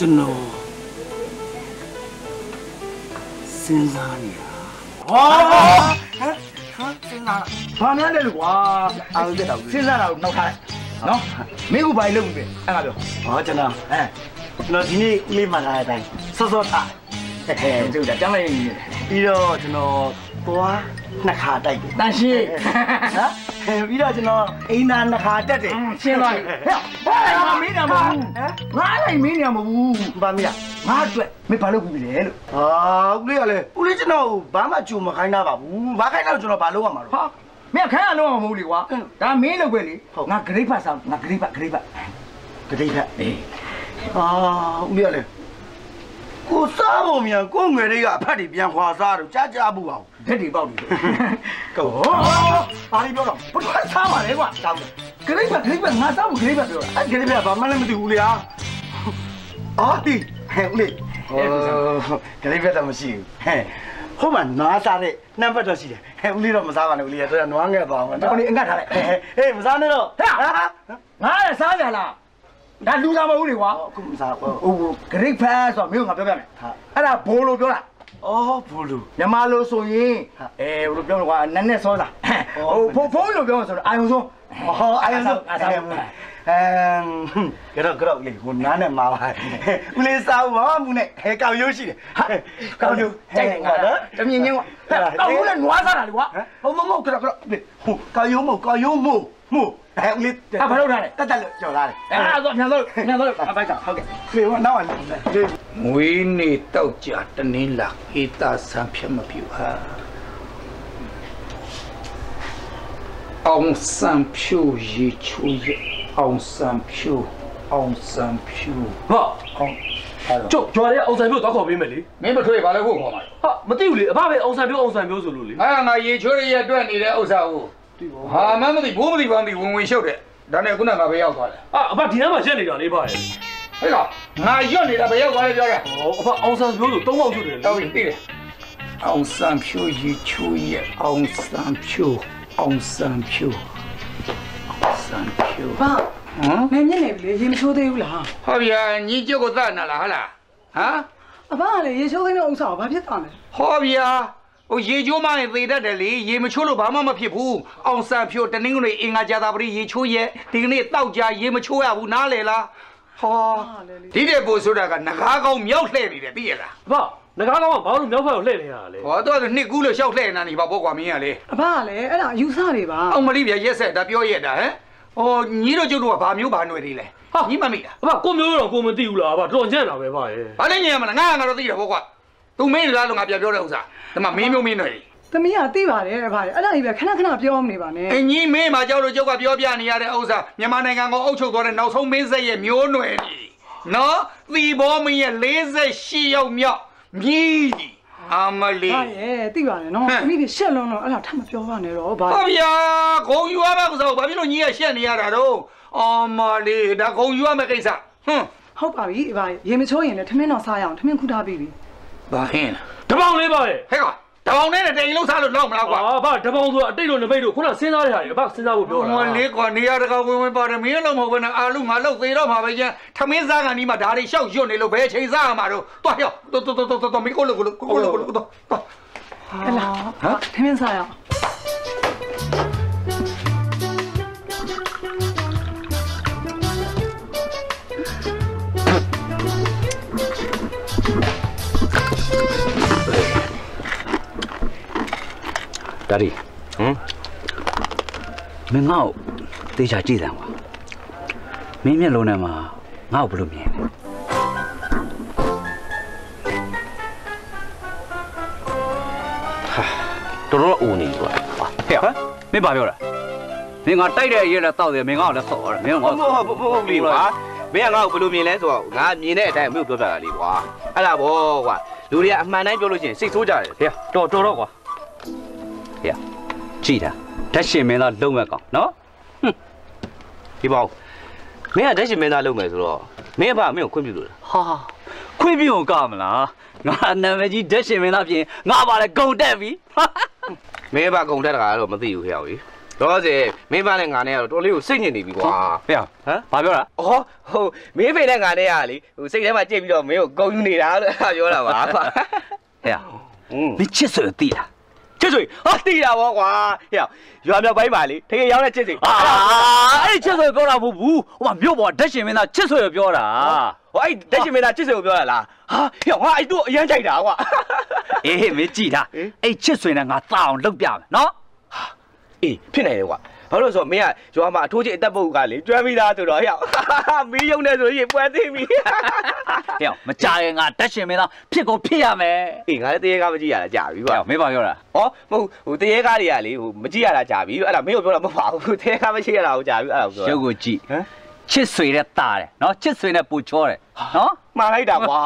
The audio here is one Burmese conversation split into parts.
ကျွန်တော်စဉ်းစားနေတာဟောဟမ်ဟမ်စဉ်းစားဘာများလဲလို့ကွာအာရုံတက်တာစဉ်းစားတာကိုနောက်ထားလိုက်နော်မင်းကဘာလို့လုပ်ပြီအဲ့ငါပြောဟောကျွန်တော်အဲကျွန်တော်ဒီနေ့ဦးလေးမှန်လာတဲ့အတိုင်းစောစောထားဟဲ့ကျုပ်ကကျမ်းလိုက်နေတယ်ပြီးတော့ကျွန်တော်သွားနှစ်ခါတိုက်တယ်တန်ရှင်းဟမ် ပြီးတော့ကျွန်တော်အိမ်သာနှစ်ခါတက်တယ်ရှင်းသွားပြီဟဲ့ဘာလဲမင်းညာမဟုတ်ဘူးငါလည်းမင်းညာမဟုတ်ဘူးဘာမရငါအတွက်မင်းဘာလုပ်ပြီလဲလို့ဟာဦးလေးကလည်းဦးလေးကျွန်တော်ဘာမှကြုံမခိုင်းတာပါဘူးဘာခိုင်းတော့ကျွန်တော်ဘာလုပ်ရမှာလဲဟာမင်းခိုင်းရလုံးမဟုတ်လေကွာဒါမင်းလုပ်ပဲလေဟုတ်ငါဂရိတ်ဖတ်ဆောင်ငါဂရိတ်ဖတ်ဂရိတ်ဖတ်တတိထက်အေးဟာဦးလေးကလည်းကိုစားဖို့မြန်ကိုငွေတွေကအဖက်တွေပြန်ခွာစားတော့ကြားကြားဘူးအောင် ဓာတ်တွေပေါက်နေတယ်ကောဟောဘာလို့ပြောတော့ဘယ်တော့စားပါလဲကွာတောင်းတယ်ဂရိတ်ဖတ်ဂရိတ်ဖတ်ငါစားဖို့ဂရိတ်ဖတ်ပြောတာအဲ့ဒီကလေးကဘာမှလည်းမသိဘူးလေဟာအော်ဒီဟဲ့ဦးလေးဟိုကလေးကတော့မရှိဘူးဟဲ့ဟိုမှာနွားစားတဲ့နံပါတ်တော့ရှိတယ်ဟဲ့ဦးလေးတော့မစားပါနဲ့ဦးလေးကတော့နွားငယ်သွားအောင်ဒီကောင်လေးအငတ်ထားလိုက်ဟဲ့ဟေးမစားနဲ့တော့ဟဲ့ငါလည်းစားကြလားဒါလူစားမဟုတ်လေကွာအခုမစားဘူးဟိုဂရိတ်ဖတ်ဆိုတော့မင်းကငါပြောပြမယ်ဟာအဲ့ဒါဘိုးလို့ပြောတာ အော်ဘူးလူမြန်မာလိုဆိုရင်ဟာအဲဘယ်လိုပြောလဲကွာနက်နက်စောတာဩဟိုဖုန်းဖုန်းလိုပြောမှဆိုတော့အာယုံဆုံးဟောအဲ့ဒါအားစားအဲကတော့ကတော့လေဟိုနားနဲ့မာပါဦးလေးစားဦးပါမူနဲ့ဟဲကောက်ရိုးရှိတယ်ကောင်းလို့ကြိုက်တယ်ကွာတမြင်ချင်းကွာကောင်းလို့နွားစားတာလေကွာဟိုမမကတော့ကတော့ဟိုကောက်ရိုးမို့ကောက်ရိုးမို့မို့ အဲဦးလေးအဘာလို့ထားလဲတက်တက်လို့ကြော်လာတယ်အဲ့ဒါဆိုမြန်လို့မြန်လို့အပိုက်ကဟုတ်ကဲ့လေဟိုနောက်လေမွေးနေ့တောက်ကြတနင်းလာဧတာဆံဖြတ်မပြူဟာအောင်ဆံဖြူရေချူရအောင်ဆံဖြူအောင်ဆံဖြူဟာအောင်အဲ့တော့ကျုပ်ကြွားတဲ့အောင်ဆန်ပြို့တောက်ခေါ်ပေးမယ်လေမင်းမထွေးဘာလဲဖို့ခေါ်မှာလဲဟာမသိဘူးလေအဘပဲအောင်ဆန်ပြို့အောင်ဆန်ပြို့ဆိုလို့လေငါကငါရေချိုးရရအတွက်နေတဲ့ဥစ္စာကို ဟာမမသိဘိုးမသိဘာမသိဝင်ဝင်ရှုပ်တယ်ဒါနဲ့ခုနကပဲရောက်သွားတယ်အာအဘဒီနားမှာရက်နေတာလေဗျာရဲ့ဟဲ့ကောင်ငါရွတ်နေတာပဲရောက်သွားတယ်ပြောတယ်ဟောအဘအောင်ဆန်ပြို့ဆိုသုံးပေါက်ကျွတ်တယ်လေတော်ပြီသိတယ်အောင်ဆံဖြူရေချိုးရအောင်ဆံဖြူအောင်ဆံဖြူအောင်ဆံဖြူဘာဟမ်မင်းမျက်နေပြီလေရေမချိုးသေးဘူးလားဟောဗျာညီကျုပ်ကိုသတ်နာလားဟာလားဟမ်အဘကလေရေချိုးခင်းတဲ့ဥစ္စာကိုဘာဖြစ်သွားလဲဟောဗျာ ဟိုရေချိုးမရင်သေတတ်တယ်လေရေမချိုးလို့ဘာမှမဖြစ်ဘူးအောင်ဆန်ဖြိုတနင်္ဂနွေအင်္ဂါကြာတာပရိရေချိုးရဲ့ဒီကနေ့တောက်ကြရေမချိုးရဘူးနားလေလားဟောဒီတဲ့ပို့ဆိုတာကငကားကောင်းမြောက်လှဲ့နေတယ်သိရလားအဘငကားကောင်းကဘာလို့မြောက်ဖက်ကိုလှည့်နေရတာလဲဟောတော့နှစ်ကူးလို့ရှောက်လှဲ့နေနေပါဘောကွာမင်းကလေအဘကလည်းအဲ့ဒါအယူဆတွေပါအောင်မလေးဗျာရက်ဆက်ဒါပြောရက်တာဟမ်ဟောညီတို့ကျုပ်တို့ကဘာမျိုးဘာຫນွယ်တွေလဲညီမမိတာအဘကိုမျိုးတော့ကိုမသိဘူးလားအဘတော်ကြံ့တာပဲဗျာရဲ့ဘာလဲညံမလားငါငါတော့သိတယ်ဘောကွာ သူမင်းလားလို့ငါပြန်ပြောတဲ့ဥစ္စာဒီမှာမင်းမျိုးမင်းတွေသမီးကသိပါတယ်တဲ့ဗျာအဲ့ဒါကြီးပဲခဏခဏပြောမနေပါနဲ့အညီမင်းမှာကြောက်လို့ကျုပ်ကပြောပြနေရတဲ့ဥစ္စာမြန်မာနိုင်ငံကိုအုပ်ချုပ်သွားတဲ့နောက်ဆုံးမင်းဆက်ရဲ့မျိုးနွယ်ကြီးနော်သီဘောမင်းရဲ့48ရောက်မြောက်မြည်အမလီဘာရဲ့သိပါတယ်နော်ဟမ်သမီးပြရှက်လုံးတော့အဲ့ဒါထပ်မပြောပါနဲ့တော့ဘာဟောဗျာဂုံယူရမယ့်ဥစ္စာကိုဘာဖြစ်လို့ညီရရှက်နေရတာတော့အမလီဒါဂုံယူရမယ့်ကိစ္စဟွန်းဟုတ်ပါပြီဗျာရေမချိုးရင်လည်းထမင်းတော့စားရအောင်ထမင်းခုထားပြီးပြီ ဘာဟင်းတပေါင်လေးဗျာရဲ့ဟဲ့ကောင်တပေါင်းနဲ့တိန်လုံးစားလို့လောက်မလားကွာအာအဘတပေါင်ဆိုအတိတ်လို့နမိတ်လို့ခုနစဉ်းစားတဲ့ဟာကြီးအဘစဉ်းစားဖို့ပြောတာဟိုလေးကွာနေရတကဝင်ဝင်ပါတယ်မင်းလုံးမဟုတ်ဘဲနဲ့အာလူငါလောက်သေးတော့မှာပဲကျန်ထမင်းစားကန်ဒီမှာဒါတွေရှောက်ရွတ်နေလို့ဘယ်ချိန်စားရမှာတော့တွားရောက်တော်တော်တော်တော်မင်းကိုလို့ကိုလို့ကိုလို့ကိုလို့တော့ဟဲ့လားဟမ်ထမင်းစားရအောင် ဒါဒီဟမ်မင်းငါ့ကိုတေချာကြည့်စမ်းကွာမင်းမျက်လုံးထဲမှာငါ့ကိုဘယ်လိုမြင်လဲတော်တော်အိုနေပြီကွာဟဲ့ဟမ်မင်းဘာပြောလဲမင်းငါတိုက်တဲ့အရေးနဲ့တောက်တယ်မင်းငါ့ကိုလည်းဆော့ရတယ်မင်းဟုငါ့တ်ဟုတ်ဟုတ်ဟုတ်ပြီကွာမင်းကငါ့ကိုဘယ်လိုမြင်လဲဆိုတော့ငါမြင်တဲ့အတိုင်းမင်းကိုပြောပြတာလေကွာအဲ့ဒါဘောကွာ လူတွေကအမှန်တိုင်းပြောလို့ရှိရင်စိတ်ဆိုးကြတယ်ဟဲ့တော်တော်တော့ကွာဟဲ့ကြည့်တာဓာတ်ရှင်မင်းသားလုံးမဲ့ကောင်နော်ဒီပေါ့မင်းကဓာတ်ရှင်မင်းသားလုပ်မယ်ဆိုတော့မင်းအဖမင်းကိုခွင့်ပြုလို့လားဟာခွင့်ပြုံကမလားငါနာမည်ကြီးဓာတ်ရှင်မင်းသားပြင်ငါပါလေဂုံတက်ပြီမင်းဘာကုန်တက်တာကတော့မသိဘူးဟဲ့အောင်ကြီး တော့စေမင်းဘာနဲ့ငါနဲ့ကတော့တော်လေးကိုစိတ်ညစ်နေပြီကွာဖေဟမ်ဘာပြောတာဩဟုတ်မင်းဖေနဲ့ငါနဲ့ကလေဟိုစိတ်ထဲမှာကြိတ်ပြီးတော့မင်းကိုဂုံယူနေတာလို့အဲ့ဒါပြောတာပါကွာဟဲ့อืมမင်းချစ်ဆွေကိုသိလားချစ်ဆွေဟာတိတာဗောကွာဟဲ့ရွာမြောက်ပိုင်းပါလေတကယ်ရောက်တဲ့ချစ်ဆွေအာအဲ့ဒီချစ်ဆွေပြောတာမဟုတ်ဘူးဟိုမှာမြို့ပေါ်ဓာတ်ရှင်မင်းသားချစ်ဆွေကိုပြောတာဟိုအဲ့တက်ရှင်မင်းသားချစ်ဆွေကိုပြောတာလားဟာဟဲ့ငါအဲ့တို့အရန်ကြိုက်တာကွာအေးမင်းကြည့်တာဟင်အဲ့ချစ်ဆွေနဲ့ငါသအောင်လုပ်ပြမယ်နော် အေးဖြစ်နေတယ်ကွာဘာလို့လဲဆိုတော့မင်းကရွာမှာအထိုးချစ်အသက်ပုတ်ကလေကျွမ်းပြီးသားဆိုတော့ဟဲ့မင်းယုံနေဆိုရင်ပွဲသိပြီဟဲ့မကြရင်ငါဓာတ်ရှင်မင်းသားဖြစ်ကိုဖြစ်ရမယ်အေးငါလည်းတရေကားမကြည့်ရတာကြာပြီကွာဟဲ့မင်းဘာပြောတာဩမဟုတ်ဟိုတရေကားတွေကလေဟိုမကြည့်ရတာကြာပြီအဲ့ဒါမင်းကိုပြောတာမဟုတ်ပါဘူးတရေကားမကြည့်ရတာကိုကြာပြီအဲ့ဒါကိုပြောရုပ်ကိုကြည့် ချစ်ဆွေနဲ့တာတယ်နော်ချစ်ဆွေနဲ့ပူချောတယ်နော် မှားလိုက်တာကွာ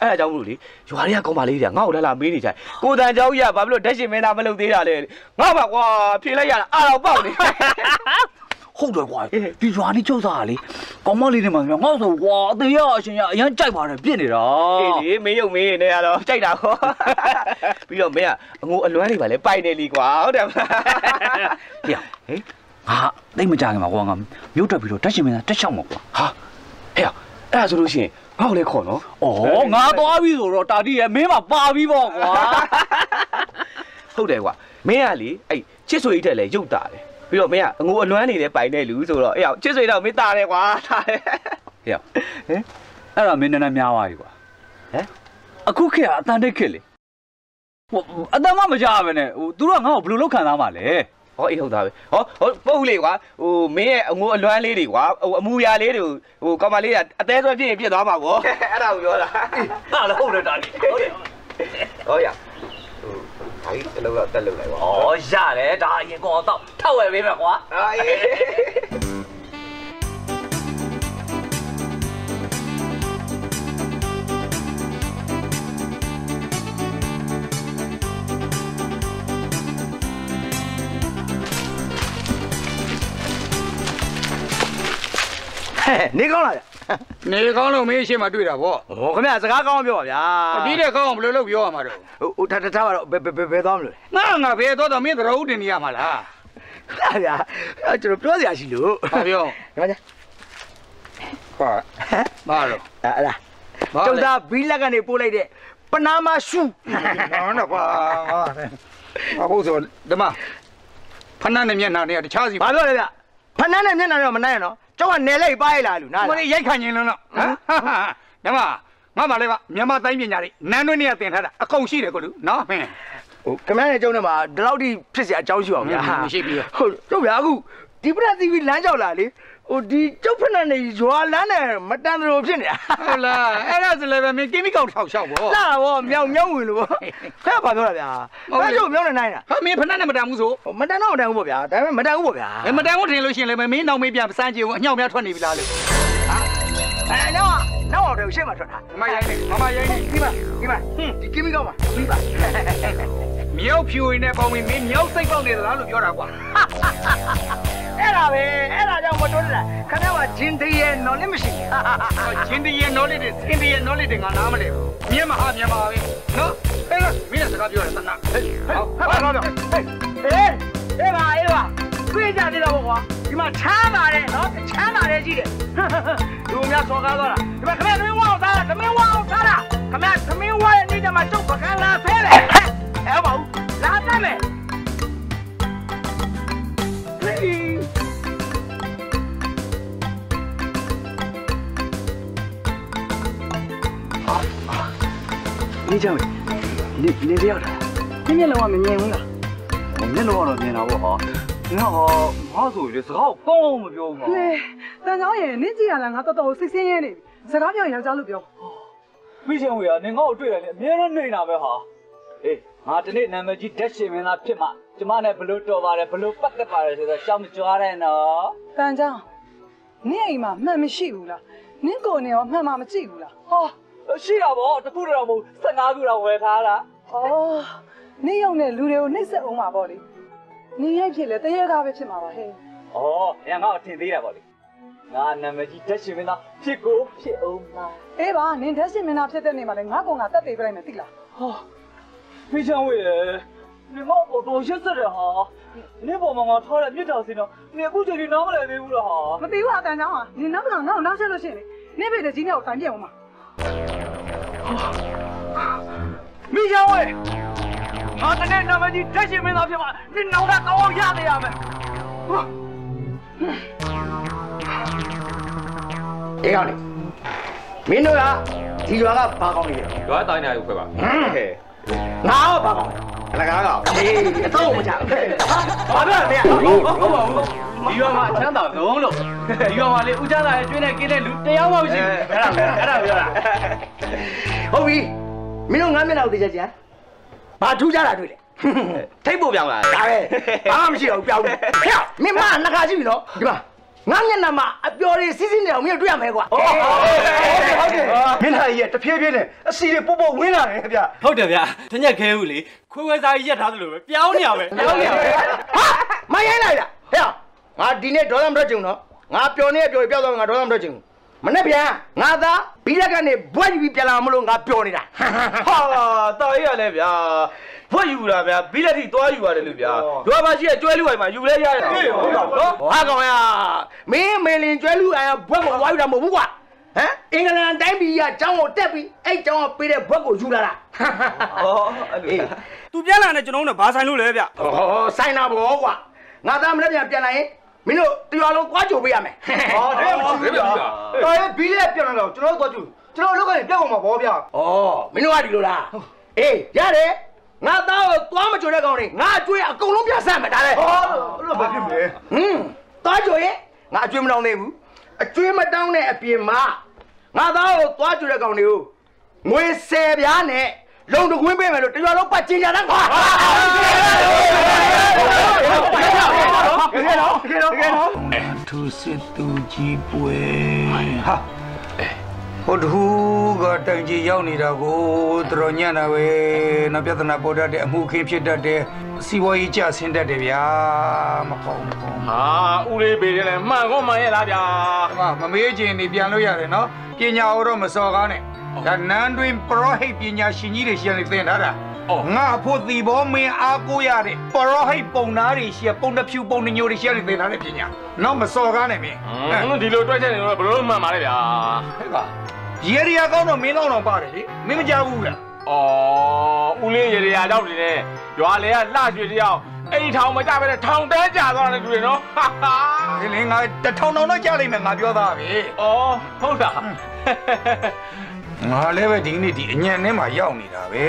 အဲ့ဒါကြောင့်မလို့လေရွာတွေကကောင်းပါလေးတွေကငါ့ကိုလာလာမေးနေကြကိုတန်เจ้าကြီးကဘာဖြစ်လို့ဓာတ်ရှင်မင်းသားမလုပ်သေးတာလဲငါ့ပါကွာဖြေလိုက်ရတာအားတော့ပေါက်နေ ဟုတ်တယ်ကွာဒီရွာนี่ကျုပ်စားကလေကောင်းမလေးတွေမှာငါ့ဆိုကွာအသေးရအရှင်ရအရင်ကြိုက်ပါတယ်ပြစ်နေတာ အေးလေမင်းယုံမင်းနေရတော့ကြိုက်တာခေါ်ပြီးတော့မင်းကအငိုအလွမ်းနေပါလေပိုက်နေလीကွာဟုတ်တယ်မလား ဟေ့ဟေး ငါတိတ်မကြခင်မှာကွာငါမြို့တက်ပြီးတော့တက်ရှင်မင်းသားတက်ချောက်မှာကွာဟာဟဲ့အဲ့ဒါဆိုလို့ရှိရင်ငါ့ကိုလည်းခေါ်နော်ဩငါသွားပြီဆိုတော့တာတီရဲ့မင်းမပါပြီပေါ့ကွာဟုတ်တယ်ကွာမင်းကလေအဲ့ချစ်ဆွေကြီးတက်လဲရုပ်တာတယ်ပြီးတော့မင်းကအငိုအလွမ်းနေတဲ့ပိုင်နေလူဆိုတော့အဲ့ချစ်ဆွေတော့မင်းတာတယ်ကွာတာတယ်ဟေ့အဲ့ဒါမင်းနည်းနည်းများသွားပြီကွာဟမ်အခုခေတ်ကအတန်တိတ်ခေတ်လေဟိုအတန်မှမကြဘဲနဲ့ဟိုသူတို့ကငါ့ကိုဘယ်လိုလုပ်ခံသားမှာလဲ ဟောအေးဟုတ်သားပဲဟောဟောပုတ်လေကွာဟိုမင်းရဲ့အငိုအလွမ်းလေးတွေကွာဟိုအမူအရာလေးတွေဟိုကောင်မလေးကအသေးဆွဲဖြစ်ရင်ပြစ်သွားမှာကွာအဲ့ဒါကိုပြောတာဟာလည်းဟုတ်တယ်တာတီဟုတ်တယ်ဟောရဟိုဘာကြီးအလုပ်တော့တက်လုပ်လိုက်ပါဩရတယ်ဒါအရင်ကတော့ထောက်ဝယ်ပေးမယ်ကွာအာ နေကောင်းလားဗျနေကောင်းလို့မင်းရှင်းမှတွေ့တာဗောဟောခင်ဗျစကားကောင်းပြောပါဗျာဒီတဲ့ကောင်းအောင်ဘယ်လိုလုပ်ပြောရမှာတော့ဟိုဟိုထားထားပါတော့ဘယ်ဘယ်ဘယ်သွားမလို့ငါငါဘယ်တော့တော့မင်းသရုပ်တင်နေရမှာလားလဲဗျာအဲ့ကျွန်တော်ပြောစရာရှိလို့ဘာပြောဒီမှာကြဟာဘာလို့အဲ့လားဘာကျောလဲက်သားဘီလက်ကနေပို့လိုက်တဲ့ပနာမရှူနော်နော်ပါဘာလို့ဆိုဓမ္မဖဏနဲ့မျက်နှာနဲ့တခြားစီဘာပြောလဲဗျဖနန်းနဲ့မျက်နှာတော့မနိုင်ရနော် ကျောက်ကနေလိုက်ပါရလားလူနား မလေးရိုက်ခံရင်လုံးတော့ဟမ်ဓမ္မငါမလေးပါမြန်မာတိုင်းပညာတွေနန်းတွင်းနေရတင်ထားတာအကုန်ရှိတယ်ကိုလူနော်မင်း ဟိုခင်ဗျားနဲ့ကျောင်းထဲမှာဒီလောက်ထိဖြစ်เสียအကြောင်းရှိပါဘူးဗျာ မရှိပြီ ဟုတ်ကျောက်ဗျာအခုဒီပရသီဗီလမ်းကြောက်လာလေ ဟိုဒီကျောက်ဖက်နဲ့ရွာလမ်းနဲ့မတန်တယ်လို့ဖြစ်နေတာဟုတ်လားအဲ့ဒါဆိုလည်းပဲမင်းကင်းမီကောင်ထောက်လျှောက်ဗောလာတော့မြောင်မြောင်ဝင်လို့ပေါ့ခင်ဗျာဘာပြောလဲဗျာဘာလို့မြောင်နေနိုင်တာဟာမင်းဖဏနဲ့မတန်ဘူးဆိုဟိုမတန်တော့မတန်ဘူးပေါ့ဗျာဒါပေမဲ့မတန်ဘူးပေါ့ဗျာအဲမတန်ဘူးထင်လို့ရှိရင်လည်းမင်းနောက်မေးပြန်စမ်းကြည့်ဦးအညောင်များထွက်နေပြီလားလို့အဲတော့နောက်အောင်တော့ရှေ့မှာထွက်တာမမရိုင်းနေမမရိုင်းနေဒီမှာဒီမှာဟင်းဒီကင်းမီကောင်းပါဒီပါမြောက်ဖြူရင်းနဲ့ပေါင်းပြီးမင်းမြောက်စိတ်ပေါက်နေသလားလို့ပြောတာကွာ အဲ့ဒါပဲအဲ့ဒါကြောင့်မတွန်းတာခင်ဗျားကဂျင်းတည်းရဲ့နော်လည်းမရှိဘူးချင်းတည်းရဲ့ knowledge တွေစင်တည်းရဲ့ knowledge တွေငါနားမလဲဘူးမြန်မာဟာမြန်မာပဲနော်အဲ့ဒါမင်းစကားပြောတယ်သနာဟေးဟောဘာလို့လဲဟေးအေးပါအေးပါပြေးကြသေးတော့ကွာဒီမှာချမ်းပါတယ်နော်ချမ်းပါတယ်ကြည့်တယ်လူများစော်ကားသွားတာဒီမှာခင်ဗျားသမင်းဝအောင်သားတာသမင်းဝအောင်သားတာခင်ဗျားသမင်းဝရဲ့နေ့ကျမှကျုပ်ပကံလာဖဲတယ်အဲ့ပါဦးလာတတ်မယ် နေကြမယ်နေနေတယောက်တာ။မျက်လုံးကမမြင်ဘူးလားမျက်လုံးကတော့မြင်တာပေါ့ဟာငါဟောငါဆိုလေစကားကောင်းအောင်မပြောဘူး။လေတန်ချောင်းရဲ့နင့်ကြည့်ရလားငါတော်တော်စိတ်ဆင်းရဲနေပြီ။စကားပြောရင်ယောက်ျားလို့ပြောမိချင်ဝေကနင်ငါ့ကိုတွေ့တယ်လေအများနဲ့နေတာပဲဟာအေးငါဒီနေ့နာမည်ကြီးဓာတ်ရှင်မင်းသားဖြစ်မှကျမနဲ့ဘလို့တော်ပါတယ်ဘလို့ပတ်သက်ပါတယ်ဆိုတော့ရှောင်းမကြွားတဲ့နော်။တန်ချောင်းနင့်အိမ်မှာမှန်မရှိဘူးလား။နင့်ကိုယ်နဲ့ရောမှန်မှမကြည့်ဘူးလားဟာ ရှိတာပေါ့တခုတည်းတော့မဟုတ်15ခုတော့ဝယ်ထားတာ။အော်နင့်ရုံနဲ့လူတွေကိုနှိမ့်ဆက်အောင်ပါပေါ့လေ။နင်ရိုက်ဖြစ်လေတရေကားပဲဖြစ်မှာပါဟဲ့ဩအဲ့ငါ့ကိုထင်သေးတယ်ပေါ့လေငါနာမည်ကြီးဓာတ်ရှင်မင်းသားဖြစ်ကိုဖြစ်အောင်လား။အေးပါနင်ဓာတ်ရှင်မင်းသားဖြစ်တဲ့နေမှာလေငါကောင်ကတက်သေးပြလိုက်မယ်သိလားဟာမိချင်ဝေ你ငါ့ကိုတော်ရှက်စတယ်ဟာနင့်ပေါ်မှာငါထားတဲ့မြစ်တာစင်တော့နင်အခုချိန်ကြီးနားမလည်သေးဘူးလားဟာမသိဘူးအတန်ကြောင်းဟာနင်နောက်ကတော့ငါ့ကိုနောက်ဆက်လို့ရှိရင်လေန င့်ဖေတဲ့ကြီးနဲ့ကိုတိုင်ပြအောင်ပါမိချောင်းဝဲငါတနေ့နာမကြီးတက်ရှင်မင်းသားဖြစ်မှာနင်နောင်ကကောင်းအောင်ရသေးရမယ်ဟောအေးကောင်လေမင်းတို့ကဒီရွာကဘာကောင်းနေလဲရွာတိုင်းနိုင်ခွဲပါဟမ် ငါရောဘာကောင်းလဲအလကားကောင်အေးအတော့မချဟာဘာပြောလဲမင်းဟုတ်ဟုတ်ပါဘူးဒီရွာမှာအချမ်းသာဆုံးလို့ဒီရွာမှာလေဦးချမ်းသာရဲ့ကျွေးနေกินတဲ့လူတယောက်မှမရှိဘူးအဲ့ဒါအဲ့ဒါပြောတာဟုတ်ပြီမင်းတို့ငါမျက်နှာကိုသိချက်ချင်းဘာထူးကြတာတွေ့လဲထိတ်ဖို့ပြောင်းလာဒါပဲဘာမှမရှိတော့ဘူးပြောင်းတယ်ဖျက်မင်းမနှစ်ခါရှိပြီနော်ဒီမှာ ငါမျက်နှာမှာအပျော်တွေစီးစီးနေအောင်မင်းတို့တွေ့ရမယ်ကွာဟုတ်တယ်ဟုတ်တယ်မင်းဟာကြီးကတဖြည်းဖြည်းနဲ့အစီတွေပုတ်ပုတ်ဝင်းလာတယ်ဗျဟုတ်တယ်ဗျာတညက်ခဲဦးလေခွေးဝဲစားကြီးရက်ထားသလိုပဲပြောင်းနေရပဲဟုတ်တယ်ဟာမရိုင်းလိုက်လားဟဲ့ငါဒီနေ့ဒေါ်လာမထွက်ချင်ဘူးနော်ငါပျော်နေပျော်ပြပြောက်တော့ငါဒေါ်လာမထွက်ချင်ဘူးမနေ့ပြန်ငါသားဘီလက်ကနေဘွက်ယူပြီးပြန်လာမလို့ငါပျော်နေတာဟာတားရလဲဗျာ ဘွက်ယူလာဗျာဘီလက်ထိသွားယူရတယ်လို့ဗျာရွာမှာရှိတဲ့ကျွဲလူဝိုင်မှာယူလဲရတယ်ဟုတ်ပါနော်ဟာကောင်ရမင်းမေလင်ကျွဲလူအိုင်ဘွက်ကိုဝါယူတာမဟုတ်ဘူးကွာဟမ်အင်္ဂလန်တိုင်းပြည်ကကျောင်းကိုတက်ပြီးအဲ့ကျောင်းကပေးတဲ့ဘွက်ကိုယူလာတာဟောအဲ့လိုအေးသူပြန်လာတဲ့ကျွန်တော်တို့ဘာဆိုင်လို့လဲဗျဩဆိုင်နာဘောကွာငါသားမနေ့ပြန်ပြန်လာရင်မင်းတို့တရွာလုံးကွာကြိုပေးရမယ်ဟောတယ်မရှိဘူးဗျာတော်ရဲ့ဘီလေးပြန်လာတော့ကျွန်တော်တို့သွားကြည့်ကျွန်တော်တို့ကနေပြောက်အောင်ပါဗောဗျာ။အော်မင်းတို့ကဒီလိုလား။အေးရတယ်။ ငါသားကိုသွားမကြွတဲ့ကောင်တွေငါအကျွေးအကုန်လုံးပြဆက်မယ်ဒါလေ။ဟောအဲ့လိုပဲဖြစ်မယ်ဟင်းသွားကြွရင်ငါအကျွေးမတောင်းသေးဘူး။အကျွေးမတောင်းတဲ့အပြင်မှာငါသားကိုသွားကြွတဲ့ကောင်တွေကိုငွေ10ပြားနဲ့လုံတကွင်းပေးမယ်လို့တရွာလုံးပတ်ကျင်ကြတာကွာ။ကဲတော့ကဲတော့ကဲတော့သူစစ်သူကြီးပွဲဟာဟိုတဟူ ကတိုင်ကြီးရောက်နေတာကိုတော်ညံ့တာပဲနောက်ပြဿနာပေါ်တတ်တဲ့အမှုခင်းဖြစ်တတ်တဲ့စီဝါရေးကြဆင်းတတ်တယ်ဗျာမကောင်းမကောင်းဟာဦးလေးပေးတယ်လေမှန်ကောမှန်ရဲ့လားဗျာဒီမှာမမေးချင်နေပြန်လို့ရတယ်နော်ပညာတော့မစော်ကားနဲ့ဒါနန်းတွင်ပရောဟိတ်ပညာရှင်ကြီးတွေရှင်းနေသင်ထားတာငါဖို့သီဘောမင်းအားကိုရတဲ့ပရောဟိတ်ပုံနာတွေရှင်းပုံတစ်ဖြူပုံတစ်ညိုတွေရှင်းနေသင်ထားတဲ့ပညာနော်မစော်ကားနဲ့မင်းဟွန်းဒီလိုတွက်ချက်နေတော့ဘယ်လိုမှန်ပါလဲဗျာဟဲ့က ရေရီယာကောင်းတော့မင်းကောင်းတော့ပါတယ်လေမင်းမကြောက်ဘူးလားအော်ဦးလေးရေရာကြောက်နေတယ်ရွာလေကလှရွှေတယောက်အိမ်ထောင်မကြပဲထောင်တန်းကြာသွားတယ်တူတယ်နော်ဟာဟာဒီလေငါတထောင်ထောင်တော့ကြားလိုက်မယ်ငါပြောသားပြီအော်ဟုတ်တာငါလည်းပဲဒီနေ့ဒီအညံထဲမှာရောက်နေတာပဲ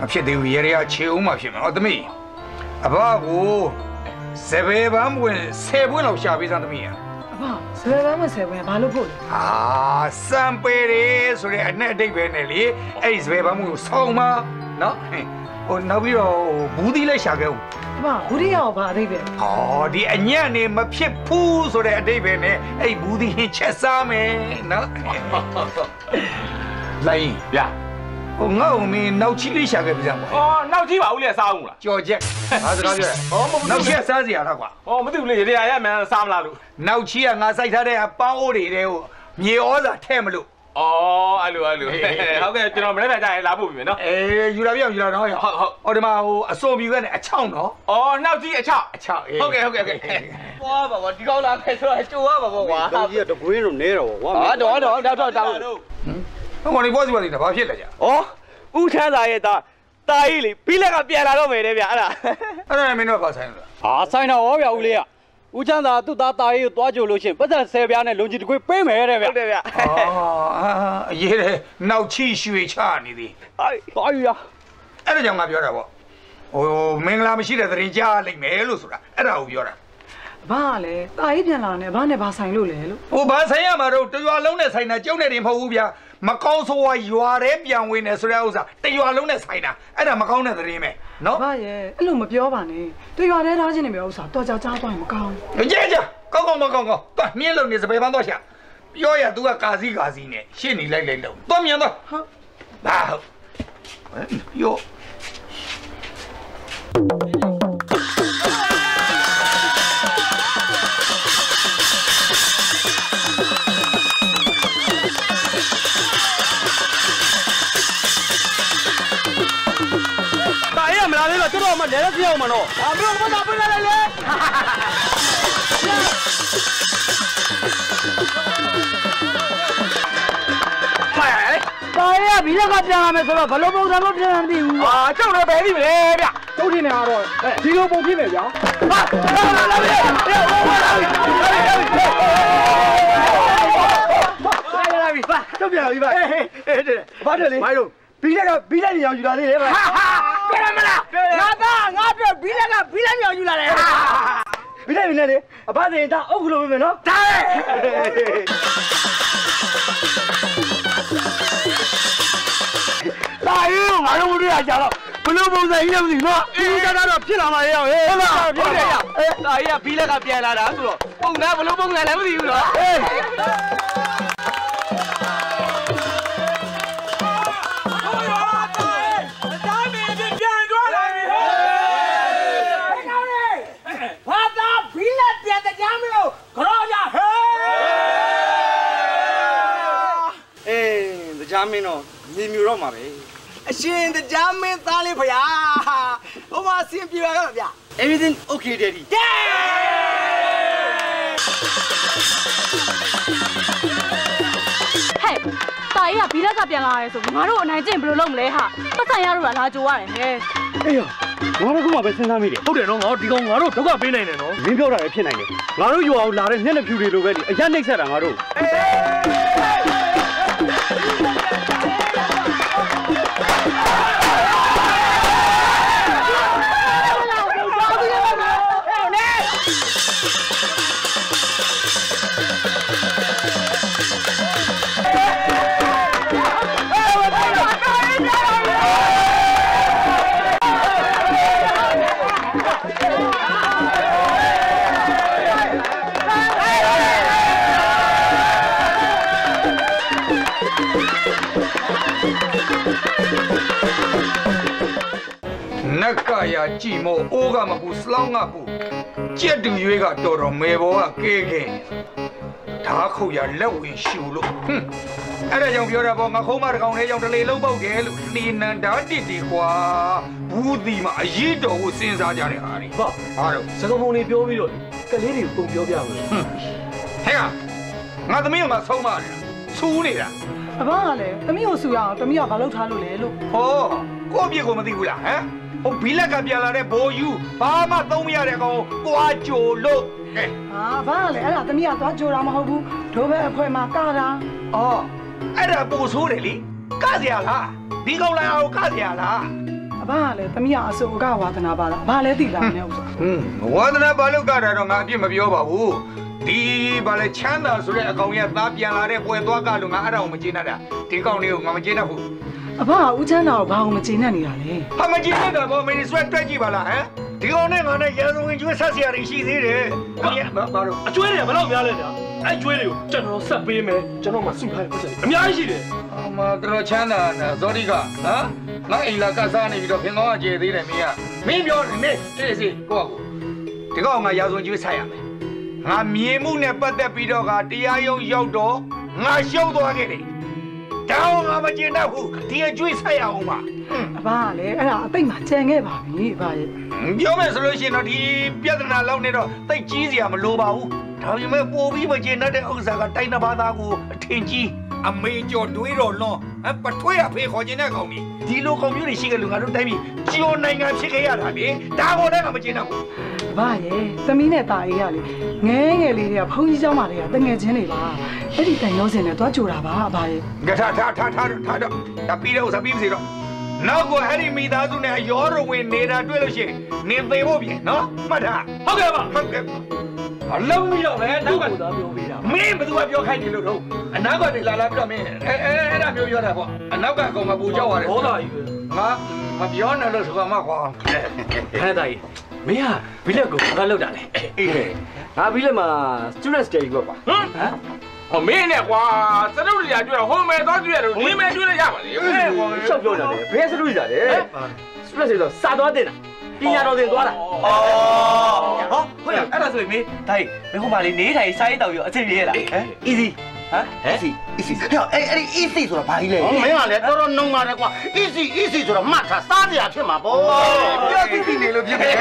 မဖြစ်သေးဘူးရေရီယာခြေဦးမှဖြစ်မယ်ဟောသမီးအဘကိုစပယ်ပန်းပွင့်ဆယ်ပွင့်လောက်ရှာပေးစမ်းသမီးရ အဖဆယ်ပန်းမဆယ်ပန်းဘာလို့ဖို့လဲအာစံပေရီဆိုတဲ့အနဲ့အတိတ်ပဲနဲ့လေအဲ့ဒီစပယ်ပန်းမှုကိုဆောင်းမနော်ဟိုနောက်ပြီးတော့ဘူးသီးလည်းရှာခဲ့ဦးအဖဘူးရိယရောဘာအသေးပဲဟောဒီအညံ့နေမဖြစ်ဘူးဆိုတဲ့အတိတ်ပဲနဲ့အဲ့ဘူးသီးဟင်းချက်စားမယ်နော်လိုင်းဗျာ ဟိုငါ့ကိုမင်းနောက်ချီလေးရှာခဲ့ပြန်ပါအော်နောက်ကြည့်ပါဦးလေစားအောင်လားကြော်ချက်ငါစကားပြောတယ်ဟောမဟုတ်နောက်ချီကစားစရာလားကွာအော်မသိဘူးလေရေရာရမှန်စားမလားလို့နောက်ချီကငါစိုက်ထားတဲ့အပေါင်းအိုးတွေတဲ့ဟိုမြေဩဇာထဲ့မလို့အော်အဲ့လိုအဲ့လိုဟုတ်ကဲ့ကျွန်တော်မနေ့ကကြာရင်လာဖို့ပြီမယ်နော်အေးယူလာပြအောင်ယူလာတော့ဟုတ်ဟုတ်ဟောဒီမှာဟိုအစုံပြူကနေအချောင်းနော်အော်နောက်ကြည့်အချောက်အချောင်းအေးဟုတ်ကဲ့ဟုတ်ကဲ့ဟုတ်ကဲ့ပွားပါကွာဒီကောင်းလာခဲ့ဆိုတော့ကြိုရပါပေါ့ကွာတောင်ကြီးကတကွင်းတော့နဲတော့ဗောဟာတော့တော့တော့တော့တော့ ဟိုကောင်ဒီဘောစီဘောစီတာဘာဖြစ်လဲကြာဩဦးချမ်းသာရဲ့တာတာကြီးလေပြီးလက်ကပြန်လာတော့မယ်တဲ့ဗျအဲ့ဒါအဲ့ဒါမင်းတို့ကဆိုင်လို့ဟာဆိုင်တော့ဟောဗျာဦးလေးကဦးချမ်းသာသူ့သားတာရေးကိုသွားကြိုလို့ရှရင်ပတ်သက်ဆယ်ပြားနဲ့လုံကြီးတကွေးပေးမယ်တဲ့ဗျဟုတ်တယ်ဗျအာအရေးတယ်နောက်ချီရွှေချနေသည်အိုက်သွားယူရအဲ့ဒါကြောင့်ငါပြောတာပေါ့ဟိုမင်္ဂလာမရှိတဲ့သရင်ကြားလိုက်မယ်လို့ဆိုတာအဲ့ဒါကိုပြောတာအဖကလည်းတာရေးပြန်လာနေဘာနဲ့ဘာဆိုင်လို့လဲလို့ဟိုဘာဆိုင်ရမှာတော့တရွာလုံးနဲ့ဆိုင်တာကျုံနေတယ်မဟုတ်ဘူးဗျာ မကောင်းဆိုးဝါရွာတဲ့ပြန်ဝင်နေဆိုတဲ့ဥစ္စာတရွာလုံးနဲ့ဆိုင်တာအဲ့ဒါမကောင်းတဲ့သရင်ပဲနော်အဖရဲ့အဲ့လိုမပြောပါနဲ့တရွာထဲထားခြင်းနေမျိုးဥစ္စာတော်ကြကြားသွားရင်မကောင်းကြဲကြကောင်းကောင်းမကောင်းကောင်းတွားမြင်းလုံးနေစပယ်ပန်းတော့ရှာပြောရ तू ကကာစီကာစီနဲ့ရှင်းနေလိုက်လိုက်လုံးတွားမြန်တော့ဟုတ်ဘာဟုတ်ယော တော့တော်တော်မှလဲလဲပြောင်းမှာတော့ဒါမျိုးဘာသာပြလိုက်လေပါရဘီလကပြန်လာမယ်ဆိုတော့ဘလို့ပုံစံလို့ပြန်မသိဘူးအာကျောက်လည်းပဲပြီမလဲဗျကျုပ်ထင်နေတော့ဒီလိုပုံဖြစ်မယ်ဗျာဟာလာလာပြီဟဲ့ဟိုလာပြီလာပြီလာပြီပါကျုပ်ပြန်ပြီဗျာဟေးဟေးဟေးဘာတယ်လေဘာလို့ ဘီလက်ကဘီလက်နေအောင်ယူလာလေးလေဗျာဟာဟာတွေ့ရမလားငါသားငါပြောဘီလကဘီလက်မြောင်ယူလာတယ်ဟာဘီလက်နေလေအဘစင်ဒါအုပ်ကလို့ပဲမယ်နော်ဒါလေတာရီငါတို့မတွေ့ရကြတော့ဘလို့ပုံစံကြီးလည်းမသိဘူးနော်အင်းကြတော့ဖြစ်လာမှရအောင်ဟေးဟုတ်လားဟုတ်တယ်ရ။ဒါကြီးကဘီလက်ကပြန်လာတာဆိုတော့ပုံနာဘလို့ပုံစံလည်းမသိဘူးနော်ဟေး မင်းတော့မြေမြူတော့မှာပဲအရှင်တရားမင်းသားလေးဖရာဟိုမှာအစဉ်ပြေပါတော့ဗျာ everything okay daddy ဟဲ့တာကြီးကဘီလက်ကပြန်လာရဲဆိုငါတို့အနိုင်ကျင့်ဘယ်လိုလုပ်မလဲဟာပတ်စံရလို့လားလာကြိုရတယ်ဟဲ့အေးရငါတို့ကမှပဲစဉ်းစားမိတယ်ဟုတ်တယ်နော်ငါတို့ဒီကောင်ငါတို့ဒုက္ခပေးနိုင်တယ်နော်မင်းပြောတာလည်းဖြစ်နိုင်တယ်ငါတို့ယူအောင်လာတဲ့ညက်လက်ဖြူတွေလိုပဲလေအရက်နှိမ့်ဆက်တာငါတို့ နက်ကရကြည်မို့အိုးကမပူစလောင်းကပူကြက်တူရွေးကတော်တော်မေဘောကကဲခဲဓာခုတ်ရလက်ဝင်ရှူလို့ဟွန်းအဲ့ဒါကြောင့်ပြောတာပေါ့ငါခုံးမတကောင်လေးကြောင့်တလေလုံးပေါက်တယ်လို့နှီနန်ဓာတစ်တီကွာဘူးဒီမှာအရေးတော်ကိုစဉ်းစားကြတဲ့ဟာတွေဟာဟာတော့စကားပုံတွေပြောပြီးတော့ကလေးတွေကိုပုံပြောပြမယ်ဟဲ့ငါသမီးကငါဆုံးမတယ်ဆူးနေတာအဘကလည်းသမီးကိုဆူရအောင်သမီးကဘာလုပ်ထားလို့လဲလို့ဟောကိုယ့်အပြစ်ကိုမသိဘူးလားဟမ် ဟိုဘီလက်ကပြန်လာတဲ့ဘိုးယူဘာမှသုံးမရတဲ့ကောင်ကိုကွာကြိုလို့ဟဲ့ဟာဘာကလည်းအဲ့ဒါသမီးကသွားကြိုတာမဟုတ်ဘူးဒိုးဘဲအဖွဲမှာကတာအော်အဲ့ဒါပိုဆိုးတယ်လေကစရာလားဒီကောင်လာအောင်ကစရာလားအဘကလည်းသမီးကအဆိုအကဝါသနာပါလားဘာလဲသိလားနဲ့ဥစ္စာဟွန်းဝါသနာဘာလို့ကတာတော့ငါအပြစ်မပြောပါဘူးဒီဘာလဲချမ်းသာဆိုတဲ့အကောင်ရဲ့သားပြန်လာတဲ့ပွဲသွားကလို့ငါအဲ့ဒါကိုမကျေနပ်တာဒီကောင်လေးကိုငါမကျေနပ်ဘူး အဘကဦးချမ်းသာကိုဘာလို့မကျေနပ်နေတာလဲဟာမကျေနပ်တာဘောမင်းဆွဲတွက်ကြည့်ပါလားဟမ်ဒီကောင်နဲ့ငါနဲ့ရန်စုံဝင်ကျွေးဆက်စရာတွေရှိသေးတယ်ဘာဘာလို့အကျွေးတွေကဘယ်တော့များလဲဗျာအဲ့ကျွေးတွေကိုကျွန်တော်ဆက်ပေးမယ်ကျွန်တော်မှစုထားတဲ့ပတ်စံအများကြီးရှိတယ်အမတော်ချမ်းသာတာဇောတိကဟမ်ငါအိမ်လာကစားနေပြီးတော့ခင်ကောင်းအကျေသေးတယ်မင်းကမင်းပြောနေနေအေးစီကိုကကိုဒီကောင်ငါရာဇဝင်ကျွေးဆက်ရမယ်ငါမြေမှုနဲ့ပတ်သက်ပြီးတော့ကတရားရုံးရောက်တော့ငါရှုံးသွားခဲ့တယ် တောင်းငါမကျေနပ်ဘူးဒီအကျွေးဆက်ရအောင်ပါအဘကလည်းအဲ့ဒါအသိမှကြံခဲ့ပါပြီအဘရဲ့ပြောမယ်ဆိုလို့ရှိရင်တော့ဒီပြဿနာလောက်နေတော့တိတ်ကြီးစရာမလိုပါဘူးဒါပေမဲ့ပို့ပြီးမကျေနပ်တဲ့ဥစ္စာကတိုင်းတစ်ပါးသားကိုအထင်ကြီး အမေကျော်တွေးတော်လွန်အပထွေးအဖေခေါ်ခြင်းတဲ့ကောင်ကြီးဒီလိုကောင်မျိုးတွေရှိကြလို့ငါတို့တိုင်းပြည်ကျော်နိုင်ငံဖြစ်ခဲ့ရတာလေဒါပေါ်တဲ့ကမကျေနပ်ဘူး အဘရဲ့သမီးနဲ့တာအေးကလေငဲငယ်လေးတွေကဘုန်းကြီးเจ้าမတွေကတငယ်ချင်းတွေပါအဲ့ဒီတန်ရောစင်နဲ့သွားကြိုတာပါအဘရဲ့ ကထားထားထားထားထားတော့ဒါပြီးတော့ဥစ္စာပြီးမစီတော့ နောက်ကိုအဲ့ဒီမိသားစုနဲ့ရောရဝင်နေတာတွေ့လို့ရှိရင်နင်သေးဖို့ပြင်နော်မှတ်ထားဟုတ်ကဲ့ပါဟုတ်ကဲ့အလုံးမရောက်ပဲနောက်ကသာပြောပေးတာမင်းဘယ်သူကပြောခိုင်းနေလို့တော့အနောက်ကနေလာလာပြီးတော့မင်းအဲအဲအဲ့ဒါမျိုးပြောတာပေါ့အနောက်ကအကောင်ကပူကြောက်ရတယ်ဘောသားကြီးပဲငါမပြောနဲ့လို့ဆိုကမှကွာခဏသားကြီးမင်းဟာဘီလက်ကိုဘာလောက်တာလဲအေးငါဘီလက်မှာ student study ပဲကွာဟမ် ဟောမင်းနဲ့ကွာစတုတ်ရတွေ့တော့ဟိုမယ်သွားတွေ့ရတယ်မင်းမဲတွေ့ရရပါလေရှောက်ပြောတာလေဘယ်စလို့ရတာလဲ student study ဆိုစာသွားတင်တာပညာတော်သင်သွားတာအော်ဟောဟုတ်တယ်အဲ့ဒါဆိုရင်မေးဒါကြီးမင်းဟိုမှာလေနေထိုင်စားရေးတောက်ရောအဆင်ပြေရလားဟမ် easy ဟ easy easy ဟဲ့အဲ့အဲ့ဒီ easy ဆိုတာဘာကြီးလဲမင်းကလည်းတော်တော်နှုံပါတယ်ကွာ easy easy ဆိုတာမှတ်ထားစားကြရဖြစ်မှာပေါ့ပြောသိသိနေလို့ဖြစ်တယ်ဟ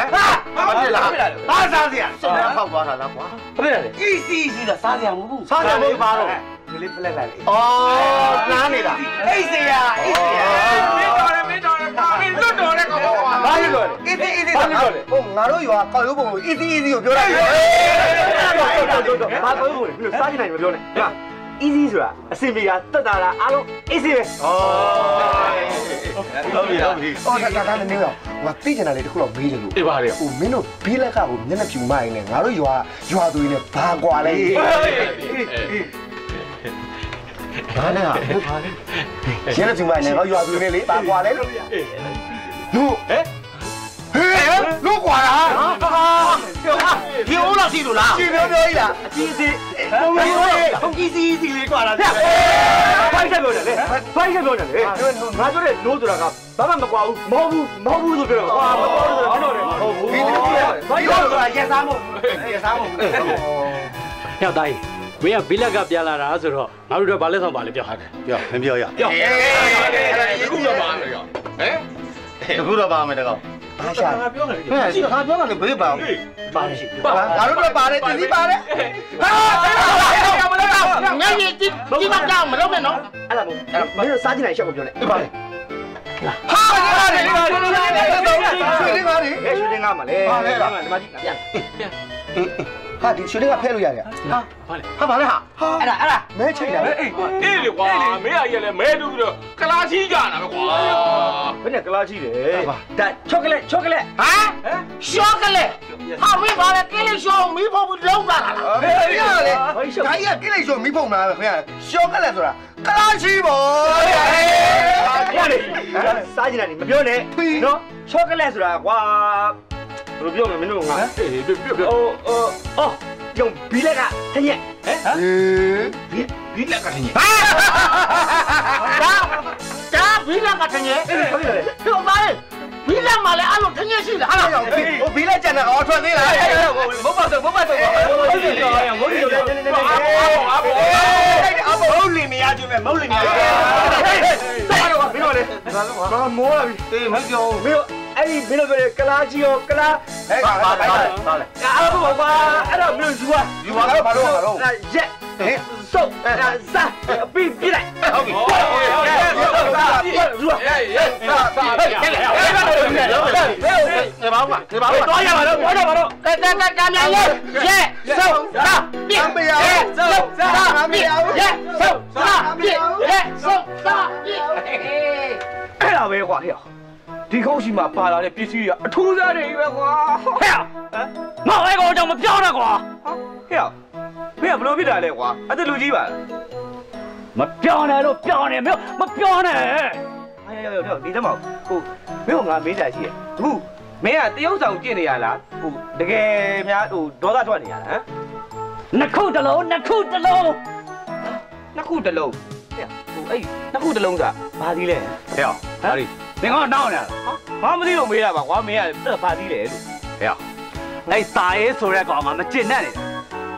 မ်ဟာဘာဖြစ်လားဘာစားစရာစုံနဲ့ဖောက်သွားတာလားကွာဘယ်လဲ easy easy ကစားစရာမဟုတ်ဘူးစားစရာမဟုတ်ပါတော့ ဒီလေးပလက်လိုက်လေဩနားနေတာအိတ်စရာအိတ်စရာမင်းတော်တယ်မင်းတော်တယ်မင်းလွတ်တော်တဲ့ကောင်ကွာဘာလို့လဲ easy easy ဘာလို့လဲဟိုငါတို့ရွာကောက်ရုပ်ပုံကို easy easy ကိုပြောတာဘာကိုလို့ပြီးတော့စားကြည့်နိုင်မပြောနဲ့ဟာ easy ဆိုတာအစင်ပြေတာတက်တာလားအားလုံး easy ပဲဟုတ်ပြီဟုတ်ပြီဟောဒါဒါနဲ့နေရောငါသိချင်တာလေးတစ်ခုတော့မေးတယ်လို့အေးပါလေဟိုမင်းတို့ဘီလက်ကကိုမျက်နှာဖြူမရင်လည်းငါတို့ရွာရွာသူတွေနဲ့ဘာကွာလဲ ဘာလဲဟာဘာလဲမျက်နှာဖြူမရင်လည်းငါရွာသူတွေနဲ့လေဘာကွာလဲလို့နို့ဟဲ့ဟဲ့လို့ကွာလားဟာဒီဦးလားရှိလို့လားရှိပြောပြောကြီးလားအကြီးစီဘုံကြီးဘုံကြီးစီစီလေးကွာလားဘိုက်ချက်ပြောတယ်လေဘိုက်ချက်ပြောတယ်လေငါပြောတဲ့ no ဆိုတာကဘာမှမကွာဘူးမဟုတ်ဘူးမဟုတ်ဘူးလို့ပြောတော့ကွာမကွာလို့ဆိုတာဟုတ်တယ်မဟုတ်ဘူးဒီလိုဘီလက်ဆိုတာရက်စားမို့ရက်စားမို့ဟဲ့တိုင်း မင်းကဘီလက်ကပြန်လာတာဆိုတော့ငါတို့တော့ဘာလဲဆောင်ပါလဲပြောဟာတယ်ပြောမပြောရပြောအခုတော့ပါမယ်ကောင်ဟမ်တခုတော့ပါမယ်တကောင်ဘာရှာပြောတယ်ဟဲ့ခါပြောတယ်ဘေးပါပါရှိပါငါတို့တော့ပါတယ်တင်းစီပါတယ်ဟာမလုပ်တော့ငါကြီးဒီဒီမကြောက်မလုပ်နဲ့နော်အဲ့ဒါမို့အဲ့ဒါမင်းတို့စားကြည့်နိုင်ရှောက်ကိုပြောနေပါလေဟာလေလေလေလေရွှေလေးပါလေဘယ်ရွှေတင်ကားမှာလဲဒီမှာကြည့်ပြန် ဟာဒီရွှေလေးကဖဲလို့ရတယ်ဟာဟာဘာလဲဟာအဲ့ဒါအဲ့ဒါမဲချိတ်တာအေးအေးလေကွာမင်းအကြီးလည်းမဲတူပြီးတော့ကလာချီးကြတာပဲကွာဘယ်နဲ့ကလားကြီးတယ်ဒါချောကလက်ချောကလက်ဟမ်ရှော့ကလေးဟာမင်းဘာလဲကလေးရှော့မီးဖို့လုံးတာလားဟေးရလေဘာရှော့ဒါကြီးကကလေးရှော့မီးဖို့မလားခင်ဗျာရှော့ကလေးဆိုတာကလာချီပေါ့ရတယ်စားကြည့်နိုင်မပြောနဲ့နော်ချောကလက်ဆိုတာကွာ ဘယ်လိုပြောမလဲမင်းတို့ငါအေးပြပြပြအိုးအိုးအော်ကျုံဘီလက်ကတညက်ဟေးဒီလက်ကတည်းကဒါဒါဘီလက်ကတည်းကဟုတ်တယ်လေပြောပါလေဘီလက်မှာလည်းအဲ့လိုတည်းရရှိလားဟာဟိုဘီလက်ကျန်တဲ့အော်ထွက်သေးလားမဟုတ်ပါဘူးမဟုတ်ပါဘူးဟုတ်တယ်ကြောင်ငုံတယ်နေနေနေအဘောအဘောမဟုတ်လင်မရကျွမ်းမဟုတ်လင်မရကျွမ်းဆက်တော့မင်းတို့လေဘာမိုးလာပြီတေးမကြောမင်းတို့ အဲ့ဒီမင်းတို့ပြောကလာကြီးရောကလာဟဲ့ဘာဘာဘာလဲဘာလဲအားလုံးပါအဲ့တော့မင်းတို့ယူပါဒီဘာလဲဘာလို့ဘာလို့ရက်စုပ်စားပြီးပြလိုက်ဟုတ်ပြီယူပါအေးအေးစာစာပြဒီဘာဘာဒီဘာဘာတော့ရပါတော့တော့ပါတော့ကကကကမြန်လေးရဲ့စုပ်စားပြည့်မရဘူးစုပ်စားပြည့်ရဲ့စုပ်စားပြည့်ရဲ့စုပ်စားပြည့်အဲ့ဒါပဲကွာဟဲ့ ဒီကောင်းရှိမှာပါလာတဲ့ပစ္စည်းတွေအထူးစားတွေပဲကွာဟဲ့ငါ့အဲကောင်ကြောင့်မပြောနဲ့ကွာဟဲ့မင်းကဘလို့ဖြစ်တာလဲကွာအသက်လူကြီးပါလားမပြောနဲ့လို့ပြောနေမင်းမပြောနဲ့အေးရောရောဒီတော့ဟိုမင်းကငါမေးတာရှိရဲ့အခုမင်းကတရုပ်ဆောင်ကျင့်နေရလားဟိုတကယ်များဟိုဒေါသထွက်နေရလားဟမ်နှစ်ခုတစ်လုံးနှစ်ခုတစ်လုံးနှစ်ခုတစ်လုံးဟဲ့ဟိုအဲ့နှစ်ခုတစ်လုံးဆိုတာဘာသီးလဲဟဲ့ဟာဒီ သင်ကတော့တောင်းနေတာဘာမသိလို့မေးတာပါကွာမင်းကဘာသီးလဲလို့ဟဲ့အဲ့စာရေးဆိုတဲ့ကောင်ကမကျင်နဲ့နေ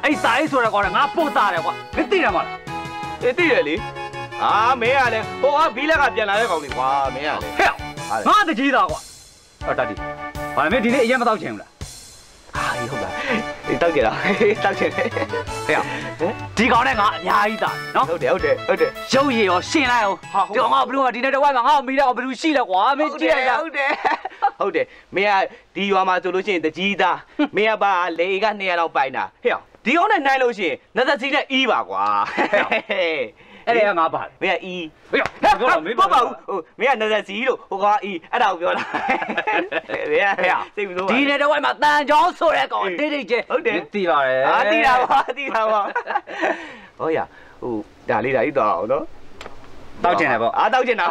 အဲ့စာရေးဆိုတဲ့ကောင်ကငါပို့တာတယ်ကွာမသိတယ်မလားအေးသိတယ်လေအာမင်းကလည်းဟိုကဘီလက်ကပြန်လာတဲ့ကောင်လေးကွာမင်းကလည်းဟဲ့ငါတကြီးသားကွာဟောတတ်ဒီဘာလဲမင်းဒီနေ့အရင်မတော့ချင်ဘူးလား အာဟုတ်လားဒီတောက်ကြတာတောက်ချင်တယ်ဟဲ့ဒီကောင်နဲ့ငါအများကြီးသားနော်ဟုတ်တယ်ဟုတ်တယ်ဟုတ်တယ်ရုပ်ရည်ရောရှင်းလိုက်အောင်ဒီကောင်ကဘလူးကဒီနေ့တော့ဝိုင်းမှာငါ့ကိုမိတော့ဘလူးရှိလဲကွာမင်းကြည့်ရရဟုတ်တယ်ဟုတ်တယ်မင်းကဒီရွာမှာဆိုလို့ရှိရင်တကြီးသားမင်းကပါလေက200လောက်ပိုင်တာဟဲ့ဒီကောင်နဲ့နိုင်လို့ရှိရင်နသက်စီနဲ့အီးပါကွာ အဲ့ဒါကငါပါမင်းကအီးဟဲ့ပြောတော့မင်းဘာပါဘူးဟိုမင်းကနသက်စီလို့ဟိုကအီးအဲ့ဒါကိုပြောတာမင်းကစိတ်မဆိုးပါဒီနေ့တော့ဝိုင်းမှာတန်ကြောင်းဆိုတဲ့ကောင်တိတ်တိတ်ချင်းဟုတ်တယ်သိပါတယ်အာတီတာပါတီတာပါဟောရဟိုဒါလေးဒါလေးတော့အောင်နော်တောက်ချင်တယ်ပေါ့အာတောက်ချင်တာ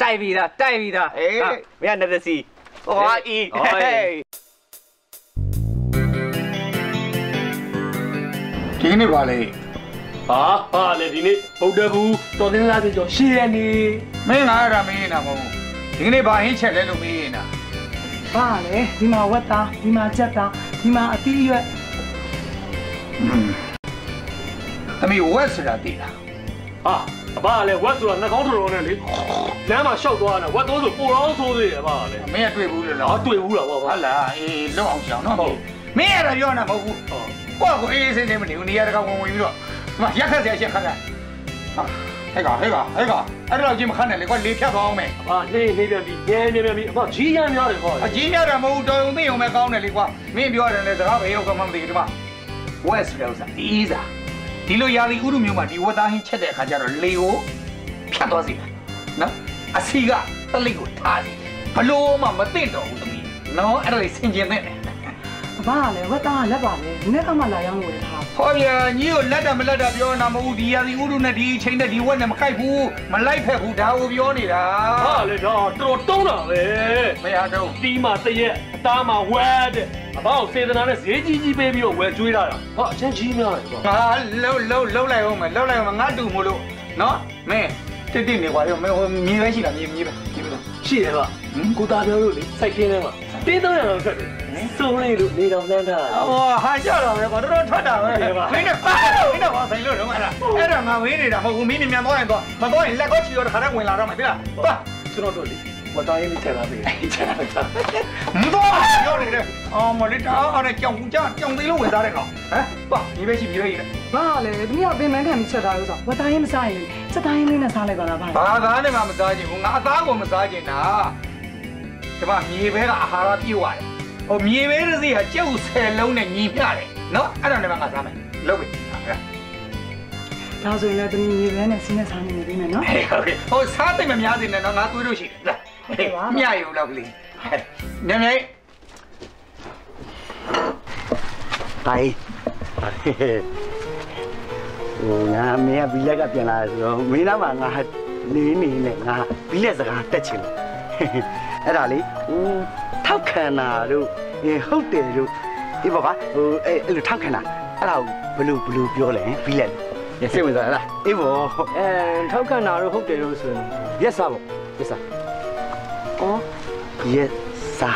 တိုက်ပြီးသားတိုက်ပြီးသားအေးမင်းကနသက်စီဟိုကအီးဒီနေ့ပါလေ ဟာဟာလေဒီနေ့ဗုဒ္ဓဘူးတော်တင်လာပြီကျော်ရှေ့ရနေမင်းငါအဲ့ဒါမင်းနေတာမဟုတ်ဘူးဒီကနေ့ဘာဟင်းချက်လဲလို့မေးနေတာဘာလဲဒီမှာဝက်သားဒီမှာကြက်သားဒီမှာအသီးရွက်သမီးဝက်ဆိုတာသိလားဟာအဘကလည်းဝက်ဆိုတာနှာခေါင်းတော်တော်နဲ့လေလမ်းမှာရှောက်သွားတာဝက်တော့ဆိုပိုတော့ဆိုးသေးတယ်အဘကလည်းမင်းကတွေ့ဘူးလေဟာနော်တွေ့ဘူးလားဘောဟုတ်လားအေးလွတ်အောင်ကြောင်နော်ဟုတ်မင်းရတာပြောနေတာမဟုတ်ဘူးဟုတ်ကိုယ့်ကိုအေးအေးဆေးဆေးမနေဘူးနေရာတကာဝင်ဝင်ပြီးတော့ ဒီမှာရက်ခက်စရာရှက်ခက်ခက်ဟာဟဲ့ကဟဲ့ကဟဲ့ကအဲ့တော့ကြီးမခတ်နဲ့လေကွာလေဖြတ်သွားအောင်မယ်အဘနေနေပြန်ပြီနေနေပြန်ပြီအဘကြီးရမ်းများတယ်ခေါ်အကြီးရတာမဟုတ်တော်ုံသိုံပဲကောင်းတယ်လေကွာမင်းပြောတယ်လေစကားပဲရောကမှမသိဘူးဒီမှာဝက်ဆိုတဲ့ဥစ္စာဒီဥစ္စာဒီလိုရာသီဥတုမျိုးမှာဒီဝက်သားဟင်းချက်တဲ့အခါကျတော့လေကိုဖြတ်သွားစေတယ်နော်အစီကတလိတ်ကိုထားစီဘလို့မှမသိတော့ဘူးသမီးနော်အဲ့ဒါလေးဆင်ကျင်တဲ့အ ဘကလည်းဝက်သားကလက်ပါလေဒီနေ့ကမှလာရောက်လို့ရထားဟောရညီကိုလက်တာမလက်တာပြောနေတာမဟုတ်ဘူးဒီရာသီဥတုနဲ့ဒီအချိန်နဲ့ဒီဝက်နဲ့မခိုက်ဘူးမလိုက်ဖက်ဘူးဒါကိုပြောနေတာဟာလေတော့တော်တုံးတာပဲမရတော့တီးမှာတရက်အသားမှာဝက်တဲ့အဘကိုစေတနာနဲ့ဈေးကြီးကြီးပေးပြီးတော့ဝယ်ကျွေးတာဟာအချင်းကြီးများတယ်ကွာငါလှုပ်လှုပ်လှုပ်လိုက်အောင်မယ်လှုပ်လိုက်အောင်မယ်ငါတူမို့လို့နော်မင်းတိတိနေကွာရောမင်းဟိုမြေပဲရှိလားမြေမြေပဲမြေပဲရှိတယ်ကွာကိုသားပြောလို့လေစိုက်ခင်းထဲမှာတင်းတော့ရအောင်ထွက်တယ် စုံလေးလို့နေတော်နှမ်းထားတာဟောဟာကြတော့ပဲကွာတော်တော်ထွက်တာပဲမင်းနဲ့ပါမင်းနဲ့ပါဆိုင်လို့တော့မလားအဲ့ဒါငါဝေးနေတာမဟုတ်ဘူးမင်းမြန်သွားရင်တော့မသွားရင်လက်ကောချီတော့တခါတည်းဝင်လာတော့မယ်ပြီလားသွားကျွန်တော်တို့လေဝတ်သားရေးလေးထည့်ထားပေးတယ်မသွားပြောနေတယ်အော်မလေးတာအဲ့ဒါကြောင်ကြောင်ကြောင်သေးလို့ဝင်သားတဲ့ကောင်ဟမ်သွားမြေပဲရှိမြေပဲရှိတယ်ဘာလဲတမီးကပင်မခံပြီးချက်ထားလို့ဆိုဝက်သားရင်မစားရင်ချက်သားရင်လေးနဲ့စားလိုက်ပါလားဗျာဘာသားနဲ့မှမစားချင်ဘူးငါအသားကိုမစားချင်တာဒီမှာမြေပဲကအဟာရပြည့်ရတယ် ဟိုမြေပဲတစ်စီးကကြက်ဥဆယ်လုံးနဲ့ညီမျှတယ်နော်အဲ့ဒါနဲ့မှငါစားမယ်လုပ်ပြီဟုတ်ကဲ့ဒါဆိုရင်လည်းတမီးမြေပဲနဲ့စီးနဲ့စားနေနေပြီမယ်နော်ဟေးဟုတ်ကဲ့ဟိုစားသိမ့်မများစေနဲ့နော်ငါသွေးလို့ရှိတယ်လားဟေးမျှယူလောက်ကလေးညံ့ညံ့တိုင်းဟိုငါမင်းကဘီလက်ကပြန်လာဆိုတော့မင်းနားမှာငါနေနေနဲ့ငါဘီလက်စကားတက်ချင်တယ် အဲ့ဒါလေဟိုထောက်ခံတာတို့အေးဟုတ်တယ်တို့ဒီပါပါဟိုအဲ့အဲ့လိုထောက်ခံတာအဲ့ဒါဘလူဘလူပြောလဲဘီလက်ရစိတ်ဝင်စားလားအေးဘောအဲထောက်ခံတာတော့ဟုတ်တယ်လို့ဆိုရင်ရက်စားပေါ့ရက်စားအော်ရက်စာ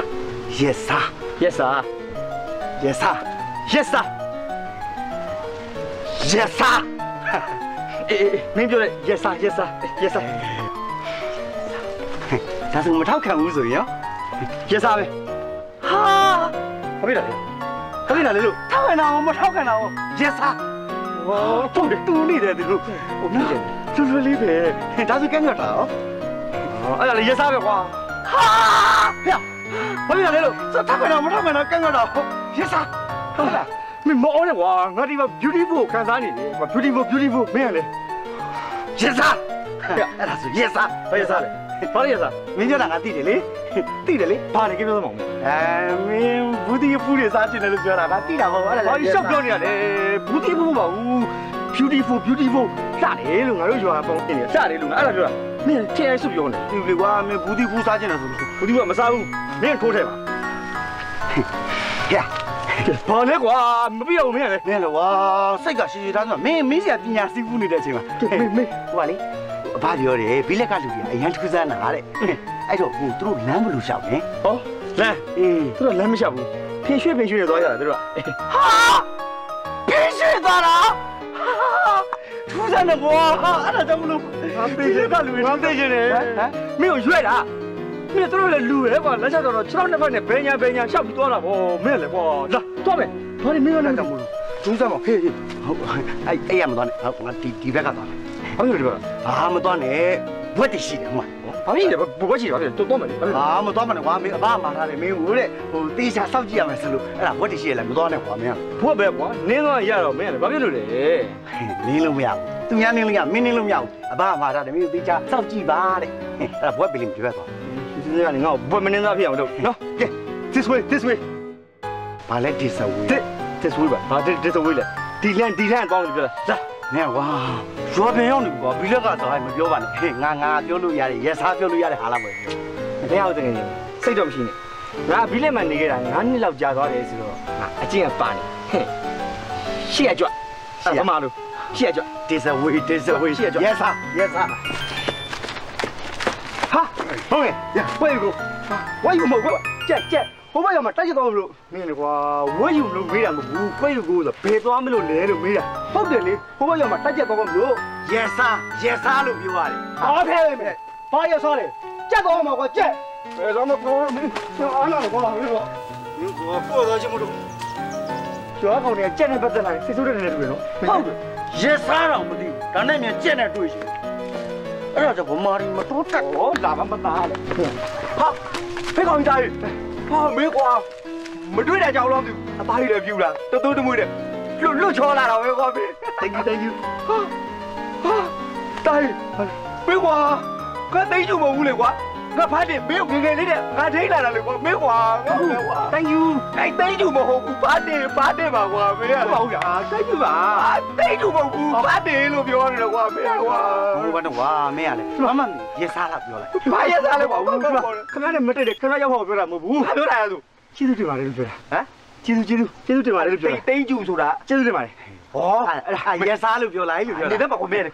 ရက်စာရက်စားရက်စာရက်စာရက်စာအေးမင်းပြောတဲ့ရက်စာရက်စာရက်စာ ဒါဆိုမထောက်ခံဘူးဆိုရင်ရောရက်စာပဲဟာဘာဖြစ်တာလဲခလိနာလေလို့ထောက်ခံတာမထောက်ခံတာရက်စာဟောပုံတူနေတယ်သူတို့ဟိုမြင်တယ်လွလွလေးပဲဒါဆိုကန်းရတာရောအဲ့ဒါလေရက်စားပဲကွာဟာဖေဘာဖြစ်လဲလို့စထောက်ခံတာမထောက်ခံတာကန်းရတာရက်စာဟုတ်လားမင်းမအောနဲ့ကွာငါဒီမှာ beautiful ခံစားနေတယ်ကွာ beautiful beautiful မင်းကလေရက်စာအဲ့ဒါဆိုရက်စာဘာရက်စားလဲ ဘာရက်စားမင်းပြောတာငါသိတယ်လေသိတယ်လေဘာလဲကိပြောသမောင်မင်းအဲမင်းဘူးဒီဖူးတွေစားချင်တယ်လို့ပြောတာငါသိတာမဟုတ်ဘူးအဲ့ဒါဘာရှောက်ပြောနေရလဲဘူးတိဘူးမပါဘူး beautiful beautiful စတယ်လို့ငါတို့ရွာပေါင်းနေတယ်စတယ်လို့ငါအဲ့ဒါပြောတာမင်းထဲရဲစုပြောနေဒီလေကွာမင်းဘူးဒီဖူးစားချင်တယ်ဆိုလို့ဘူးတိကမစားဘူးမင်းထိုးထဲပါဟဲ့ဘာလဲကွာမပြအောင်မင်းကလေမင်းလောကွာစိတ်ကရှိရှိသားဆိုမင်းမင်းစရာပညာစီးပူးနေတဲ့အချိန်မှာမင်းမင်းဟိုကလေ အဘပြောတယ်ဘိလက်ကလူကြီးအရန်ထူးဆန်းတာတဲ့အဲ့တော့ဟိုသူတို့လမ်းဘလူရှောက်နေဟောလမ်းအေးသူတို့လမ်းမလျှောက်ဘူးဖင်ရွှေ့ဖင်ရွှေ့နေသွားကြတာသူတို့ကဟာပြင်းရှိသွားတာဟာထူးဆန်းတယ်ကွာအဲ့ဒါကြောင့်မလို့ငါသိချင်တာလူငါသိချင်တယ်ဟမ်မင်းကိုရွှဲ့တာမင်းတို့လည်းလူရဲကွာလက်ချက်တော့6နှစ်ဖက်နဲ့ဘယ်ညာဘယ်ညာရှောက်ပြီးသွားတာဗောမင်းလည်းကွာလာသွားမယ်ဘာလဲမင်းကလည်းကြောက်မလို့ထူးဆန်းပါဟေးဟုတ်အဲ့အဲ့ရမသွားနဲ့ဟုတ်ငါဒီဒီဘက်ကသွားမယ် ဘာလို့ဒီပါဘာမသွားနဲ့ဘွက်တရှိတယ်ဟိုမှာဘာဖြစ်လဲဘဘချီဘာဖြစ်တော့တော့မယ်ဘာဖြစ်ဟာမသွားမနဲ့ကွာမင်းအဘမှာထားတယ်မင်းဟိုတဲ့ဟိုတေးချာစောက်ကြည့်ရမယ်ဆိုလို့အဲ့ဒါဘွက်တရှိရလဲမသွားနဲ့ကွာမင်းဘွက်ပဲကွာနင်းသွားရတော့မင်းလည်းဘာဖြစ်လို့လဲနင်းလို့မရဘူးသူများနင်းလို့ရမင်းနင်းလို့မရဘူးအဘမှာထားတယ်မင်းတေးချာစောက်ကြည့်ပါတဲ့အဲ့ဒါဘွက်ပလင်ဒီဘက်သွားဒီနေ့ကနေငါ့ကိုဘွက်မနင်းသားဖြစ်အောင်လုပ်နော်ကဲ this way this way ဘာလဲဒီဆဝေး this this way ပါဘာ this way လဲဒီလန်ဒီလန်ကောင်းတယ်ပြောတာလာ နဲကွာရွာပင်ရောက်နေကွာဘီလက်ကသွားမပြောပါနဲ့ဟေးငါငါပြောလို့ရတယ်ရက်စားပြောလို့ရတယ်ဟာလားပဲဘယ်အောင်တကယ်ကြီးစိတ်တော့မရှိနဲ့ငါဘီလက်မှန်နေခဲ့တာ9နှစ်လောက်ကြာသွားတယ်ဆိုတော့ငါအကျင့်ကပါနေဟဲ့ရှေ့ရကြွအမလို့ရှေ့ရကြွဒီဆဝေးဒီဆဝေးရက်စားရက်စားဟာဟုတ်ရဲ့ရဝဲယူကိုဝဲယူမဟုတ်ကွကြက်ကြက် ဟိုဘက်ရောက်မှာတိုက်ချက်သွားမလို့မင်းလေကွာဝဲယူမလို့မေးတာမဟုတ်ဘူးကွဲယူကိုဆိုဘယ်သွားမလို့လဲလို့မေးတာဟုတ်တယ်လေဟိုဘက်ရောက်မှာတက်ကြက်တော့မလို့ရက်စားရက်စားလို့ပြောရတယ်အားဖဲလိုက်မယ်ဘာရစားလဲကြက်တော့မှာကွာကြက်ဘယ်တော့မှပေါ်မင်းအားလာတော့ကွာမင်းကဒီကောပို့တော့ချင်မလို့ကျွားကောင်တွေကကြက်နဲ့ပတ်သက်လာရင်စိတ်ဆိုးတဲ့နေတယ်တွေ့နော်ဟုတ်တယ်ရက်စားတော့မသိဘူးဒါနဲ့မြန်ကြက်နဲ့တွေ့ရှိတယ်အဲ့ဒါကြောင့်ဗမာရီမတိုးတက်ဟောလာမမသားလေဟာဖေးကောင်ကြီးတား ဟာမေးကွာမတွေ့တဲ့ကြောင်တော့သူအသားကြီးလည်းပြူလာတတိုးတမွေးတဲ့လွတ်လွတ်ချောလာတော့ပဲကွာဖေး thank you thank you ဟာဟာတားမေးကွာကတိတ်ကျမဟုတ်ဘူးလေကွာ ငါဖတ်တယ်မင်းငငယ်လေးတဲ့ငါထိလာတာလေကွာမင်းကွာဟုတ်လေကွာ thank you အဲ့တိတ်ကျမဟုတ်ဘူးဖတ်တယ်ဖတ်တယ်ပါကွာမင်းကဟုတ်ဗျာ thank you ပါတိတ်ကျမဟုတ်ဘူးဖတ်တယ်လို့ပြောနေတယ်ကွာမင်းကွာဟိုကတော့ဝါမင်းရလေမမရက်စားလားပြောလိုက်ဘာရစားလဲပါဘူးခင်ဗျားနဲ့မတက်တယ်ခင်ဗျားရောက်ဖို့ပြောတာမဟုတ်ဘူးပြောတာရသူကျေးဇူးတင်ပါတယ်လို့ပြောတာဟမ်ကျေးဇူးကျေးဇူးကျေးဇူးတင်ပါတယ်လို့ပြောတာတိတ်ကျူဆိုတာကျေးဇူးတင်ပါတယ်ဟောအဲ့ဒါရက်စားလို့ပြောလိုက်လို့ပြောနေတာတော့ပါကွန်မင်း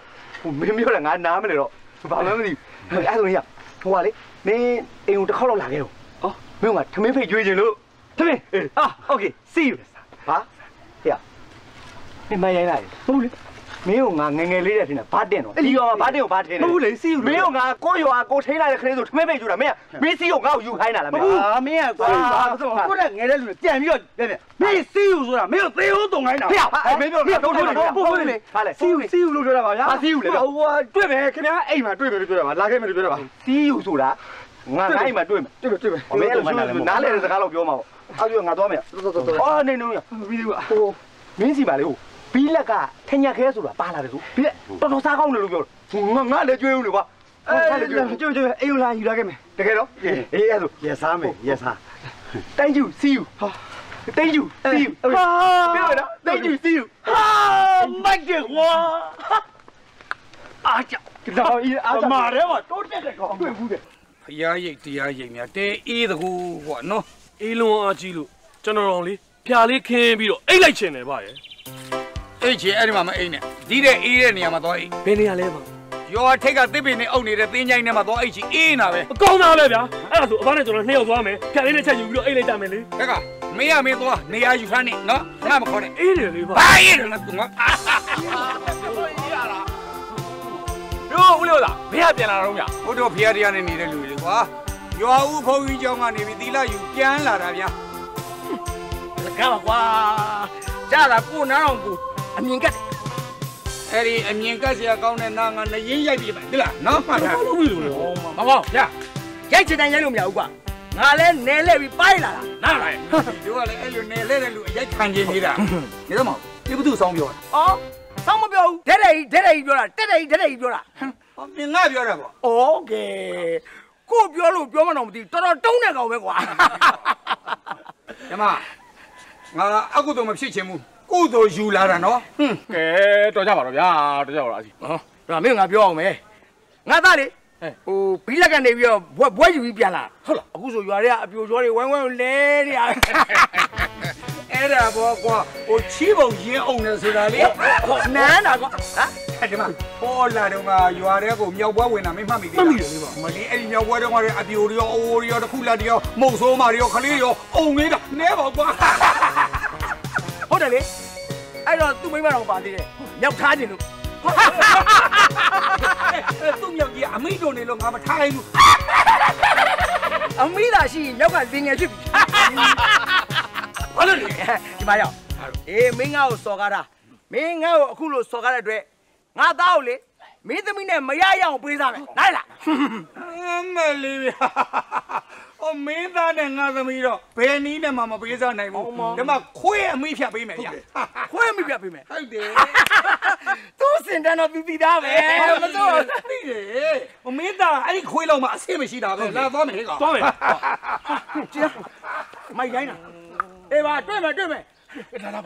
ဟိုမင်းပြောတာငါနားမလဲတော့ဘာမှမသိဘူးအဲ့ဆိုရင် ဟိုကလေမင်းအိမ်ကိုတစ်ခေါက်လောက်လာခဲ့တော့ဟောမင်းကထမင်းဖိတ်ကြွေးခြင်းလို့ထမင်းအာโอเค see you ဟာဟဲ့မင်းမရိုင်းလိုက်ဟုတ်လေ မင်းကငါငငယ်လေးတဲ့ဖြစ်နေဘာတင်တော့ဒီရောဘာတင်ကိုဘာတင်နေဟုတ်လေ see you မင်းကငါကိုရွာကိုထိန်းလိုက်တဲ့ခလေးဆိုထမင်းဖိတ်ကြွေးတာမင်းမင်း see you ငါ့ကိုယူခိုင်းတာလားမင်းအာမင်းကကွာကိုယ်ကငယ်တဲ့လူနဲ့ပြန်ပြီးတော့ပြန်ပြန်မင်းစီးယူဆိုတာမင်းသေဟုတ်တုံခိုင်းတာဖေမင်းပြောတော့တော့တော့ပို့ပို့လေဟာလေစီယူစီယူလို့ပြောတာပါဗျာစီယူလေဗျာဟိုတွေ့မယ်ခင်ဗျားအိမ်မှာတွေ့မယ်လို့ပြောတာပါလာခဲ့မယ်လို့ပြောတာပါစီယူဆိုတာငါငါအိမ်မှာတွေ့မယ်တွေ့မယ်တွေ့မယ်မင်းအဲ့နားလေတဲ့စကားတော့ပြောမှာပေါ့အဲ့ဒီငါသွားမယ်တော်တော်တော်အော်နေနေရပြီးသေးပါဟိုမင်းစီပါလေဟို ဘီလက်ကထညာခဲဆိုတာပါလာတယ်ဆိုဘီလက်တော်တော်စားကောင်းတယ်လို့ပြောငါငါလည်းကြွေးဦးလေကွာအဲ့ကျွေးကျွေးကျွေးအိမ်လာယူလာခဲ့မယ်တကယ်တော့အေးအဲ့ဆိုရက်စားမယ်ရက်စား thank you see you thank you see you ဟာပြောရတော့ thank you see you ဟာမိုက်တယ်ကွာအားကြောင့်တော့ဤအားဗမာထဲမှာတိုးတက်တဲ့ကောင်တွေ့ဘူးတဲ့ဖရာရိတ်တရားရိတ်များတဲအေးတကူကွာနော်အေးလွန်အားကြီးလို့ကျွန်တော်တော်လေးဖြာလေးခင်းပြီးတော့အိတ်လိုက်ချင်တယ်ဗျာ ရဲ့အဲ့ချေအဲ့ဒီမှာမအိမ်နဲ့ဒီတဲ့အေးတဲ့နေရာမှာသွားအိမ်ဘယ်နေရာလဲဗျာရောထိတ်ကတစ်ပင်နဲ့အုပ်နေတဲ့သင်းချိုင်းထဲမှာသွားအိတ်ချီအေးနာပဲအကောင်းသားပဲဗျာအဲ့ဒါဆိုအဘနဲ့ကျွန်တော်နှစ်ယောက်သွားမယ်ဖြာလေးနဲ့ချက်ယူပြီးတော့အိတ်လိုက်ကြမယ်လေတက်ကမင်းရမင်းသွားနေရာယူထားနေနော်ငါမခေါ်နဲ့အေးတယ်လေဗျာဘာအေးတယ်လဲသူငါပြောဦးလို့လားမင်းကပြန်လာတော့ဗျာဘုဒ္ဓဖရာတရားနဲ့နေတဲ့လူတွေကွာရွာဦးဘုန်းကြီးကျောင်းကနေပြီးသီလယူပြန်လာတာဗျာစကားပါကွာကြားတာကိုနားအောင်ကို အမြင်ကတ် အဲ့ဒီအမြင်ကတ်စရာကောင်းတဲ့နာငါနရင်ရိုက်ပြပါဒီလားနော်မှတ်တာ ဟုတ်ပြီလို့လေ မပေါ့ဗျာရိုက်ချင်တယ်ရိုက်လို့မရဘူးကွာငါလဲနဲလဲပြီးပိုက်လာတာနားလိုက် ဒီကလည်းအဲ့လိုနေလဲတဲ့လူအရိုက်ခံခြင်းနေတာနေတော့မဟုတ်ဒီဘသူဆောင်းပြောတာ အော်စောင်းမပြောဘူးဒဲဒဲကြီးဒဲဒဲကြီးပြောတာတက်တက်ကြီးဒဲဒဲကြီးပြောတာ ဟောမင်းငါပြောတာပေါ့ โอเคကိုပြောလို့ပြောမှတော့မသိတော်တော်တုံးတဲ့ကောင်ပဲကွာ ဓမ္မငါအကုသို့မဖြစ်ချင်ဘူး ကုသိုလ်ယူလာတာနော်ကဲတော်ကြပါတော့ဗျာတော်ကြပါတော့အစီဟောဒါမင်းငါပြောအောင်မယ်ငါသားလေဟိုဘီလက်ကနေပြီးတော့ဘွဲဘွဲယူပြီးပြန်လာဟုတ်လားအခုဆိုရွာတွေကအပြိုကျော်တွေဝိုင်းဝိုင်းလဲနေရအဲ့ဒါဘောကွာဟိုချီးပုံရင်းအောင်နေဆိုတာလေနန်းတာကွာဟမ်ဒီမှာပေါ်လာတော့ကရွာတဲ့ကိုမြောက်ပွဲဝင်တာမင်းမှတ်မိသေးလားမှတ်မိတယ်လေပါမလီအဲ့ဒီမြောက်ပွဲတော့ကအပြိုတွေရောအိုးတွေရောတစ်ခုလာတရောမုတ်ဆိုးမာတွေရောခလေးရောအုံနေတာနဲပါကွာ ဟုတ်တယ်လေအဲ့တော့သူ့မိမတော်ပါသေးတယ်မြောက်ထားခြင်းလို့အဲ့သူ့မြောက်ကြီးအမိတို့နေလို့ငါမထားဘူးအမိသာရှိရင်မြောက်ကလင်ငယ်ဖြစ်ပြီဟုတ်တယ်လေဒီမှာရောက်အေးမင်းငါ့ကိုစော်ကားတာမင်းငါ့ကိုအခုလိုစော်ကားတဲ့အတွက်ငါသားကိုလေမင်းသမီးနဲ့မရရအောင်ပေးစားမယ်နိုင်လားအမလေးဗျာ။ အော်မင်းသားနဲ့ငါသမီးတော့ဘယ်နည်းနဲ့မှမပေးစားနိုင်ဘူး။ဒီမှာခွေးအမိဖြတ်ပေးမယ်ဗျာခွဲမိပြပေးမယ်။ဟုတ်တယ်သူစင်တန်းတော့ပြီးပြီးသားပဲမစိုး။သိတယ်။မင်းသားအဲ့ဒီခွေးလောက်မှအဆင်မရှိတာပဲ။လာသွားမယ်ဟဲ့ကောင်သွားမယ်ကျင်းမိုက်တိုင်းတာအေးပါတွေ့မယ်တွေ့မယ်ပြောလို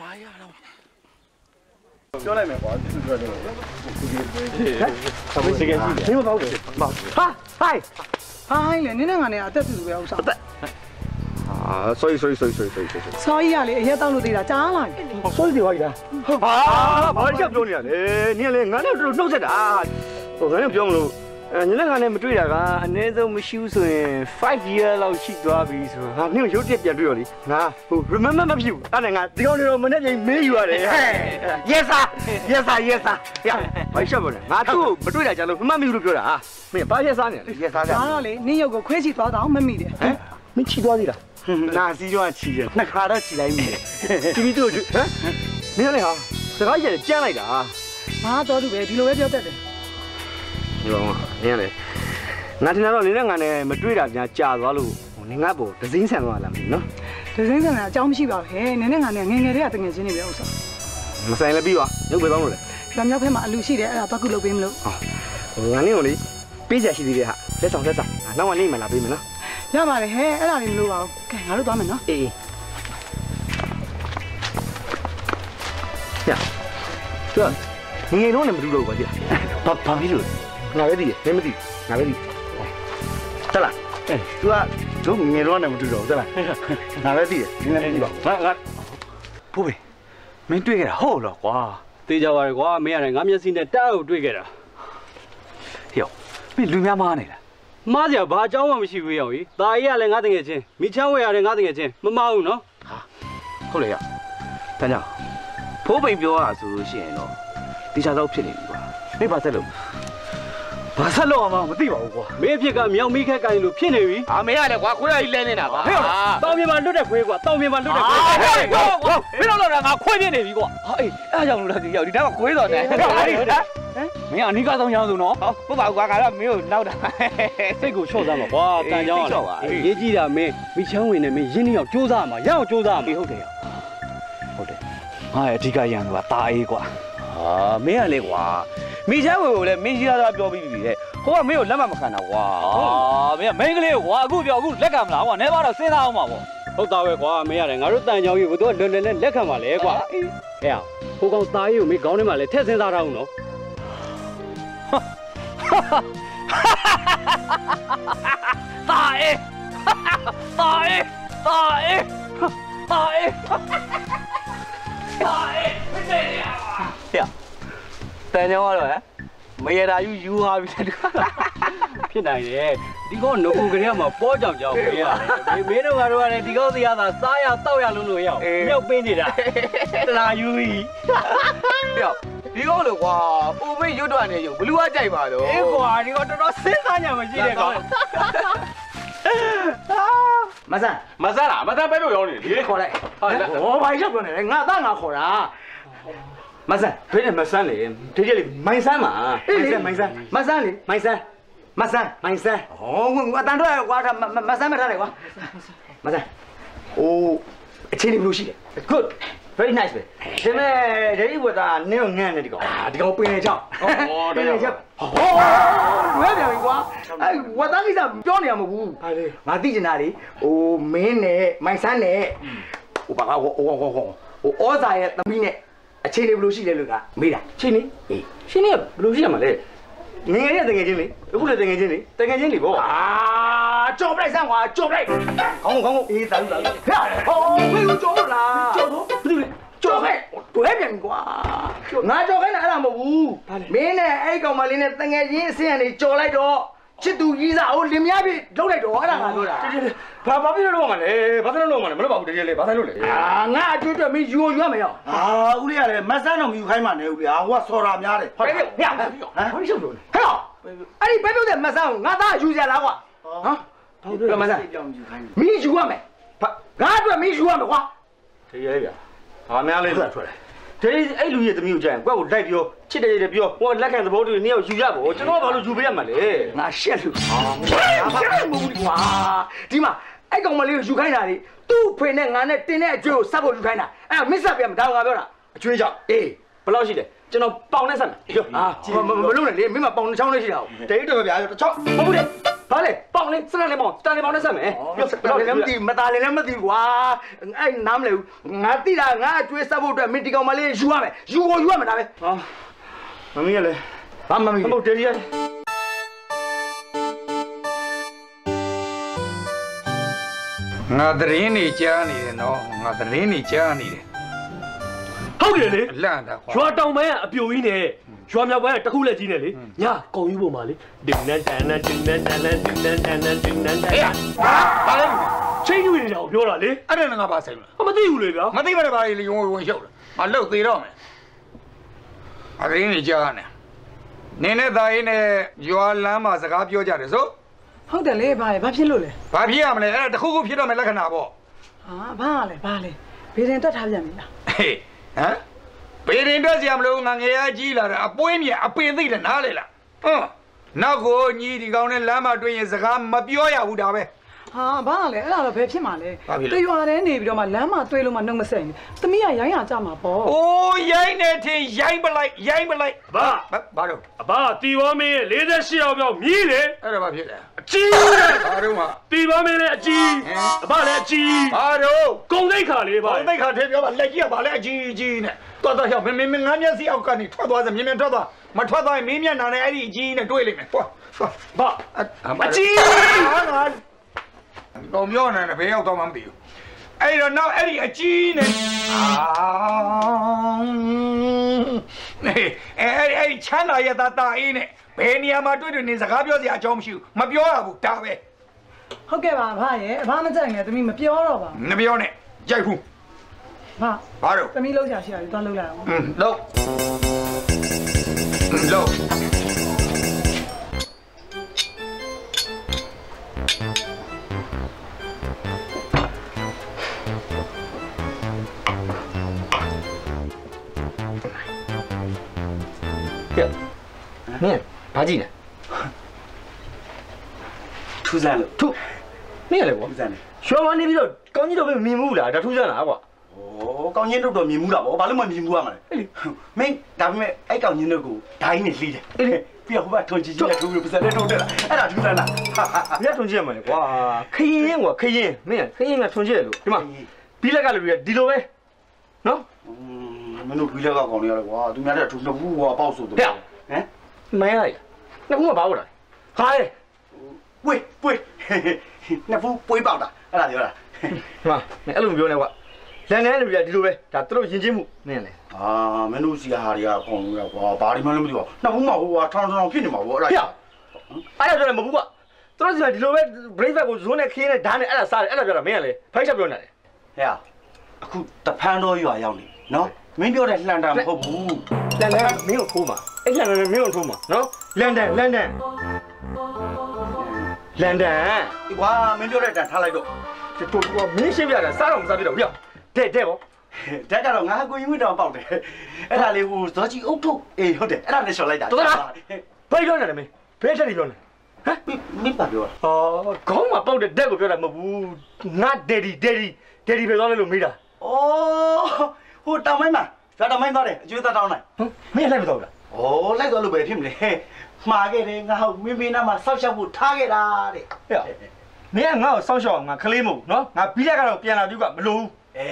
က်မယ်ကွာသူပြောတယ်ဟုတ်စကင်ကြည့်တယ်မင်းမပေါ့တယ်မဟာဟိုင်းဟိုင်းလေနင်းနဲ့ငါနဲ့အသက်တူတူပဲဥစ္စာအာ sorry sorry sorry sorry sorry sorry စောကြီးကလေအရက်တောက်လို့သေးတာကြားလာပြီ sorry ဒီဝိုင်းလားဟာဘာလို့ချက်ပြောနေရလဲနင်လည်းငါနဲ့တို့နှုတ်ဆက်တာဟိုငါနဲ့ပြောမလို့အဲ ညနေကလည်းမတွေ့တာကအနည်းဆုံးမရှိဘူးဆိုရင်5 year လောက်ရှိသွားပြီဆိုတော့ငါနင့်ကိုရုပ်တရက်ပြန်တွေ့ရောလေငါဟို remember မဖြစ်ဘူးအဲ့ဒါငါဒီကောင်တွေတော့မနေ့ကမေးယူရတယ် yes sir yes sir yes sir ရဘာရှက်ပါလဲငါသူ့ကိုမတွေ့တာကြလို့မမမီဘူးလို့ပြောတာဟာမင်းဘာရက်စားနေလဲ yes sir ဒါတော့လေနင်းရုပ်ကိုခွဲချီသွားတော့မမိတယ်ဟမ်မင်းချီသွားသေးလားနာစီကျောင်းချီတယ်နှစ်ခါတော့ချီလိုက်မိတယ်တီဗီတို့ဟမ်မင်းလည်းဟာစကားကြီးကြမ်းလိုက်တာဘာတော့သူပဲဒီလိုပဲပြောတတ်တယ် ဒီကောင်မင်းလည်းငါတင်တော့နင်းနဲ့ငါနဲ့မတွေ့တာညာကြာသွားလို့ဟိုနင်ငါ့ဘောဒဇင်းဆန်သွားလားမသိနော်ဒီစင်းစံကအကြောင်းမရှိပါဘူးဟဲ့နင်းနဲ့ငါနဲ့ငယ်ငယ်တည်းကတငယ်ချင်းတွေပဲဥစ္စာမဆိုင်လည်းပြီးပါရုပ်ပဲကောင်းလို့လေပြမြောက်ဖက်မှာအလူရှိတယ်အဲ့ဒါတော့ကုလုပ်ပေးမလို့ဟိုငါနင်းကိုလေပေးစရာရှိသေးတယ်ဟာလက်ဆောင်လက်ဆောင်ငါနောက်ကနေမှလာပေးမယ်နော်ရပါတယ်ဟဲ့အဲ့ဒါလေးမလို့ပါဘူးကဲငါတို့သွားမယ်နော်အေးညကျော်ငယ်တော့လည်းမတူတော့ဘူးပါကြည့်ဘာဘာဖြစ်လို့ ငါပဲသိတယ်မင်းမသိငါပဲသိ တက်လားအဲ तू ကတို့ငယ်တော့နဲ့မတူတော့ဘူးတက်လားငါလည်းသိတယ်နင်းလည်းမသိပါဘူး ငါငါဖိုးပဲမင်းတွေ့ခဲ့တာဟုတ်လားကွာတေးကြပါရကွာမင်းရတယ်ငါမျက်စိနဲ့တားကိုတွေ့ခဲ့တာဟေ့မင်းလူများမားနေလားမားကြဘာအကြောင်းမှမရှိဘူးရောက်ကြီးตาကြီးကလည်းငါတငယ်ချင်းမိချမ်းဝဲရတယ်ငါတငယ်ချင်းမမားဘူးနော် ဟုတ်လေရတန်းကြောင်ဖိုးပိန်ပြောရဆိုလို့ရှိရင်တော့တေချာတော့ဖြစ်နေပြီကွာမင်းဘာဆက်လို့ ဘာဆက်လို့အောင်မသိပါဘူးကွာမင်းအဖြစ်ကမြောင်မိခက်ကန်လို့ဖြစ်နေပြီအာမင်းရတယ်ကွာခွေးရကြီးလဲနေတာကွာဟေ့တောင်မြေမှာလွတ်တဲ့ခွေးကွာတောင်မြေမှာလွတ်တဲ့ခွေးဟေ့ကွာမင်းတို့တော့ငါခွေးပြနေပြီကွာဟာအေးအဲ့ကြောင့်လို့လားဒီရောက်ဒီတော့ခွေးတော်တယ်ဟဲ့ဟာဒီဟမ်မင်းအနိကဆုံးချောင်းဆိုနော်ဟုတ်ပါဘူးကွာကတော့မင်းကိုနောက်တာစိတ်ကိုချော့သားမှာကွာတန်ချောင်းอ่ะရေးကြည့်တာမင်းမိချမ်းဝင်နေမင်းရင်းနှီးအောင်စူးစမ်းမှာရအောင်စူးစမ်းမှာဟုတ်တယ်ဟုတ်တယ်ငါရဲ့အဓိကရန်ကတာအေးကွာဟာမင်းကလေကွာ မိချမ်းဝေကိုလည်းမင်းကြီးသားပြောပြီးပြီတဲ့ဟိုကမင်းကိုလက်မမခံတာကွာအာမင်းမင်းကလေးကွာအခုပြောအခုလက်ကမလားကွာနဲပါတော့စဉ်းစားအောင်ပါဗောဟုတ်တာပဲကွာမင်းရတယ်ငါတို့တန်ချောင်းကြီးဘုတော့လွယ်လွယ်နဲ့လက်ခံပါလေကွာဟဲ့ဟိုကောင်တာအေးကိုမင်းခေါင်းထဲမှာလည်းထည့်စဉ်းစားထားအောင်နော်တာအေးတာအေးတာအေးတာအေးတာအေးမင်းရ တန်ကြောင်ကတော့ဟမ်မရတာယူယူဟာပြီတဲ့ဖြစ်နိုင်တယ်ဒီကောငကူကလေးကမှပေါ်ကြောင်ကြောင်မင်းရတယ်မင်းတို့ကတော့လည်းဒီကောစီရတာစားရတောက်ရလို့လို့ရအောင်မြောက်ပင်းနေတာလာယူကြီးပြောဒီကောလို့ကွာပူမေးရွတ်တော့နေရုံဘလူးကကြိုက်ပါတော့အေးကွာဒီကောတော်တော်စဉ်းစားညာမရှိတဲ့ကောင်မဆန်းမဆန်းလားမဆန်းပဲလို့ရောနေလေခေါ်လိုက်ဟောဘာရောက်ပြောနေလဲငါသားငါခေါ်တာ မဆန်းဖေးနဲ့မဆန်းလေဒီကြလေမိုင်းဆန်းမှာမိုင်းဆန်းမိုင်းဆန်းမဆန်းလေမိုင်းဆန်းမဆန်းမိုင်းဆန်းဟောအတန်တော့ကွာမဆန်းမထားလေကွာမဆန်းဟိုအချင်းဘယ်လိုရှိလဲ good very nice ပဲဒီမဲ့ဒိဋ္ဌိဝတ္တနင်းကိုငန့်နေဒီကောင်ဒီကောင်ပင်နေချောင်းပင်နေချောင်းဟောဝဲပြန်ပြီကွာအဲဝတ္တကိစ္စပြောနေရမဟုတ်ဘူးဘာလဲငါသိချင်တာလေဟိုမင်းနဲ့မိုင်ဆန်းနဲ့ဟိုဘာဟိုဟိုဟိုဟိုဟိုဩဇာရဲ့သမီးနဲ့ အချင်းတွေဘယ်လိုရှိလဲလို့ကမေးတာချင်းနေအေးချင်းနေဘယ်လိုရှိရမှာလဲငယ်ငယ်တကယ်ချင်းလေအခုလည်းတကယ်ချင်းလေတကယ်ချင်းလीပေါ့အာကြော်ပလိုက်စမ်းကွာကြော်ပလိုက်ခေါင်းခေါင်းအေးသာလူသာလူဟဲ့ဟောဘယ်လိုကြော်လားကြော်တော့ဘယ်လိုလဲကြော်ခဲ့တွဲပြန်ကွာငါကြော်ခိုင်းတာအဲ့ဒါမဟုတ်ဘူးမင်းနဲ့အဲ့ကောင်မလေးနဲ့တငယ်ချင်းအစင်းကနေကြော်လိုက်တော့ ချစ်သူကြီးစားဟိုလင်မယားပြီလှုပ်လိုက်တော့အဲ့ဒါငါပြောတာဘာဘာဖြစ်လို့မလဲဘာဖြစ်လို့မလဲမလို့ပါဘူးတကယ်လေဘာဆိုင်လို့လဲအာငါအကျွတ်တွက်မင်းယူရွရမရောအာဦးလေးရတယ်မဆန်းတော့မယူခိုင်းမှနဲ့ဦးလေးဟာဟိုကစော်တာများတယ်ဟုတ်တယ်ဟဲ့ဟမ်ဘာရှုပ်လို့လဲဟဲ့အဲ့ဒီဘယ်ပြုတ်တဲ့မဆန်းကိုငါသားယူကြလားကွာဟမ်ဘာမဆန်းမင်းယူရမယ်ငါအတွက်မင်းယူရမယ်ကွာတကယ်ဗျာဘာများလဲထွက်တယ် ဒီအဲ့လူရဲ့သမီးကိုကြာရင်ကွက်ကိုလိုက်ပြောချစ်တယ်တယ်ပြောဟိုလက်ခံသဘောတူနေရောက်ယူရပါဦးကျွန်တော်ကဘာလို့ယူပေးရမှာလဲငါရှက်လူဟာရှက်မဟုတ်ဘူးကွာဒီမှာအဲ့ကောင်မလေးကိုယူခိုင်းတာလေသူ့ဖေနဲ့ငါနဲ့တင်းတဲ့အကျွေးကိုစပ်ဖို့ယူခိုင်းတာအဲ့မစ်ဆက်ပြမဒါကငါပြောတာအကျွေးကြောင့်အေးဘယ်လောက်ရှိလဲကျွန်တော်ပေါင်နဲ့ဆက်မယ်ပြောအာမမလုပ်နဲ့လေမင်းမပေါင်တစ်ချောင်းလေးရှိတာဟုတ်ဒိတ်တော်ဗျာတစ်ချောင်းမဟုတ်ဘူးလေ ဘာလဲပေါင်လေးစနလေးပေါင်စတန်လေးပေါင်နဲ့ဆက်မယ်ပြောဘယ်တော့လည်းမသိမသားလည်းလည်းမသိကွာအဲ့နားမလဲဘူးငါတိတာငါအကျွေးစပ်ဖို့အတွက်မင်းဒီကောင်မလေးယူရမယ်ယူကိုယူရမယ်ဒါပဲဟာမမီးရလေဘာမှမမမဟုတ်တယ်ရီရငါသတင်းနေကြားနေတယ်နော်ငါသတင်းနေကြားနေတယ် ဟုတ်တယ်လေအလန့်တာကွာရွာတောင်ပိုင်းကအပြိုကြီးနဲ့ရွာမြောက်ပိုင်းကတခုလက်ကြီးနဲ့လေညာကုံယူပုံမှာလေတင်းနန်တန်နန်တင်းနန်တန်နန်တင်းနန်တန်နန်တင်းနန်တန်ဟေးဟာဘာလဲချင်းယူနေတာကိုပြောတာလေအဲ့ဒါငါပါဆိုင်လားမသိဘူးလေဗျာမသိမနဲ့ပါလေလီဝင်ဝင်ရှုပ်လားမလှုပ်သေးတော့မယ်အကင်းကြီးကြားနေနင်းနဲ့သားရင်းနဲ့ရွာလမ်းမှာစကားပြောကြတယ်ဆိုဟုတ်တယ်လေဘာလဲဘာဖြစ်လို့လဲဘာဖြစ်ရမလဲအဲ့ဒါတခုခုဖြစ်တော့မယ်လက္ခဏာပေါ့ဟာဘာလဲဘာလဲဘေးရင်တက်ထားပြန်ပြီလားဟေး ဟမ်ပေရင်တက်စရာမလိုငါငယ်ရကြီးလာတာအပွေးမြအပင်သိတယ်နားလေလားဟမ်နောက်ကိုညီဒီကောင်နဲ့လမ်းမှာတွေ့ရင်စကားမပြောရဘူးဒါပဲဟာဘာလဲအဲ့ဒါတော့ဘယ်ဖြစ်မှာလဲဘာဖြစ်လဲတရွာထဲနေပြီးတော့မှလမ်းမှာတွေ့လို့မှနှုတ်မဆက်ဘူးသမီးကရိုင်းရကြမှာပေါ့အိုးရိုင်းနေထင်ရိုင်းပလိုက်ရိုင်းပလိုက်ဘာဘာလို့အဘတီဘောမင်းရဲ့48ရောက်ပြောက်မြည်လေအဲ့ဒါဘာဖြစ်လဲ အကြီးတဲ့ဘာတော့မှတီဘောမင်းလည်းအကြီးအဘလည်းအကြီးဘာတော့ကုံသိက္ခာလေးပါဘာသိခါထဲပြောပါလက်ကြီးကဘာလဲအကြီးကြီးနဲ့တော်တော်ရောက်မင်းမင်းငါမျက်စိအောက်ကနေထွက်သွားစမြင်မြင်ထွက်သွားမထွက်သွားရင်မင်းမျက်နှာနဲ့အဲ့ဒီအကြီးနဲ့တွေ့လိမ့်မယ်သွားသွားဘာအကြီးဟာငါတော့ပြောနေတယ်ဘယ်ရောက်တော့မှမသိဘူးအဲ့တော့နောက်အဲ့ဒီအကြီးနဲ့အာနေအဲ့ဒီအဲ့ဒီချမ်းသာရတာတာအေးနဲ့ ဘယ်နေရာမှာတွေ့တွေ့နေစကားပြောစရာအကြောင်းမရှိဘူးမပြောရဘူးဒါပဲဟုတ်ကဲ့ပါဘာရဲ့အဘာမကြိုက်နဲ့သမီးမပြောတော့ပါမပြောနဲ့ကြိုက်ဘူးဘာဘာလို့သမီးလောက်ချာရှိရတယ်သွားလောက်လိုက်အောင်อืมလောက်လောက်ဟဲ့မင်း ဘာကြည့်လဲထူးဆန်းလို့ထုမင်းရလေကွာထူးဆန်းတယ်ရွှေမနေပြီးတော့ကောင်းကြီးတော့မမြင်ဘူးလားဒါထူးဆန်းလားကွာဩကောင်းချင်းတို့တော့မြင်မှုတာဗောဘာလို့မမြင်မှုရမှာလဲမင်းဒါပေမဲ့အဲ့ကောင်းချင်းတို့ကိုဒိုင်းနဲ့လှီးတယ်ပြီးတော့ဟိုဘထွန်ကြီးကြီးနဲ့ထိုးပြီးပစတဲ့ထိုးတယ်လားအဲ့ဒါထူးဆန်းလားမင်းထွန်ကြည့်ရမှာလေကွာခရင်ကွာခရင်မင်းခရင်ကထွန်ကြည့်တယ်လို့ဒီမှာဘီလက်ကလူတွေကဒီလိုပဲနော်မင်းတို့ဘီလက်ကကောင်တွေရတယ်ကွာသူများတဲ့ထူးနှစ်ဘူးကွာပေါက်ဆိုတော့ဟမ် မင်းလိုက်နှစ်ခုမှဘာလို့လဲဟာလေပွေးပွေးနှစ်ဘူးပွေးပေါက်တာအဲ့ဒါပြောတာဒီမှာမင်းအဲ့လိုမပြောနဲ့ကွာလန်လန်လူတွေကဒီလိုပဲဒါသူတို့ယဉ်ကျေးမှုမင်းလေအာမင်းတို့စီဟာတွေကကောင်တွေကကွာဘာဒီမှလည်းမသိပါဘူးနှစ်ဘူးမှဟိုကထောင်ထောင်ဖြစ်နေမှာဗောအဲ့ဒါဖျက်အဲ့ဒါပြောတယ်မဟုတ်ဘူးကွာသူတို့စီကဒီလိုပဲ break ကိုဇွန်းနဲ့ခင်းနဲ့ဓာတ်နဲ့အဲ့ဒါစားတယ်အဲ့ဒါပြောတာမင်းကလေဖိုက်ချက်ပြောနေတယ်ဟဲ့အခုတဖန်တော်ရွာရောက်နေနော် မင်းပြောတဲ့လှန်တာမဟုတ်ဘူးလန်လန်မင်းကိုထိုးမှာအဲ့လန်လန်မင်းကိုထိုးမှာနော်လန်ဒန်လန်ဒန်လန်ဒန်ဒီကွာမင်းပြောတဲ့တန်ထားလိုက်တော့တူတူကမင်းရှင်းပြတာစားတော့မစားပြတော့ပြောတဲ့တဲ့ပေါ့ဓာတ်ကတော့ငါကိုကြီးမတောင်ပေါက်တယ်အဲ့ဒါလေးဟိုဇောကြီးအုတ်ထုတ်အေးဟုတ်တယ်အဲ့ဒါနဲ့ရှော်လိုက်တာတော်လားဘယ်ပြောနေလဲမင်းဘယ်ချက်နေပြောနေမင်းပါပြောဟောခေါင်းမှာပေါက်တဲ့တဲ့ကိုပြောတာမဟုတ်ဘူးငါဒယ်ဒီဒယ်ဒီဒယ်ဒီပဲသွားလဲလို့မေးတာဩ ဟိုတောင်မိုင်းမှာဒါတောင်မိုင်းသွားတယ်အကျွေးသားတောင်းလိုက်ဟမ်မင်းလိုက်မတော့ဘူးလားဩလိုက်သွားလို့ပဲဖြစ်မလဲမှားခဲ့တယ်ငါဟုတ်မင်းမင်းနားမှာဆောက်ရှောက်ဖို့ထားခဲ့တာတဲ့ဟဲ့မင်းကငါ့ကိုစောင့်ရှောက်အောင်ငါခလေးမဟုတ်ဘူးနော်ငါဘီလက်ကတော့ပြန်လာပြီကမလို့ဘူးအဲ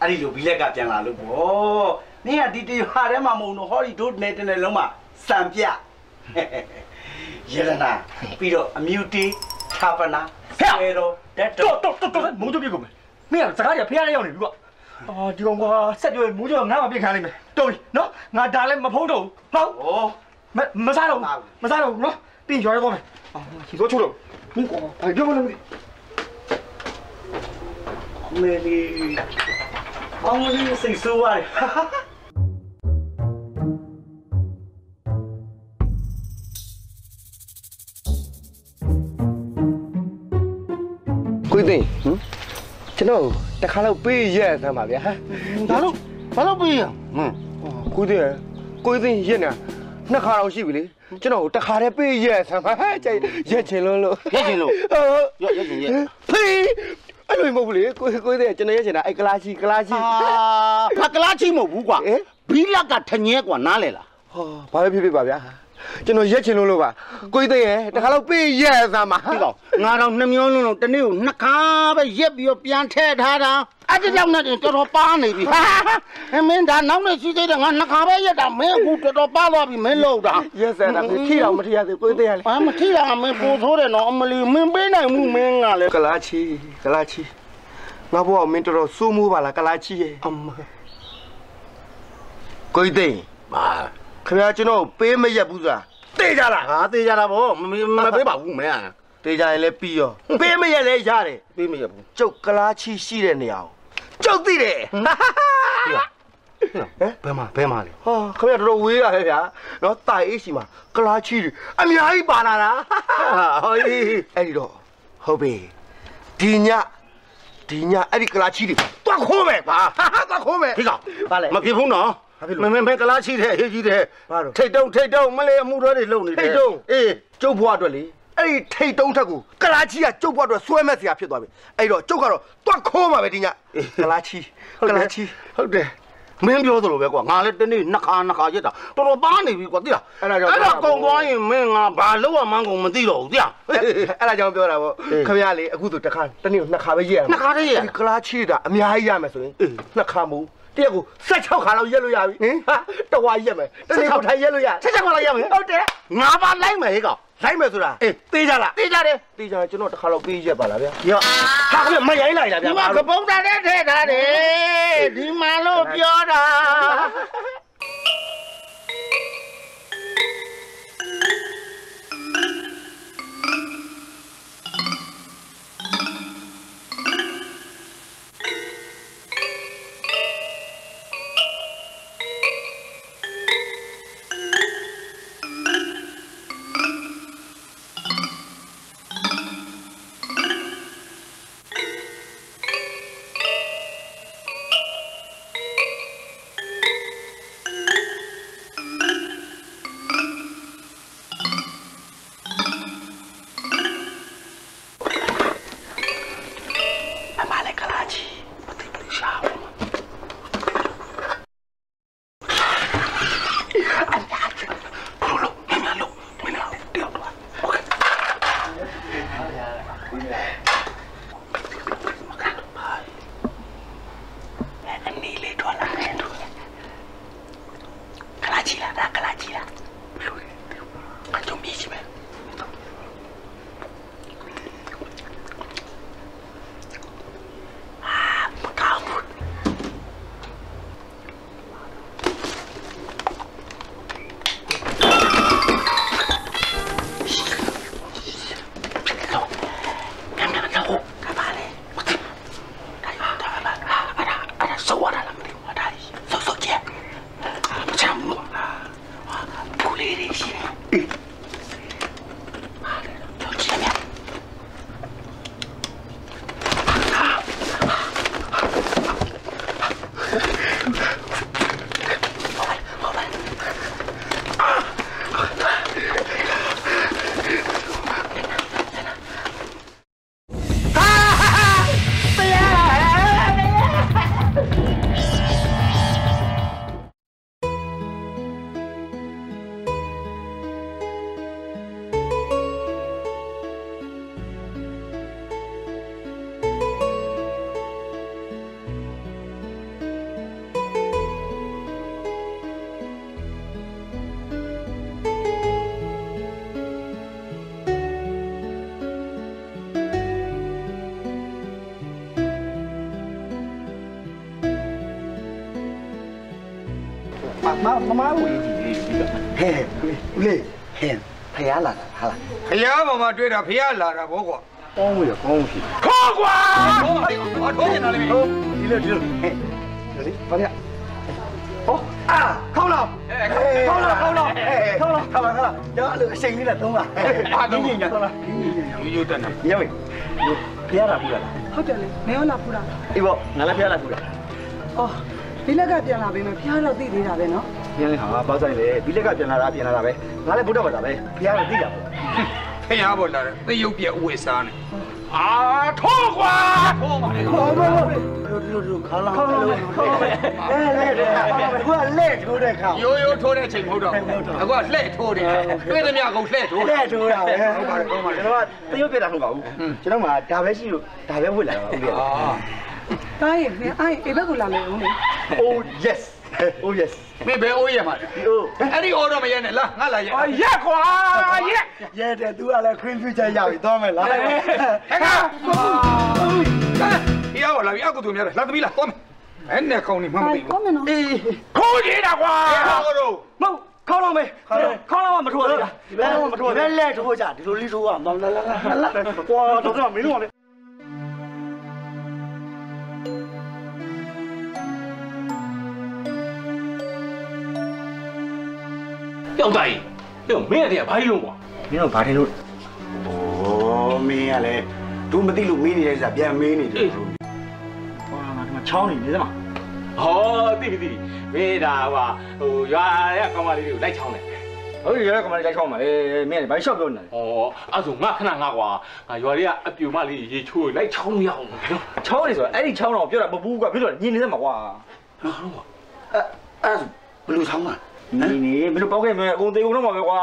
အဲ့ဒီလိုဘီလက်ကပြန်လာလို့ဗောနင်းကဒီတီဟာထဲမှာမဟုတ်တော့ဟောဒီတို့နဲ့တနေ့လုံးမှာစံပြရတနာပြီးတော့အမြူတီခါပနာဆယ်တော့တက်တော့တော့တော့တော့မိုးကြပြကုန်မယ်မင်းကစကားကြီးဖះရရောက်နေပြီကွာ အာဒီကောင်ကဆက်ပြောမိုးကြငါ့မှာပြစ်ခံလိုက်မယ်တော်ပြီနော်ငါဒါလည်းမဖုံးတော့ဘူးဟုတ်ဩမမစားတော့ဘူးမစားတော့ဘူးနော်ပြီးရွာရတော့မယ်အာခီတော့ချိုးတော့ဘင်းကွာဘာပြောမလဲမသိမေလီအောင်မလေးစိတ်ဆိုးရတယ်ကိုသိန်းဟမ်ကျွန်တော် တခါတော့ပေးရက်ဆမ်းပါဗျာဟမ်ဘာလို့ဘာလို့ပြေးရဟမ်ကိုသိန်းကိုသိန်းရက်နေနှစ်ခါတော့ရှိပြီလေကျွန်တော်တခါတည်းပေးရက်ဆမ်းပါဟဲ့ကြိုက်ရက်ချင်လို့လို့ရက်ချင်လို့ဟုတ်ရက်ရက်ချင်ရက်ဖေးအဲ့လိုမဟုတ်ဘူးလေကိုကိုသိန်းကျွန်တော်ရက်ချင်တာအဲ့ကလာချီကလာချီအာဖကလားချိမဟုတ်ဘူးကွာဘီလက်ကထငဲကွာနားလေလားဟောဘာပဲဖြစ်ဖြစ်ပါဗျာ ကျွန်တော်ရက်ချင်လို့လို့ပါကိုသိန်းရဲ့တခါတော့ပေးရက်ဆမ်းပါဒီကောင်ငါတော့နှမျိုးလုံးလုံးတနေ့ကိုနှစ်ခါပဲရက်ပြီးတော့ပြန်ထည့်ထားတာအဲ့ဒီကြောင့်နဲ့တော်တော်ပါနေပြီဟာမင်းဒါနောက်နဲ့ရှိသေးတယ်ငါနှစ်ခါပဲရက်တာမင်းအခုတော်တော်ပါသွားပြီမင်းလို့တာရက်ဆမ်းတာထိတော့မထိရသေးကိုသိန်းရလေဘာမထိရမင်းပို့ထိုးတယ်နော်အမလီမင်းပေးနိုင်မှုမင်းကလည်းကလာချီကလာချီငါဘောကမင်းတော်တော်စိုးမိုးပါလားကလာချီရဲ့အမကိုသိန်းဘာ ခင်ဗျာကျွန်တော်ကိုပေးမရက်ဘူးဆိုတာတေးကြလားဟာသေးကြတာဗောမမမပေးပါဘူးမင်းတေးကြရင်လည်းပြီးရောပေးမရက်လည်းရတယ်ပေးမရဘူးကျုပ်ကလားချီရှိတဲ့နေရာကိုကျုပ်သိတယ်ဟမ်ဘယ်မှာဘယ်မှာလဲဟာခင်ဗျာတော်တော်ဝေးရတယ်ဗျာနော်တိုင်အေးရှိမှာကလားချီတွေအများကြီးပါလာတာဟောအေးအဲ့ဒီတော့ဟုတ်ပြီဒီညဒီညအဲ့ဒီကလားချီတွေတွားခိုးမယ်ပါတွားခိုးမယ်ဒီကောင်ပါလေမဖြစ်ဘူးနော် ဘာဖြစ်လို့မင်းမင်းကလားရှိတယ်ဟေးကြီးတယ်ဘာလို့ထိတ်တုံးထိတ်တုံးမလေးအမှုတော်တွေလုံနေတယ်ထိတ်တုံးအေးကျုပ်ဘွားအတွက်လေအဲ့ဒီထိတ်တုံးထက်ကိုကလားချီကကျုပ်ဘွားအတွက်ဆွဲမဲ့စရာဖြစ်သွားပြီအဲ့တော့ကျုပ်ကတော့တွားခိုးမှာပဲဒီညကလားချီကလားချီဟုတ်တယ်မင်းပြောသလိုပဲကွာငါလည်းတနေ့နှစ်ခါနှစ်ခါရက်တာတော်တော်ပါနေပြီကွာသိလားအဲ့ဒါကြောင့်အဲ့ဒါကုံသွားရင်မင်းငါဘာလို့ရမှန်းကုန်မသိတော့ဘူးသိလားအဲ့ဒါကြောင့်ပြောတာပေါ့ခင်ဗျားလေအခုဆိုတစ်ခါတစ်နေ့ကိုနှစ်ခါပဲရက်ရမှာနှစ်ခါတည်းရက်ဒီကလားချီတာအများကြီးရမယ်ဆိုရင်နှစ်ခါမဟုတ် တရက်ကို16ခါလောက်ရက်လို့ရပြီဟာတဝါရက်မယ်တစ်နေ့ကိုထိုင်ရက်လို့ရချက်ချက်ခါလိုက်ရမယ်ဟုတ်တယ်ငါပါလိုက်မယ်ဟေးကောင်လိုက်မယ်ဆိုတာအေးသေးကြလားသိကြတယ်သေးကြရင်ကျွန်တော်တစ်ခါလောက်ပေးရက်ပါလားဗျာရောဟာခင်ဗျမရိုင်းလိုက်လားဒီဗျာမှာကပုံးတာတဲ့ထဲထားတယ်ဒီမှာလို့ပြောတာ ဖះလာတာဗောကွာကောင်းဝေးကောင်းရှိခေါ်ကွာခေါ်ပါလေဟောထိုးနေတာလေဟုတ်ဒီလိုဒီလိုဟဲ့လေဘာလဲဟောအာခေါင်းလောက်ခေါင်းလောက်ခေါင်းလောက်ခေါင်းလောက်ခေါင်းလောက်ခေါင်းလောက်ကျောင်းအဲ့လိုအချိန်လေးနဲ့သုံးလားဘာသုံးညညာသုံးလားယူယူတက်နေညမေဖျားတာဘူးလားဟုတ်တယ်လေမင်းရောလာဖူးတာအေးပေါ့ငါလည်းဖျားလာဘူးလားအော်ဒီလက်ကပြန်လာပြီမဖျားတော့သိသေးတာပဲနော်။ပြန်ဟာပေါ့ဆိုင်လေဒီလက်ကပြန်လာတာပြန်လာတာပဲ။ငါလည်းဘုဒ္ဓဘာသာပဲ။ဖះကသိတာပေါ့ ဖះပေါ်လာတယ်သေရုပ်ပြအဝိစားနေအာထိုးကွာထိုးပါလေ။ဟုတ်ပါဘူး။တို့တို့တို့ခါလာခါလာခါလာ။အဲလေလေ။ဘာလဲထိုးတဲ့ခါရိုးရိုးထိုးတဲ့ချိန်မဟုတ်တော့အခုကလှဲ့ထိုးတယ်တွေ့သမျှကုန်လှဲ့ထိုး။လက်ထိုးတာပဲ။ဟုတ်ပါတယ်ဟုတ်ပါတယ်။ကျွန်တော်ကတရုတ်ပြတာမဟုတ်ပါဘူး။ကျွန်တော်ကဒါပဲရှိလို့ဒါပဲဝစ်လာတာဦးလေးအာတားရင်မင်းအဲ့အိမ်ဘက်ကိုလာမယ်ဦးလေ။ Oh yes. Oh yes. မင်းဘယ်အိုးရမှာလဲဒီအိုးအဲ့ဒီအော်တော့မရဲနဲ့လားငါလာရဲရက်ကွာရက်ရဲတဲ့ तू ကလည်းခွင့်ပြုချက်ရပြီသွားမယ်လားဟဲ့ကအေးရောလာပြီအကူတူများလာသမီးလာသွားမယ်အဲ့နဲ့ကောင်းနေမှမသိကောဘူးင်းမယ်နော်အေးခိုးကြီးတာကွာဟောတော့မဟုတ်ခေါင်းလုံးမေးခေါင်းလုံးခေါင်းလုံးကမထိုးသေးလားဒီဘက်မထိုးဒီဘက်လက်ထိုးကြဒီလိုလေးထိုးအောင်လာလာလာလာကွာတော့တော့မင်းတို့ကလေ ယောက်တိုင်းယောက်မင်းကတည်းကဘာကြီးလုံးကွာမင်းတို့ဘာထင်လို့ဩမင်းကလည်းသူမသိလို့မင်းနေတဲ့စားပြန်မင်းနေတယ်ကွာငါဒီမှာချောင်းနေနေစမ်းဟောတိပြီတိပြီမင်းဒါဟိုဟိုရွာရဲ့ကောင်မလေးတွေကိုလိုက်ချောင်းတယ်ဟုတ်ပြီရဲကမလေးလိုက်ချောင်းပါလေမင်းကဘာရှော့ပြောနေလဲဟောအဲ့ဆိုငါခဏငါကွာငါရွာတွေကအပြူမလေးရေချိုးလိုက်ချောင်းရအောင်နော်ချောင်းနေဆိုအဲ့ဒီချောင်းတော့ပြောတာမဘူးကွာပြီးတော့ညင်နေစမ်းပါကွာအဲ့အဲ့ဘလူဆောင်မှာ နေနေဘယ်လိုပေါက်ခဲ့မလဲအကုန်သေးကုန်တော့မှာပဲကွာ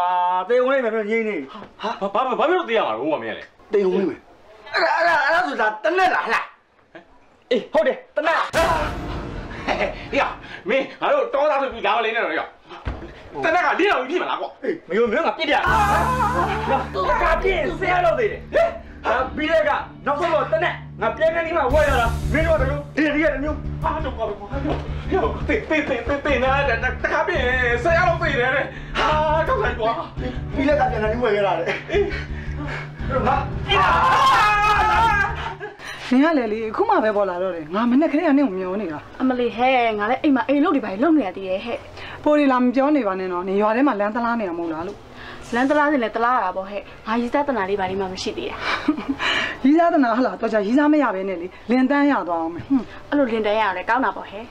သေကုန်လိုက်မယ်ပြောညင်နေဟာဘာဘာဘာဖြစ်လို့တရားမှာတော့ဟိုကမင်းလေတိမ်ုံလေးမယ်အဲ့ဒါအဲ့ဒါအဲ့ဒါဆိုတာတနက်လားဟလားအေးဟုတ်တယ်တနက်ဟေးမင်းငါတို့တောသားဆိုပြီးလာမလေးနဲ့တော့ရောက်တနက်ကလေးတော်ကြီးဖြစ်မလားကွာမယုံမျိုးကပြစ်ပြကပြင်းဆဲလို့သေးတယ်ဟာပြီးတဲ့ကနောက်ဆုံးတော့တနက် ငါပြင်းနေဒီမှာဝဲရတာမင်းတို့ကတလို့ဒီဒီကတမျိုးဟာတော့ကွာကွာယောတေးတေးတေးတေးနာတတခါပြင်းဆရာလို့သိတယ်ဟာကောက်လိုက်ကွာပြီးလက်ကပြန်လာပြီးဝယ်ခဲ့တာလေငါနင်ကလေလေအခုမှပဲပေါ်လာတော့တယ်ငါမနဲ့ခရက်ကနေကိုမျောနေတာအမလေးဟဲ့ငါလည်းအိမ်မှာအိမ်လုပ်တွေပါလုပ်နေရသေးရဲ့ဟဲ့ပိုရီလာမပြောနေပါနဲ့တော့နေရွာထဲမှာလမ်းသလားနေတာမဟုတ်လားလို့ လမ်းတလားစင်လည်းတလားရတာပေါ့ဟဲ့ငါရီသားတနာလေးပါလေးမှမရှိသေးတာရီးစားသနာဟလာတော့ကြရီးစားမရပဲနဲ့လေလင်တန်းရသွားအောင်မယ်ဟွန်းအဲ့လိုလင်တန်းရရတယ်ကောင်းတာပေါ့ဟဲ့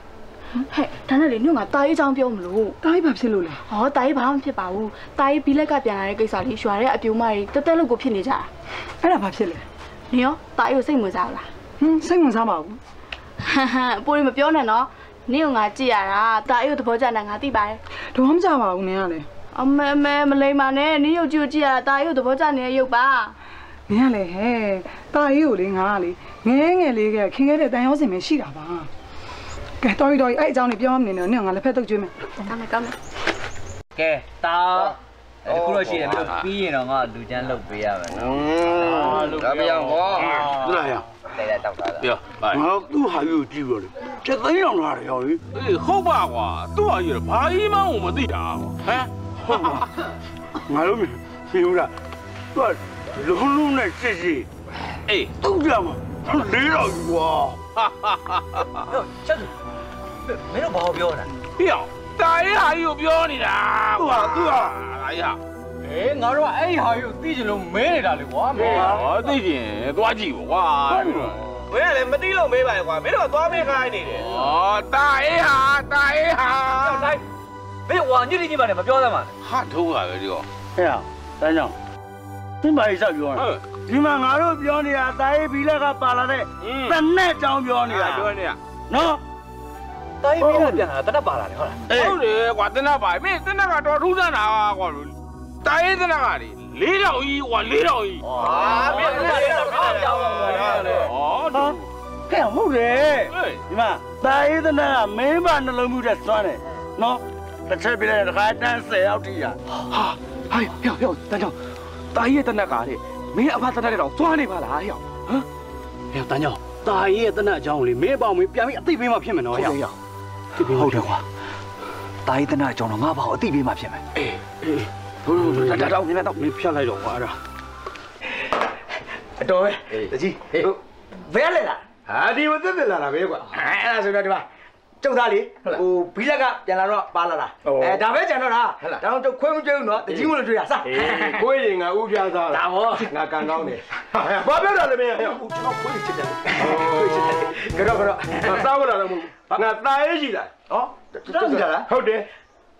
ဟဲ့ဒါနဲ့လေညငါတာရေးချောင်းပြောမလို့တားကြီးဘာဖြစ်လို့လဲဟောတာရေးဘာမှမဖြစ်ပါဘူးတာရေးဘီလက်ကပြန်လာတဲ့ကိစ္စလေးရွာတဲ့အပြိုမတွေတက်တက်လို့ကိုဖြစ်နေကြတာအဲ့ဒါဘာဖြစ်လဲနင်ရောတာရေးကိုစိတ်ဝင်စားလားဟွန်းစိတ်ဝင်စားပါဘူးဟမ်ဟမ်ပိုရီမပြောနဲ့နော်နင့်ကငါကြည့်ရတာတာရေးကိုသဘောကျတယ်ငါသိပါတယ်တော့မကြပါဘူးနင်ကလေ အမေအမေမလိမ္မာနဲ့နင့်ရုပ်ကြည့်ကိုကြည့်ရတာတာရေးကိုသဘောကျနေတဲ့ရုပ်ပါနင်ကလေဟဲ့တာကြီးကိုလေငါကလေငဲငယ်လေးကခင်ခဲ့တဲ့တန်ရောစင်ပဲရှိတာပါကဲတော်ရီတော်ရီအဲ့အကြောင်းလေးပြောမနေနဲ့နင်ကငါလက်ဖက်တုတ်ကျွေးမယ်ကောင်းမယ်ကောင်းမယ်ကဲတာအဲ့ခုတော့ရှိတယ်မင်းတို့ပြီးရင်တော့ငါလူချမ်းလုပ်ပေးရမယ်နော်ဒါမရဟောသူလာရတိုက်တိုက်တောက်တာလားပြောပါငါသူ့ဟာယူကြည့်ပါလေချက်သိန်းအောင်လာတယ်ရောဟိအေးဟုတ်ပါကွာသူ့ဟာကြီးဘာကြီးမှမသိတာဟမ် ဟုတ်ပါငါတို့မြင်ဘူးလားသူကလုံးလုံးနဲ့စစ်စစ်အေးတုတ်ကြမှာလေးတော့ယူွာဟုတ်ချက်သူမင်းတို့ဘာပြောတာဟေ့တာရေးဟာကြီးကိုပြောနေတာသူကသူကဟာရအေးငါတို့ကအဲ့ဒီဟာကိုသိချင်လို့မဲနေတာလေကွာမင်းဟောသိကျင်သွားကြည့်ပေါ့ကွာမင်းကလည်းမသိလို့မေးပါလေကွာမင်းတို့ကသွားမေးခိုင်းနေတယ်ဟောတာရေးဟာတာရေးဟာလိုက် မင်းဝါညစ်ညစ်ပါနဲ့မပြောသမ်းပါဟာထုံးတာပဲဒီတော့ဟဲ့တန်းကြောင့်သင်ပါရေးဆက်ပြောတာဒီမှာငါတို့ပြောနေတာတာရေးဘီလက်ကပါလာတဲ့တနက်ကြောင်ပြောနေတာပြောနေရနော်တိုင်းပြီးတော့ပြန်လာတနက်ပါလာတယ်ဟုတ်လားဟုတ်တယ်ကွာတင်းတော့ပါမင်းတင်းတော့ကတော့ထူးဆန်းတာကွာတာရေးတင်းတော့ကလေလေးတောင်ကြီးကွာလေးတောင်ကြီးဟာမင်းလည်းတော့ကောင်းကြောင်းပါလေဟောတူဟဲ့ဟုတ်တယ်ဟေးဒီမှာတာရေးတနက်ကမင်းမနှလုံးမှုတဲ့စွမ်းတယ်နော် တစ်ချက်ပြလိုက်တခါတန်း10ရောက်တိရဟာဟိုင်းဟေ့ဟေ့တန်းကြောင်တာကြီးရဲ့တနက်ကလေမင်းအဖတနက်တဲ့တော့သွားနေပါလားဟေ့ဟမ်ဟေ့တန်းကြောင်တာကြီးရဲ့တနက်အကြောင်းကိုလေမင်းအပေါင်းမင်းပြန်ပြီးအသိပေးမှဖြစ်မယ်နော်ဟေ့ဟေ့ဟုတ်တယ်ကွာတာကြီးတနက်အကြောင်းတော့ငါဘာကိုအသိပေးမှဖြစ်မယ်အေးအေးဟုတ်ဟုတ်တတော်နေတော့မင်းဖြတ်လိုက်တော့ကွာအဲ့ဒါအတော်ပဲတကြီးဟေ့ဘယ်လဲလားဟာဒီမသိသိလာတာပဲကွာအဲ့ဒါဆိုတော့ဒီမှာ ကျုပ်သားလေးဟိုဘီလက်ကပြန်လာတော့ပါလာတာအဲဒါပဲကြံတော့တာဒါတော့ကျုပ်ခွဲမကျွေးဘူးနော်တကြီးမလို့တွေ့ရစကိုယ်ရင်ငါဥပြသားဒါဟောငါကန်ကောင်းတယ်ဘာပြောတာလဲမင်းဟဲ့ကျွန်တော်ခွေးချစ်တယ်ခွေးချစ်တယ်ကြောကြောငါစားမလာတော့မဟုတ်ငါตาရေးရှိတာဟောတော်ကြလားဟုတ်တယ်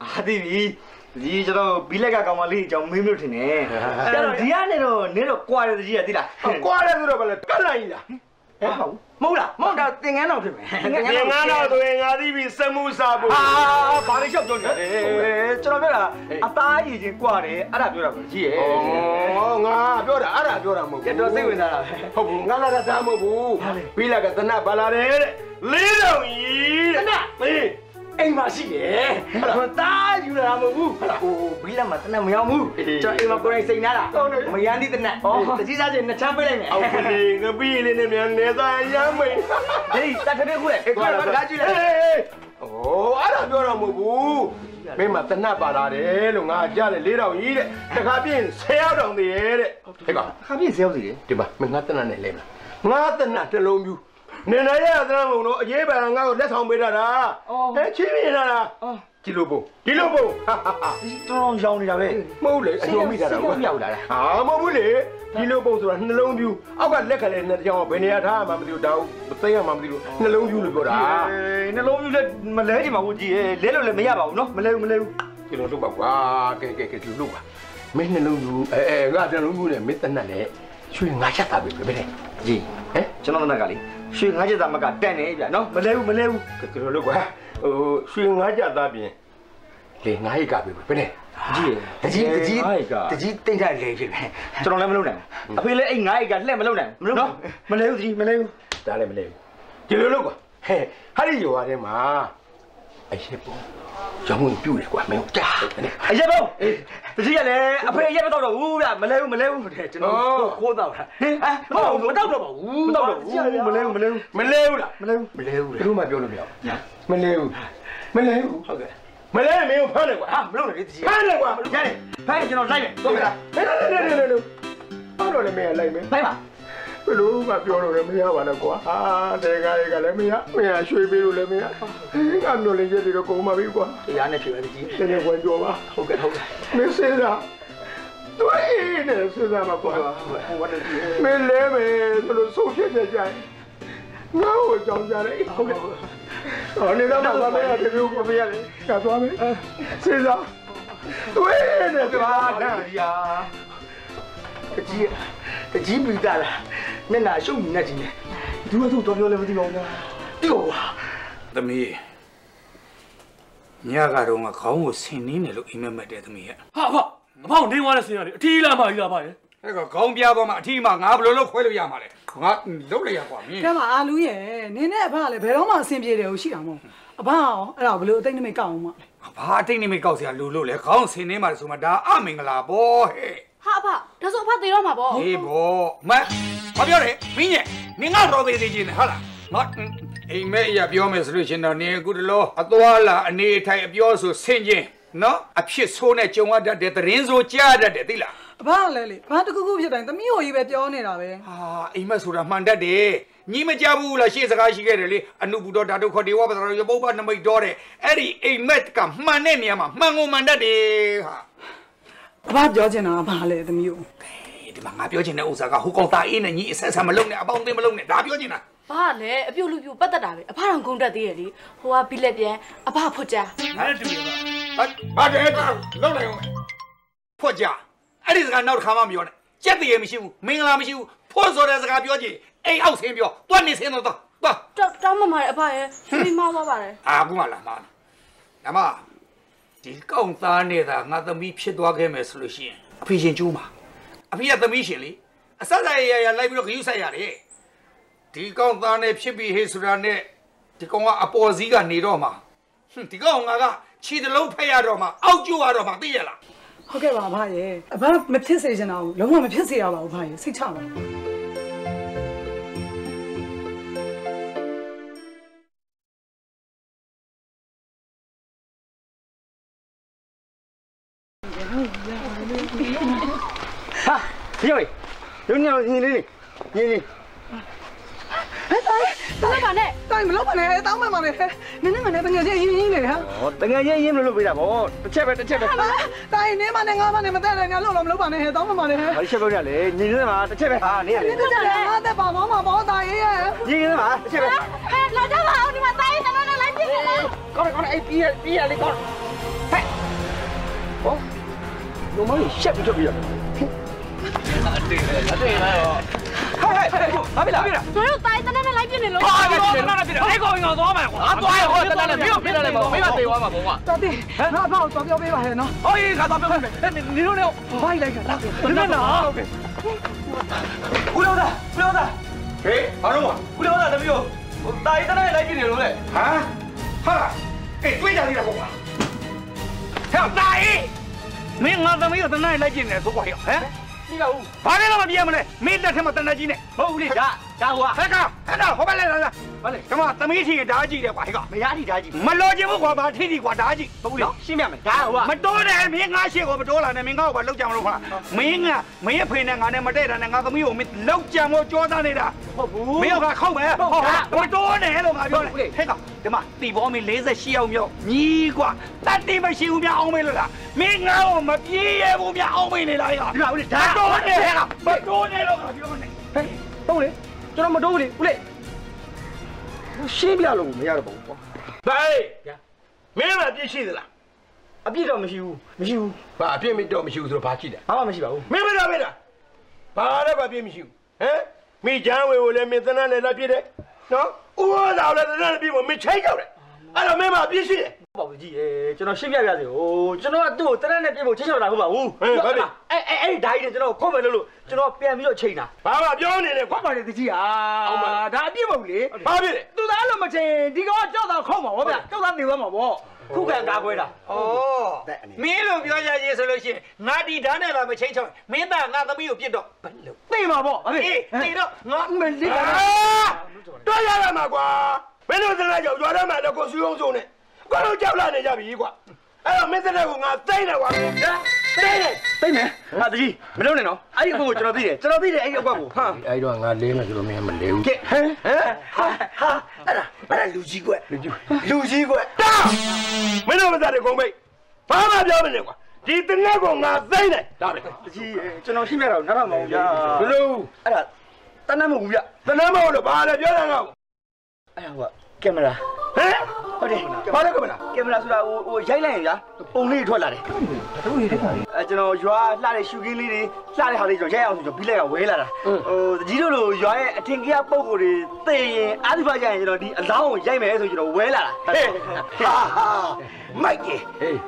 အာသိပြီဒီကျွန်တော်ဘီလက်ကကောင်မလေးအကြောင်းမင်းမျိုးထင်တယ်အဲ့တော့ဒီကနေတော့နင်းတော့ကွာတယ်တကြီးကသိလားကွာလဲဆိုတော့ဗလဲကတ်လိုက်လားဟဲ့ဟုတ် မဟုတ်လားမဟုတ်တာသင်ငန်းတော့ဖြစ်မယ်ငါငါတော့ဆိုရင်ငါသိပြီစမှုစားဖို့အာဘာလို့ရှောက်ကြနေလဲကျွန်တော်ပြောတာအသားရည်ချင်းကွာတယ်အဲ့ဒါပြောတာကိုကြီးရဲ့ဩငါပြောတာအဲ့ဒါပြောတာမဟုတ်ကျတော့စိတ်ဝင်စားတာပဲဟုတ်ဘူးငါလာတာမဟုတ်ဘူးပြီးလာကတနတ်ပါလာတယ်တဲ့လေးတောင်ကြီးတဲ့အေး အိမ်မှာရှိတယ်ဟိုတားယူလာမဟုတ်ဘူးဟိုဘီလက်မှာတနက်မရောက်ဘူးကျွန်တော်အိမ်မှာကိုယ်တိုင်စိန်လာတာမရန်သီးတနက်တကြီးစားချင်းနှစ်ချမ်းပေးလိုက်မယ်အောက်ကနေငပိလေးနဲ့မြန်နေသားရမ်းမိန်ဒီတတ်တဲ့ခုလေအဲ့ကွာကားကြည့်လိုက်အေးဩအဲ့ဒါပြောတာမဟုတ်ဘူးမင်းမတနတ်ပါလာတယ်လို့ငါကြားတယ်၄တောင်ကြီးတဲ့တခါပြင်း10ရောက်တောင်သေးရဲ့တဲ့ဟဲ့ကောင်ခါပြည့်စေရောက်စီတယ်ဒီမှာမင်းငါတနတ်နဲ့လဲမလားငါတနတ်တစ်လုံးပြူ နေနေရသနာမုံတော့အရေးပံငါ့ကိုလက်ဆောင်ပေးတာဟဲ့ချင်းနေလာတာဒီလိုပုံဒီလိုပုံဟာဟာဟာတော်တော်ရောင်းနေတာပဲမဟုတ်လေအညောမိတာတော့စိတ်ရောက်လာတာဟာမဟုတ်ဘူးလေဒီလိုပုံဆိုတာနှလုံးပြူအောက်ကလက်ကလေးနဲ့ကြောင်ဘယ်နေရာထားမှမသိဘူးတောင်းမသိရမှမသိဘူးနှလုံးပြူလို့ပြောတာနှလုံးပြူလည်းမလဲချင်ပါဘူးကြီးလဲလို့လည်းမရပါဘူးနော်မလဲဘူးမလဲဘူးဒီလိုလုပ်ပါကွာကဲကဲကဲဒီလိုလုပ်ပါမင်းနှလုံးပြူအဲအဲငါနှလုံးပြူနဲ့မင်းတနတ်နဲ့ရွှေငါချက်တာပဲဘယ်နဲ့ကြီးဟဲ့ကျွန်တော်တို့ကလေ ရွှေငါးချက်သားမကတန့်နေဗျနော်မလဲဘူးမလဲဘူးဒီလိုလုပ်ကွာဟိုရွှေငါကြသားပြင်လေငါဟိကပဲဘယ်နဲ့ကြီးတကြီးတကြီးတကြီးတိတ်ထိုက်လေဖြစ်ပဲကျွန်တော်လည်းမလုပ်နိုင်ဘူးအဖေလည်းအဲ့ငါးအိတ်ကလှည့်မလုပ်နိုင်ဘူးနော်မလဲဘူးတကြီးမလဲဘူးဒါလည်းမလဲဘူးဒီလိုလုပ်ကွာဟဲ့ဟာဒီရွာထဲမှာ အရှိပုံရောင်းဝင်ပြူလေကွာမင်းကြားတယ်အရက်ပေါ့တကြီးကလည်းအဖေအရက်မတော့တော့ဘူးဗျမလဲဘူးမလဲဘူးတဲ့ကျွန်တော်ခိုးတော့တာဟင်မတော့မတော့တော့ပါဘူးမတော့တော့ဘူးမလဲဘူးမလဲဘူးမလဲဘူးလားမလဲဘူးမလဲဘူးဘယ်လိုမှပြောလို့မရဘူးမလဲဘူးမလဲဘူးဟုတ်ကဲ့မလဲမင်းကိုဖမ်းတယ်ကွာဟာမလုပ်နဲ့တကြီးဖမ်းတယ်ကွာရတယ်ဖိုင်ကျွန်တော်လိုက်မယ်ဟုတ်ကဲ့ဟဲ့လေလေလေလေအားတော့လည်းမင်းလိုက်မယ်ဖိုင်ပါ ဘယ်လိုမှပြောလို့လည်းမရပါနဲ့ကွာဟာတေကားတွေကလည်းမရမရရွှေပေးလို့လည်းမရငါမျိုးလေးရက်တွေတော့ကုန်ပါပြီကွာတရားနဲ့ဖြစ်ပဲတကြီးတကယ်ဝင်ပြောပါဟုတ်ကဲ့ဟုတ်ကဲ့မင်းစေးတာတွေ့နေစေးတာမှာကွာဝတ်တကြီးမင်းလဲမယ်ဘယ်လိုဆုံးဖြတ်ချက်ကြိုင်ငါ့ကိုကြောင်ကြတယ်ဟုတ်ကဲ့ဟောနေတော့မှမရတဲ့မျိုးကိုမရလေကသွားမယ်စေးတာတွေ့နေကွာနာရာ တကြီးတကြီးပြီးတာလားမျက်နှာရှုပ်နေနေတယ်သူကသူ့တော်ပြောလည်းမသိပါဘူးလားတိတော့ကွာသမီးညကတော့ငါခေါင်းကိုဆင်နေတယ်လို့အိမ်မက်မက်တယ်သမီးရဲ့ဟာအဖအဖေကိုနေသွားတဲ့ဆင်းရတယ်အထီးလာမှကြီးလာပါရဲ့အဲ့ကခေါင်းပြားပေါ်မှာအထီးမှာငါဘယ်လိုလုပ်ခွဲလို့ရမှာလဲငါလုပ်လိုက်ရကွာမင်းကဲပါအာလူရဲ့နင်းနဲ့အဖကလည်းဘယ်တော့မှအဆင်ပြေတယ်ဟုတ်ရှိတာမဟုတ်အဖရောအဲ့ဒါဘယ်လိုအသိမ့်နမိတ်ကောက်အောင်မလဲဘာအတိတ်နေမိကောက်စရာလူလို့လဲခေါင်းဆင်နေမှာဆိုမှဒါအမင်္ဂလာပေါ့ဟဲ့ ဟာအဖဒါဆိုအဖသေးတော့မှာပေါ့အေးဘောမဘာပြောလဲမင်းရဲ့နင်ကတော့သေးသေးချင်းနဲ့ဟုတ်လားငါအိမ်မဲအရာပြောမယ်ဆိုလို့ရှင်တော့နင်အခုတလောအသွားလာအနေထိုင်အပြောဆိုဆင်ချင်းနော်အဖြစ်ဆိုးနဲ့ကြုံရတတ်တဲ့သတင်းဆိုကြားတတ်တယ်သိလားအဖကလည်းလေဘာတစ်ခုခုဖြစ်တိုင်းသမီးဟိုကြီးပဲပြောနေတာပဲဟာအိမ်မက်ဆိုတာမှန်တတ်တယ်ညီမကြဘူးလားရှေ့စကားရှိခဲ့တယ်လေအနုဘူတော်ဓာတုခောတေဝပဒရရပုပ္ပနမိတ်တော်တဲ့အဲ့ဒီအိမ်မက်ကမှန်တဲ့နေရာမှာမှန်ကုန်မှန်တတ်တယ်ဟာ အဖပြောချင်တာကဘာလဲသမီးကိုဒီမှာငါပြောချင်တဲ့ဥစ္စာကဟိုကောင်သားအေးနဲ့ညီအဆက်ဆက်မလုံးနဲ့အပေါင်းအသင်းမလုံးနဲ့ဒါပြောချင်တာဘာလဲအပြုတ်လူပြုတ်ပတ်သက်တာပဲအဖတော်ဂုံတက်သေးရဲ့လေဟိုကဘီလက်ပြန်အဖဖွတ်ကြငါလည်းတူရပါဘာဘာတဲ့လုံးလိုက်အောင်ဖွက်ကြအဲ့ဒီစကားနောက်တစ်ခါမှမပြောနဲ့ကြက်တည်းမရှိဘူးမင်္ဂလာမရှိဘူးဖွက်ဆိုတဲ့စကားပြောကြည့်အိမ်အောက်ဆင်းပြောတွတ်နေဆင်းတော့တော့တောတောင်းမမရဲ့အဖရဲ့သမီးမသွားပါတယ်အာကူမလာမဒါမှ ဒီကောင်သားနေတာငါသမီးဖြစ်သွားခဲ့မယ်ဆိုလို့ရှိရင်အဖေရှင်ကျိုးမှာအဖေကသမီးရှင်လေအဆက်ဆက်ရရလိုက်ပြီးတော့ဂရုစိုက်ရတယ်ဒီကောင်သားနဲ့ဖြစ်ပြီးဟေးဆိုတာနဲ့ဒီကောင်ကအပေါ်စည်းကနေတော့မှာဟွန်းဒီကောင်ငါကခြေတလုံးဖက်ရတော့မှာအောက်ကျိုးရတော့မှာသိရလားဟုတ်ကဲ့ပါအဖရဲ့အဖမဖြစ်စေချင်တာဘူးလုံးဝမဖြစ်စေရပါဘူးအဖရဲ့စိတ်ချပါ ညညညီလေးညီညီဟဲ့တိုင်းတော်ပါနဲ့တိုင်းမလုပ်ပါနဲ့တောင်းမှန်ပါနဲ့နင်းနေမနဲ့တကယ်ချင်းရင်းရင်းနေဟာဟောတကယ်ချင်းရင်းမလို့ပြတာဗောတစ်ချက်ပဲတစ်ချက်ပဲတိုင်းနေမနဲ့ငါမနဲ့မတဲ့တယ်ညာလို့တော့မလုပ်ပါနဲ့တောင်းမှန်ပါနဲ့ဟဲ့ဘာချက်ပြောရလဲညီလေးမှာတစ်ချက်ပဲဟာနေရလေနင်းတဲ့ငါတဲ့ပါမောင်းမှာပေါ့တိုင်းရဲ့ညီလေးမှာတစ်ချက်ပဲဟဲ့လာကြပါဦးဒီမှာတိုင်းတော်တော်လိုက်ပြည့်နေလားကောင်းကောင်းအဲ့ပြီးရပြီးရလေကောင်းဟဲ့ဟောလုံးမရှက်ပြီးထုတ်ပြီးရ တို့တိုင်းတနက်နဲ့လိုက်ပြည့်နေလို့ဟာဒီကောင်ကနာပြတယ်အဲ့ကောင်ကသွားမှာကွာသွားရဟောတန်းနဲ့မင်းတို့ပြတယ်လေမင်းမသေးသွားမှာဘုံကတော်တယ်ငါအဖေကိုတော်ပြောပေးပါဟဲ့နော်ဟောအေးခါသွားပြောမယ်နေတို့နဲ့ဘာလိုက်ကြလားဒီနေ့နော်ဦးလောသားဦးလောသားဟေးဘာလို့ဦးလောသားတမီးကိုတာရီတန်းနဲ့လိုက်ပြနေလို့လေဟာဟာအေးတွေးကြသေးတာပေါ့ကွာဟဲ့တာအေးမင်းငါသမီးကိုတနက်လိုက်ပြနေတယ်ဆိုကွာဟဲ့ဟမ် ပြီးပါဦးဘာလဲတော့မပြေမလဲမင်းလက်ထက်မှာတနက်ကြီးနဲ့မဟုတ်ဘူးလေဒါ ဒါဟိုကဟဲ့ကောင်ဟဲ့ကောင်ဟိုဘက်လဲလာလာဘာလဲကမသမီးထီဓာတ်ကြည့်တယ်ကွာဟဲ့ကောင်မရထိဓာတ်ကြီးမလောချင်ဘူးကွာဘာထီထီကွာဓာတ်ကြည့်ဟုတ်လေရှင်းပြမယ်ဒါဟိုကမတိုးနဲ့မင်းငါရှေ့ကိုမတိုးလာနဲ့မင်းငါ့ကိုဘာလောက်ကြမလို့ခလားမင်းကမင်းဖေနဲ့ငါနဲ့မတည့်တာနဲ့ငါသမီးကိုမင်းလောက်ကြမို့ကြောသားနေတာဟုတ်ဘူးမင်းကခောက်မယ်ဟုတ်မတိုးနဲ့လို့ငါပြောတယ်ဟဲ့ကောင်ဒီမှာတီဘောမင်း48ယောက်မြောက်ညီးကွာတတ်တိမရှိဘူးများအောင်မေးလို့လားမင်းငါ့ကိုမပြေးရဘူးများအောင်မေးနေလားဟဲ့ကောင်ဒီမှာဦးလေးဒါမတိုးနဲ့ဟဲ့ကောင်မတိုးနဲ့လို့ငါပြောနေဟဲ့ဟုတ်လေ ကျွန်တော်မတိုးဘူးလေဦးလေးရှင်းပြလို့မရတော့ဘူးကွာဟေးမင်းမပြည့်ရှိသလားအပြစ်တော့မရှိဘူးမရှိဘူးဘာအပြည့်မတော့မရှိဘူးဆိုတော့ဘာကြည့်တယ်ဘာမှမရှိပါဘူးမင်းမတော့ပဲလားဘာလည်းဘာပြည့်မရှိဘူးဟမ်မိချမ်းဝေကိုလည်းမင်းသနာနဲ့လက်ပြည့်တယ်နော်ဥပဒေလည်းသနာနဲ့ပြည့်မမင်းချိတ်ကြောက်တယ်အဲ့တော့မင်းမပြည့်ရှိတယ် ပေါ့ဘူးကြီးရေကျွန်တော်ရှင်းပြပြစေဟိုကျွန်တော်ကသူ့ကိုတရက်နဲ့ပြဖို့ချင်းချောက်တာဟုတ်ပါဘူးဟဲ့ဘာလဲအဲ့အဲ့အဲ့ဒီဓာတ်ကြီးတွေကျွန်တော်ခုတ်မယ်လို့လို့ကျွန်တော်ပြန်ပြီးတော့ချိန်တာဘာမှပြောနေတယ်ကွာဘာလဲတကြီးอ่ะဒါအပြစ်မဟုတ်လေဘာဖြစ်လဲသူသားလို့မချင်းဒီကောင်ကကြောက်တာခေါက်မှာဗောဗျကြောက်တာနေသွားမှာဗောခုခံကားခွဲတာဩမင်းလို့ပြောကြရေးဆိုလို့ရှိရင်ငါဒီဓာတ်နဲ့လာမချင်းချောင်းမင်းသားငါသမီးကိုပြစ်တော့ဘယ်လိုသိမှာဗောအဖေအေးတိတော့ငါမလေးအာတော့ရရမှာကွာမင်းတို့သနာကြောက်ကြွားရမှာတော့ကိုစူးအောင်စုံနဲ့ ကိုတို့ကြောက်လာနေကြပြီကွာအဲ့တော့မင်းသနာကငါသိမ့်တယ်ကွာသိမ့်တယ်သိမယ်ဟာတကြီးမလုံးနဲ့နော်အဲ့ဒီအကွက်ကိုကျွန်တော်သိတယ်ကျွန်တော်သိတယ်အဲ့ဒီအကွက်ကိုဟာအဲ့တော့ငါလေးမယ်ဆိုလို့မင်းမလေးဘူးကဲဟမ်ဟမ်ဟာဟာအဲ့ဒါအဲ့ဒါလူကြီးကွလူကြီးလူကြီးကွတာမင်းတို့မသားတဲ့ကုန်းပိတ်ဘာမှပြောမနေကွာဒီတနက်ကငါသိမ့်တယ်ဒါပဲတကြီးကျွန်တော်ရှင်းပြတော့နားထောင်ပါဦးဗျာဘလို့အဲ့ဒါတန်းနှမဟုတ်ဘူးဗျတနက်မဟုတ်လို့ဘာလဲပြောတာငါ့ကိုအဲ့ဒါက ကင်မရာဟမ်ဟုတ်တယ်ဘာလဲကမလားကင်မရာဆိုတာဟိုဟိုရိုက်လိုက်ရင်ဗျာပုံလေးထွက်လာတယ်အဲကျွန်တော်ရွာလှတဲ့ရှူကင်းလေးတွေလှတဲ့ဟာလေးကျွန်တော်ရိုက်အောင်ဆိုကျွန်တော်ပြီးလိုက်ကဝဲလာတာဟိုတကြီးတို့လိုရွာရဲ့အထင်ကြီးပုံကိုယ်တွေသိရင်အားဒီပါကြရင်ကျွန်တော်ဒီအလောင်းကိုရိုက်မယ်ဆိုကျွန်တော်ဝဲလာတာဟဲ့ဟာဟာမိုက်ကြီး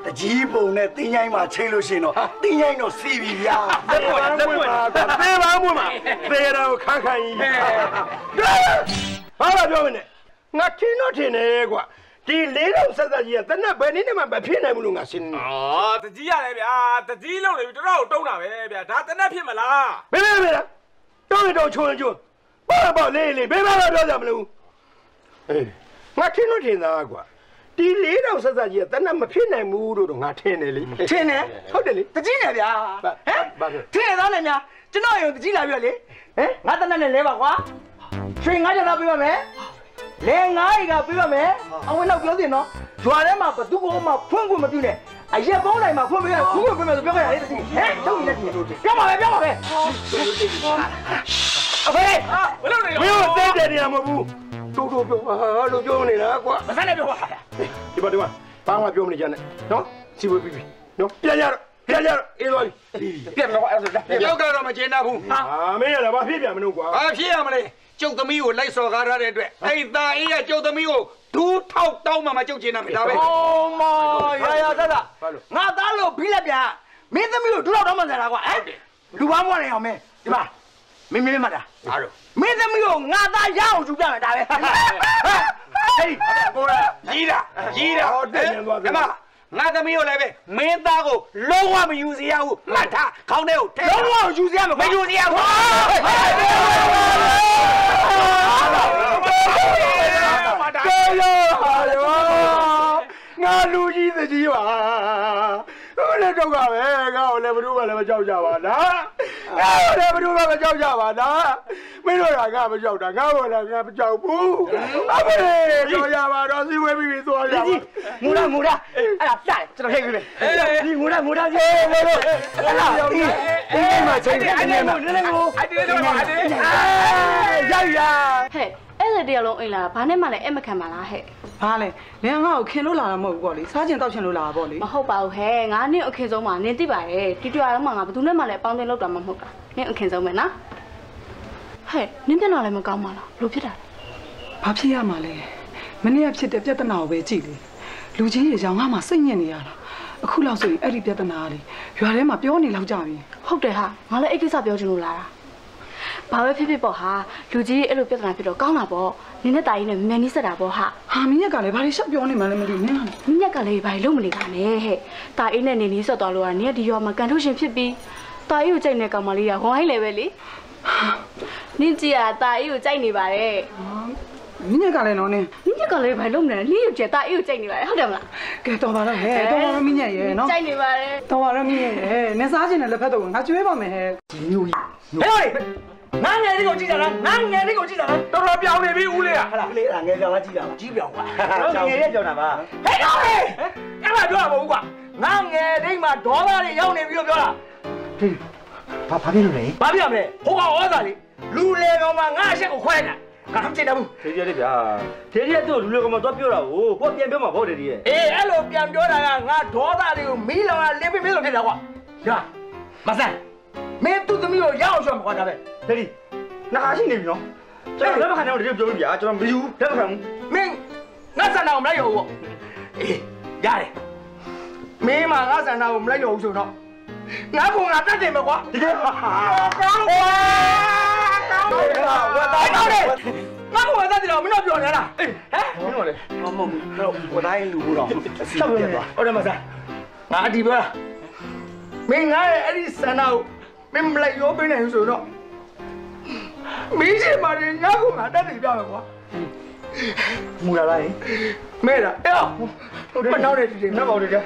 တကြီးပုံနဲ့တင်းញိုင်းမှာချိန်လို့ရှရင်တော့တင်းញိုင်းတော့စီပြီဗျာလက်ပွင့်လက်ပွင့်သေပါမွန်းမှာသေရတော့ခန်းခန်းကြီးဘာမှပြောမနေ ငါထင်းတော့ထင်းနေကွာဒီလေးတော့ဆက်ဆက်ကြီးကတနက်ဘယ်နည်းနဲ့မှမဖြစ်နိုင်ဘူးလို့ငါရှင်းနေအော်တကြီးရတယ်ဗျာတကြီးလုံးနေပြီတော်တော်တုံးတာပဲဗျာဒါတနက်ဖြစ်မလားမင်းမင်းလားတော့တော့ချုံချုံဘာဘာလေးလေးဘယ်မှမပြောကြမလို့အေးငါထင်းတော့ထင်းသားကွာဒီလေးတော့ဆက်ဆက်ကြီးကတနက်မဖြစ်နိုင်ဘူးလို့တော့ငါထင်းနေလေထင်းနေဟုတ်တယ်လေတကြီးနေဗျာဟမ်ဘာဖြစ်ထင်းနေသားနဲ့များကျွန်တော်ရုံတကြီးလာပြီလေဟမ်ငါတနက်နဲ့လဲပါကွာရွှေငါးကြော်လာပြပါမယ် လဲငါးရီကပြပါမယ်အဝင်တော့ပြောတင်နော်ရွာထဲမှာဘသူကမှဖွင့်ခွင့်မပြုနဲ့အရက်ပေါင်းလိုက်မှာဖွင့်ပေးရဖွင့်ခွင့်ပေးမယ်ဆိုပြောခဲ့ရလေတကြီးဟဲ့ထုတ်နေလက်ကြီးပြောပါပဲပြောပါပဲအဖေဘယ်လိုနေမရောင်းတို့တဲ့တယ်နေမှာမဟုတ်ဘူးတိုးတိုးပြောဟာလို့ပြောနေတာကွာမဆန်းနဲ့ပြောပါဒီပါဒီပါဘာမှပြောမနေကြနဲ့နော်စီဝေးပြီးပြီနော်ပြန်ကြတော့ပြန်ကြတော့အေးသွားပြီပြက်တော့အဲ့ဒါပြောကတော့မကျေနပ်ဘူးဟာအာမင်းရတာဘာဖြစ်ပြန်မလို့ကွာဘာဖြစ်ရမလဲ ကျုပ်သမီးကိုလိုက်စော်ကားရတဲ့အတွက်အဲ့ဒါအေးကကျုပ်သမီးကိုဒူးထောက်တောင်းမှမကျုပ်ချင်တာပဲဒါပဲဟောမရာရာဆက်တာငါသားလို့ဖိလက်ပြန်မင်းသမီးကိုဒူးထောက်တောင်းမှဆက်တာကွာဟဲ့လူဘာမွားနေအောင်မင်းဒီမှာမင်းမင်းမလားအားလို့မင်းသမီးကိုငါသားရအောင်ယူပြမယ်ဒါပဲဟဲ့ဟေးကိုရကြီးတာကြီးတာဟုတ်တယ်ကမ ငါသမီးကိုလည်းပဲမင်းသားကိုလုံးဝမယူစေရဘူးမှတ်ထားခေါင်းထဲကိုထဲလုံးဝယူစရာမမယူစေရဘူးကျေရောဟာရောငါလူကြီးသကြီးပါ တို့လည်းတော့ကပဲငါ့ကိုလည်းဘ누구မှလည်းမကြောက်ကြပါလားငါ့ကိုလည်းဘ누구မှမကြောက်ကြပါလားမင်းတို့ကငါမကြောက်တာငါ့ကိုလည်းငါမကြောက်ဘူးအမေကြောက်ရပါတော့စီဝဲပြီးပြီးသွားရပါမူရမူရအဲ့ဒါပြတယ်ကျွန်တော်ထိတ်ပြီလေဒီမူရမူရကြီးလေလေအဲ့ဒါဒီဒီမှာချိန်တယ်အဲ့ဒီမှာနည်းနည်းကိုအဲ့ဒီတော့မှာအဲ့ဒီရောက်ရဟဲ့အဲ့ဒီတရားလုံးအိမ်လာဘာနဲ့မှလည်းအဲ့မခံပါလားဟဲ့ ဘာလဲလင်ကငါ့ကိုခင်လို့လာတာမဟုတ်ဘူးပေါ့လေစားကျင်တောက်ချင်လို့လာတာပေါ့လေမဟုတ်ပါဘူးဟဲ့ငါနင့်အခင်ဆုံးမှာနင်သိပါရဲ့တီတူရတော့မှငါဘယ်သူနဲ့မှလည်းအပေါင်းအသင်းလုပ်တာမှမဟုတ်တာနင့်အခင်ဆုံးပဲနော်ဟဲ့နင်ပြန်လာလည်းမကောင်းပါလားဘလို့ဖြစ်တာလဲဘာဖြစ်ရမှာလဲမနေ့ကဖြစ်တဲ့ပြဿနာကိုပဲကြည့်လေလူကြီးတွေကြောင့်ငါမှစိတ်ညစ်နေရတာအခုလောက်ဆိုရင်အဲ့ဒီပြဿနာကလေရွာထဲမှာပြောနေလောက်ကြပြီဟုတ်တယ်ဟာငါလည်းအဲ့ကိစ္စပြောချင်လို့လာတာ ဘာပဲဖြစ်ဖြစ်ပေါ့ဟာလူကြီးအဲ့လိုပြဿနာဖြစ်တော့ကောင်းတာပေါ့နင်နဲ့တာကြီးနဲ့မြန်နီးဆက်တာပေါ့ဟာဟာမင်းရက်ကလည်းဘာလို့ရှောက်ပြောနေမှလည်းမသိဘူးနင်းကလည်းမင်းညက်ကလေးဘာလို့မနေပါနဲ့ဟဲ့တာအေးနဲ့နေနီးဆက်သွားလို့ကနင်ကဒီရွာမှာကန်ထုတ်ရှင်ဖြစ်ပြီးတာအေးကိုကြိုက်နေကောင်မလေးကဝိုင်းလေပဲလေနင်းကြည့်ရတာအေးကိုကြိုက်နေပါတယ်မင်းညက်ကလည်းနော်နင်းနင်းညက်ကလည်းဘာလုပ်မလဲနင်းရုပ်ကျတာအေးကိုကြိုက်နေပါတယ်ဟုတ်တယ်မလားကဲတော်ပါတော့ဟဲ့တော်ပါတော့မင်းညက်ရဲ့နော်ကြိုက်နေပါတယ်တော်ပါတော့မင်းညက်ရဲ့နင်းစားချင်တဲ့လက်ဖက်တော့ငါကျွေးပါမယ်ဟဲ့ဟဲ့ ငါငယ်လေးကိုကြည့်တာလားငါငယ်လေးကိုကြည့်တာလားတော်တော်ပြောင်းနေပြီဦးလေးကဟလာကလေးကငယ်ပြောင်လာကြည့်တာပါကြီးပြောင်းပါငယ်ရဲ့ကြောင်တာပါဟဲ့ကောင်လေးအဲ့မှာပြောရမဟုတ်ကွာငါငယ်တိတ်မှာဒေါ်လာတွေရောက်နေပြီလို့ပြောတာဘာဘာဖြစ်လို့လဲဘာပြမလဲဟိုကောင်ဩဇာလေးလူလေကောင်မှာငါအချက်ကိုခွဲတာငါမကြည့်တတ်ဘူးထေကြီးလေးဗျာထေကြီးကတော့လူလူကောင်မတော့ပြောတာကိုကိုပြန်ပြောမှာဗောထေကြီးရဲ့အေးအဲ့လိုပြန်ပြောတာကငါဒေါသတွေကိုမီးလောင်ရလင်းပေးပေးလို့ဖြစ်တာကွာညာမဆန်မင်းသူ့သမီးကိုရအောင်ရှော့မခွာတာပဲ ထေကြီးနာရှိနေပြီနော်ကျွန်တော်လက်မခံတော့တကယ်ပြောလို့ဗျာကျွန်တော်မယူလက်မခံဘူးမင်းငါဆန္ဒကိုမလိုက်ရဘူးပေါ့အေးရတယ်မင်းမငါဆန္ဒကိုမလိုက်ရဘူးဆိုတော့ငါကငါတတ်တယ်မကွာတကယ်ကောင်းကောင်းကောင်းဝတ်သားဝတ်သားကောင်းတယ်ငါကဝတ်သားတယ်တော့မင်းတို့ပြောနေလားဟမ်မင်းတို့လေမမတော့ဝတိုင်းလူဘူးတော့ဆက်ပြသွားဟုတ်တယ်မဆန်ငါအဒီပြောတာမင်းငါရဲ့အဲ့ဒီဆန္ဒကိုမင်းမလိုက်ရောပေးနိုင်ဘူးဆိုတော့ မင်းရှင်မာရင်ငါကငါတတ်တယ်ပြမယ်ကွာမူလာလိုက်မဲတာအေးဟုတ်တယ်မနောက်တဲ့ဒီနောက်ပါဦးထေကြီး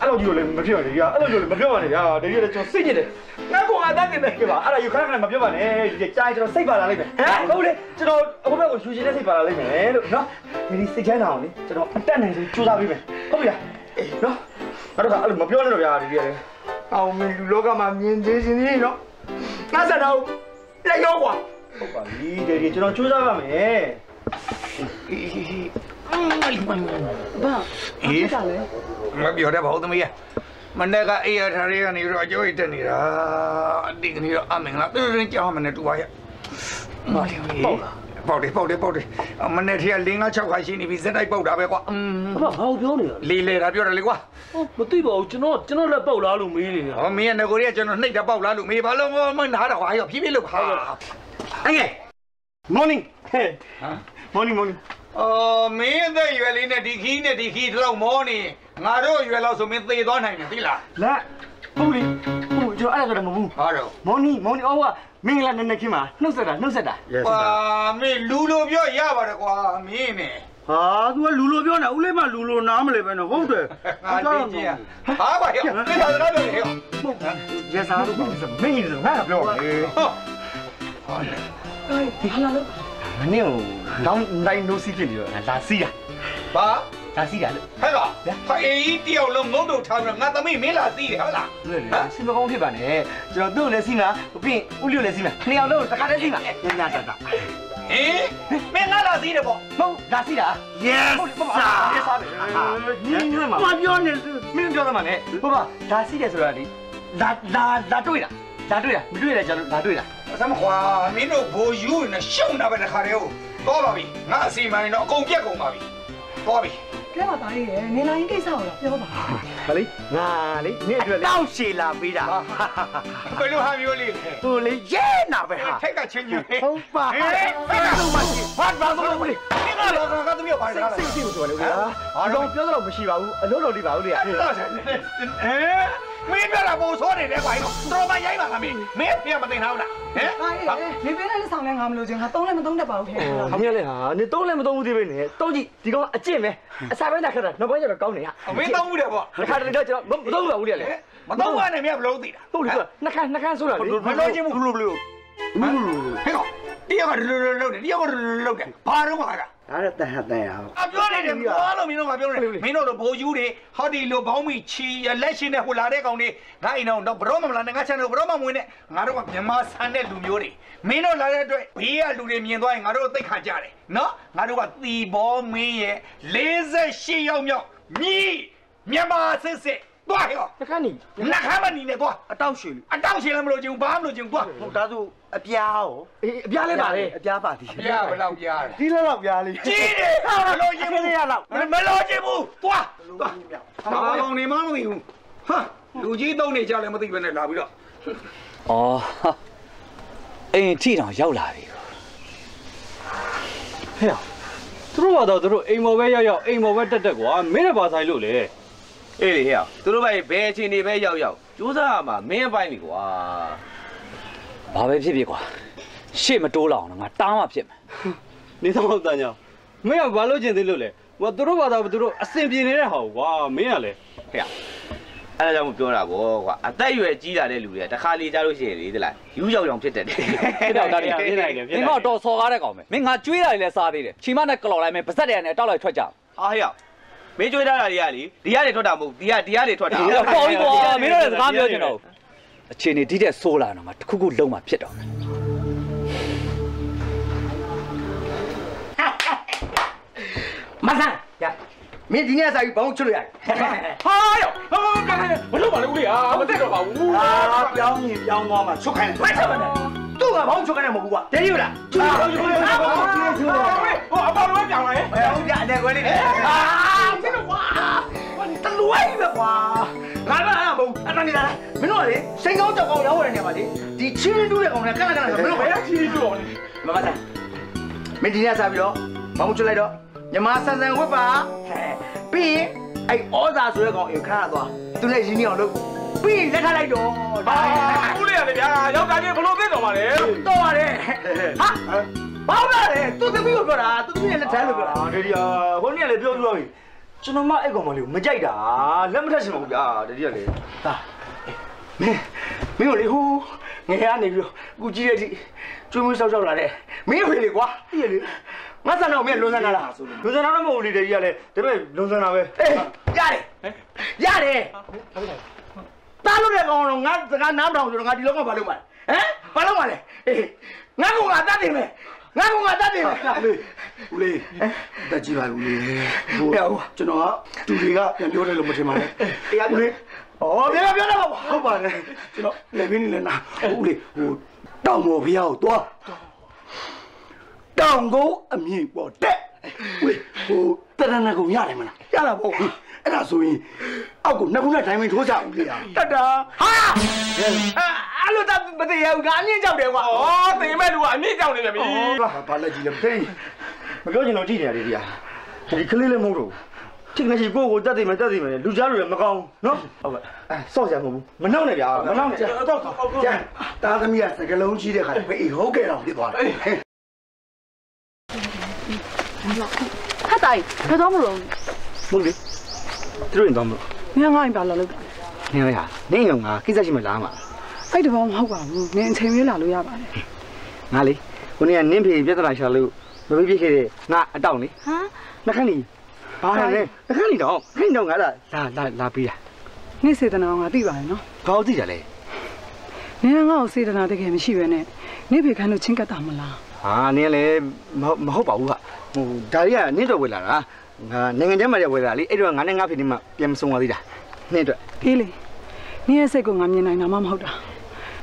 အဲ့လိုကြီးလို့လည်းမပြောနဲ့ဗျာအဲ့လိုကြီးလို့မပြောပါနဲ့ဗျာထေကြီးလည်းကျွန်တော်စိတ်ညစ်တယ်ငါကငါတတ်တယ်ပဲကဲပါအဲ့ဒါယူခဏခဏမပြောပါနဲ့ဒီကြာရင်ကျွန်တော်စိတ်ပါလာလိမ့်မယ်ဟမ်ဟုတ်လေကျွန်တော်အခုဘက်ကိုယူရှင်တဲ့စိတ်ပါလာလိမ့်မယ်လို့နော်ဒီစိတ်ချမ်းသာအောင်လေကျွန်တော်အတက်နိုင်ဆုံးကြိုးစားပေးမယ်ဟုတ်ပြီလားနော်အဲ့တော့အဲ့လိုမပြောနဲ့တော့ဗျာဒီကြီးလေအောင်မင်းလူလောကမှာမြင်သေးရှင်ကြီးနော်ငါဆန္ဒကို လိုက်ရောကွာဟုတ်ပါပြီဒီကြီးကျွန်တော်ကြိုးစားပါမယ်ဘာအေးမပြောတဲ့ဘာလို့သမီးရမနေ့ကအေးရထားရကနေတော့အကျိုးရတက်နေတာအတိကနေတော့အမင်္ဂလာတူတူကြောင်းမနဲ့တူပါရပေါ့လား ပေါက်တယ်ပေါက်တယ်ပေါက်တယ်မနေ့ထက်၄၅6ခါရှိနေပြီစက်တိုက်ပေါက်တာပဲကွာอืมအမဘာကိုပြောနေတာလေးလေတာပြောတယ်လေကွာဟောမသိပါဘူးကျွန်တော်ကျွန်တော်လည်းပေါက်လားလို့မေးနေတာဟောမင်းကငကိုရီကကျွန်တော်နှိပ်တာပေါက်လားလို့မေးဘာလို့မနားတော့ဟာရောဖြည်းဖြည်းလို့ဟာအငယ် morning ဟဲ့ morning morning အော်မင်းအသက်ရွယ်လေးနဲ့ဒီခီးနဲ့ဒီခီးတော့မောနေငါတို့ရွယ်လောက်ဆိုမင်းသေသွားနိုင်တယ်သိလားလက်ဟုတ်လေဟုတ် ကျွန်တော်အဲ့ဒါဆိုတော့မဟုတ်ဘူးဟာတော့ morning morning အော်ကမင်္ဂလာနည်းနည်းခင်းပါနှုတ်ဆက်တာနှုတ်ဆက်တာ yes ကွာမင်းလူလိုပြောရပါတယ်ကွာမင်းနဲ့ဟာ तू ကလူလိုပြောနေဦးလေးမလူလိုနားမလဲပဲနော်ဟုတ်တယ်ငါသိချင်ရဟာကွာဟဲ့သိတာတော့ပြောနေဟဲ့ရစားလို့ပါမင်းဆိုငါပြောလေဟောမင်းကိုတောင်းတိုင်းနိုးစီးဖြစ်နေတော့လာစီးတာဘာ လာစီးတာလို့ဟဲ့ကောင်ဟာအေးတယောက်လုံးငုံတို့ထားပြီးငါသမီးမင်းလာသိတယ်ဟုတ်လားလွယ်လေစီမကောင်းဖြစ်ပါနဲ့ကျွန်တော်သူ့ကိုလည်းစီးမှာပြီးဦးလျို့လည်းစီးမှာနှစ်ယောက်လုံးတခါတည်းစီးမှာညညတတဟင်မင်းငါလာသိတယ်ပေါ့မဟုတ်လာစီးတာ yes ဟုတ်ပါဘူးစားတယ်နင်းညွှဲမှာမပြောနေမင်းပြောသမှာနဲ့ဟုတ်ပါလာစီးတယ်ဆိုတာဒီလာလာလာတွေ့တာလာတွေ့တာမတွေ့တယ်ကျွန်တော်လာတွေ့တာစမ်းခွာမင်းတို့ဘိုလ်ယူနဲ့ရှုံတာပဲတခါတည်းဟုတ်တော့ပါပြီငါအစီမိုင်းတော့အကုန်ပြက်ကုန်ပါပြီတော့ပြီ ကဲပါသားကြီးရဲ့နေလာရင်ကိစ္စကိုတော့ပြောပါဟာလေငါလေနင်းအတွက်လေတောက်ရှည်လာပေးတာဘယ်လိုဟာမျိုးလေးလဲဟိုလေရဲနာပဲဟာထက်ကချင်းချင်းဟုတ်ပါဟေးဟေးတော့မရှိဘာဘာလို့လဲမင်းကတော့ငါသမီးကိုပါတယ်လားစိတ်စိတ်ကိုဆိုလေဦးလားအလုံးပြောတော့မရှိပါဘူးအလုံးတော်လေးပါဦးလေဟဲ့ မင်းပြတာဘိုးဆိုးနေတယ်ကွာတော်မရိုက်ပါလားမင်းမင်းပြမသိထားဘူးလားဟမ်ဟာအေးနေပေးတဲ့ဆောင်လဲငါမလို့ချင်းငါသုံးလဲမသုံးတတ်ပါဘူးခင်ဗျာဟာမင်းလေဟာနေတော့လည်းမတော့ဘူးသေးပဲနဲ့တော့ကြည့်ဒီကောင်အကျင့်ပဲအစာပဲနာခက်တာနောက်ပိုင်းကျတော့ကောင်းနေဟာမင်းတော့ဘူးတယ်ပေါ့တစ်ခါတည်းတော့ကျွန်တော်မတော့ဘူးပါဘူးလေလေမတော့ပါနဲ့မင်းဘလို့သိတာဟုတ်လေနှခမ်းနှခမ်းဆိုတာလေမလို့ချင်းဘူးဘလို့ဘလို့ဟဲ့ကောင်တရားကလွတ်လွတ်လွတ်တယ်တရားကလွတ်လွတ်လွတ်တယ်ဘာတော့မှာလားအဲ့ ဒါတန်ဟတန်ရအောင်အပြောနေတယ်ဘာလို့မင်းတို့ကပြောနေမင်းတို့တော့ဘိုးယူတွေဟောဒီလိုဘောင်းမီချီလက်ရှင်နဲ့ဟိုလာတဲ့ကောင်တွေငါအိမ်တော့တော့ဘရောမမလာနဲ့ငါချန်တော့ဘရောမမဝင်နဲ့ငါတို့ကမြန်မာဆန်တဲ့လူမျိုးတွေမင်းတို့လာတဲ့အတွက်ဘေးကလူတွေမြင်သွားရင်ငါတို့သိခါကြတယ်နော်ငါတို့ကသီဘောမင်းရဲ့48ရောက်မြောက်မြည်မြန်မာစစ်စစ် သွားရောနှခမ်းနီနှခမ်းမနီနဲ့သွားအတောက်ရှည်လူအတောက်ရှင်လည်းမလို့ချင်ဘူးဘာမှမလို့ချင်ဘူးသွားဟုတ်ဒါဆိုအပြားရောအေးအပြားလေးပါလေအပြားပါသည်ပြဘယ်လောက်ပြရတယ်ဒီလောက်တော့ပြားလေးကြီးတယ်မလို့ချင်ဘူးရလောက်မလို့ချင်ဘူးသွားသွားဘာကောင်နေမှမသိဘူးဟာလူကြီးသုံးနေကြလည်းမသိဘဲနဲ့လာပြီးတော့။အော်အိမ်ထိတောင်ရောက်လာပြီဟဲ့သူတို့ကတော့သူတို့အိမ်မော်ပဲရောက်ရောက်အိမ်မော်ပဲတက်တက်ကွာမင်းနဲ့ပါဆိုင်လို့လေ အေးလေဟဲ့သူတို့ဘက်ဘယ်အချိန်နေပဲရောက်ရောက်ကြိုးစားရမှာမင်းအပိုင်းပြီကွာ။ဘာပဲဖြစ်ဖြစ်ကွာရှေ့မတိုးလောက်အောင်ငါတားမှဖြစ်မယ်နေတော့တန်ညာမင်းကဘာလို့ကျင်သေးလို့လဲဟိုသူတို့ဘာသာသူတို့အစင်ပြေနေတဲ့ဟာကွာမင်းကလည်းဟဲ့အဲ့ဒါကြောင့်မပြောတာဗောကွာအသက်အရွယ်ကြီးလာတဲ့လူတွေကတစ်ခါလေကြားလို့ရှိရင်လေဒီလားယူးကြောင်ကြောင်ဖြစ်တတ်တယ်ဖြစ်တော့တားတယ်ဖြစ်နိုင်တယ်မင်းကတော့စော်ကားတဲ့ကောင်ပဲမင်းငါကျွေးတာတွေလည်းစားသေးတယ်ချီမနဲ့ကလော်လိုက်မယ်ပါဇက်တယ်နဲ့တောက်လိုက်ထွက်ကြအောင်ဟာဟဲ့ မင်းကြွေးထားတာတွေကလေဒီကနေထွက်တာမဟုတ်ဒီကဒီကနေထွက်တာပေါ်ပြီကွာမင်းတို့လည်းစကားပြောချင်တော့အခြေအနေဒီတဲ့ဆိုးလာတော့ငါတစ်ခုခုလုံးမှဖြစ်တော့မယ်မဆန်းရမင်းဒီနေ့စာပြီးဘောင်းချွတ်လို့ရတယ်ဟာရောဟာကဲမလုပ်ပါနဲ့ဦးလေးဟာမတက်တော့ပါဘူးအာပြောင်းရင်ပြောင်းသွားမှာချွတ်ခိုင်းတယ်မချက်ပါနဲ့သူ့ကဘောင်းချွတ်ခိုင်းတယ်မဟုတ်ဘူးကွာတည်ရလားချွတ်ချွတ်ချွတ်ချွတ်ချွတ်ဟိုအပေါ်တော့ပြောင်းလာရဲ့ဘောင်းကြတဲ့ခွဲလေးအာကျင်းတော့ကွာ တလွဲကြီးပဲကွာငါကအဲ့ဘုံအတန်းနေတာမင်းတို့ကလေစိန်ကောင်းကြောက်ကောင်းရောက်ရနေပါလေဒီချင်းတူးတဲ့ကောင်ကကနကနဆိုမင်းတို့ဘယ်ချင်းတူးအောင်လဲမမသားမင်းဒီနေ့စာပြီးတော့ဘောင်းချွတ်လိုက်တော့ညမဆန်ဆန်ဝတ်ပါဟဲ့ပြီးရင်အဲ့ဩဇာဆိုတဲ့ကောင်အိမ်ခါရသွားသူလည်းရင်းနှီးအောင်လုပ်ပြီးရင်လက်ထလိုက်တော့ဟာဦးလေးရတယ်ဗျာယောက်ျားကြီးဘလို့သိတော်ပါလဲတော့ရတယ်ဟာဘာလို့လဲသူသမီးကိုပြောတာသူသမီးရဲ့လက်ထလို့ပြောတာအာတတိယဟိုနေ့ကလည်းပြောပြသွားပြီ ကျွန်တော်မအဲ့ကောင်မလေးကိုမကြိုက်တာလက်မထက်ရှင်ပါဘူးဗျာတတိယလေဒါမင်းမင်းတို့လေဟိုငယ်ရနေပြီးတော့အခုကြီးတဲ့အထိကျွေးမွေးဆောက်ရှောက်လာတဲ့မင်းဖေလေကွာတည့်ရလေငါဆန်တော့မင်းလွန်ဆန်တာလားလူစံနာတော့မဟုတ်လေတတိယလေဒါပေမဲ့လူစံနာပဲအေးရတယ်ရတယ်တားလို့တဲ့ကောင်တော့ငါစကားနားမထောင်ဆိုတော့ငါဒီလောကဘာလုပ်မှာလဲဟမ်ဘာလုပ်မှာလဲအေးငါကငါတတ်တယ်မယ် ငါကငါတတ်တယ်မယ်ဦးလေးတက်ကြည့်ပါဦးလေးဟိုကျွန်တော်ကတူတွေကပြန်ပြောတယ်လို့မထင်ပါနဲ့တရားဦးလေးဩပြောပြောတော့ပါဟုတ်ပါတယ်ကျွန်တော်လည်းဘင်းနေလဲနာဦးလေးဟိုတောင်ပေါ်ဖျားကိုသွားတောင်ကုန်းအမြင့်ပေါ်တက်ဦးလေးဟိုတရဏဂုံရတယ်မလားရတာပေါ့ အဲ့ဒါဆိုရင်အောက်ကိုနှစ်ခုနဲ့ဒိုင်းမင်းထိုးကြဦးလေးဟာတတ်တာဟာအဲ့လိုတတ်မသိရဘူးငါအမြင့်ကြောက်တယ်ကွာဩတင်မဲ့လူကအမြင့်ကြောင်နေပြန်ပြီဘာလက်ကြီးလဲဖေးမပြောချင်တော့ကြည့်နေရတယ်ဒီဟာဒီကလေးလည်းမဟုတ်တော့ဘူးထိကနေရှိကိုကိုတက်သိမယ်တက်သိမယ်လူကြားလူလည်းမကောင်းနော်ဟုတ်ကဲ့အဲစော့ကြမဟုတ်ဘူးမနှောက်နဲ့ဗျာမနှောက်နဲ့ကျတော့တော့ကျန်တာသမီးကစကလုံးကြီးတဲ့ခါဖေးဟုတ်ကဲ့တော့ဖြစ်သွားတယ်ဟတ်တိုင်းဘယ်တော့မလို့မဟုတ်လေ သူတို့ရင်တော့မလို့မင်းငါ့အိမ်ပါလာလို့တာနေရဟာနေရုံကကိစ္စရှိမှလာမှာအဲ့တဘောမဟုတ်ပါဘူးနင်အချိန်လေးလာလို့ရပါတယ်ငါလေကိုနေကနင်းဖေပြဿနာရှာလို့မပြီးပြခဲ့တဲ့ငါအတောင့်လေဟမ်နှခမ်းလီဘာလဲနှခမ်းလီတော့ခင်းတော့ငါလာလာလာလာပြီးတာနေ့စေတနာကငါသိပါတယ်နော်ကောင်းသိကြလေနင်ကငါ့ကိုစေတနာတကယ်မရှိပဲနဲ့နေ့ဖေခန်းတို့ချင်းကပ်တာမလားဟာနင်းလည်းမဟုတ်ပါဘူးဟာဟိုဒါရီကနင်းတော့ဝယ်လာတာ ငါနိုင်ငံထဲမှာရဝယ်လာလေအဲ့တော့ငါနဲ့ငါဖေနေမှပြန်မဆုံးသွားသေးတာနင်းအတွက်အေးလေနင်ရဲ့စိတ်ကိုငါမြင်နိုင်တာမှမဟုတ်တာ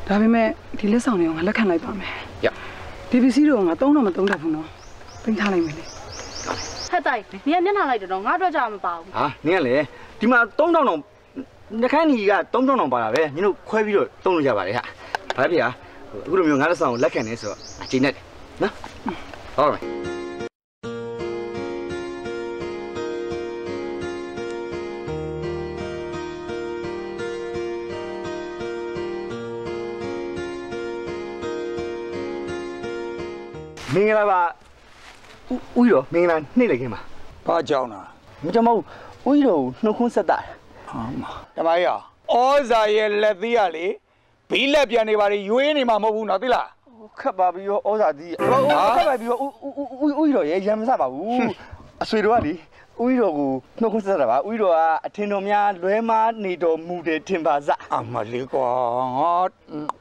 ဒါပေမဲ့ဒီလက်ဆောင်တွေကိုငါလက်ခံလိုက်ပါမယ်ရဒီပစ္စည်းတွေကိုငါသုံးတော့မသုံးတတ်ဘူးနော်သိမ်းထားလိုက်မယ်လေဟတ်တိုင်းနင်ကမျက်နှာလိုက်တော့ငါတော့ကြာမပါဘူးဟာနင်းကလေဒီမှာ3000တောင်နှခမ်းကြီးက3000တောင်ပါတာပဲနင်တို့ခွဲပြီးတော့သုံးလို့ရပါတယ်ဟာဘာဖြစ်ဟာအခုလိုမျိုးငါလက်ဆောင်ကိုလက်ခံနေဆိုတော့အချိန်နဲ့နော်ဟုတ်ပါမယ် မင်္ဂလာပါဥဥရောမင်္ဂလာနှိမ့်လိုက်ခင်ပါဘာကြောင်းတာမကြောက်မဟုတ်ဥရောနှုတ်ခွန်းဆက်တာတမကြီးဩဇာရဲ့လက်သေးရလေဘီလက်ပြန်နေပါလေရွေးနေမှာမဟုတ်ဘူးနော်သိလားခတ်ပါပြီးတော့ဩဇာကြီးဟိုခတ်ပါပြီးတော့ဥဥဥရောရဲ့ရံမစပါဘူးအဆွေတော်ကလေ ဥရောကိုနှုတ်ခွန်းဆက်တာပါဥရောကအထင်တော်များလွဲမားနေတော်မူတယ်ထင်ပါစအမလေးကွာငါ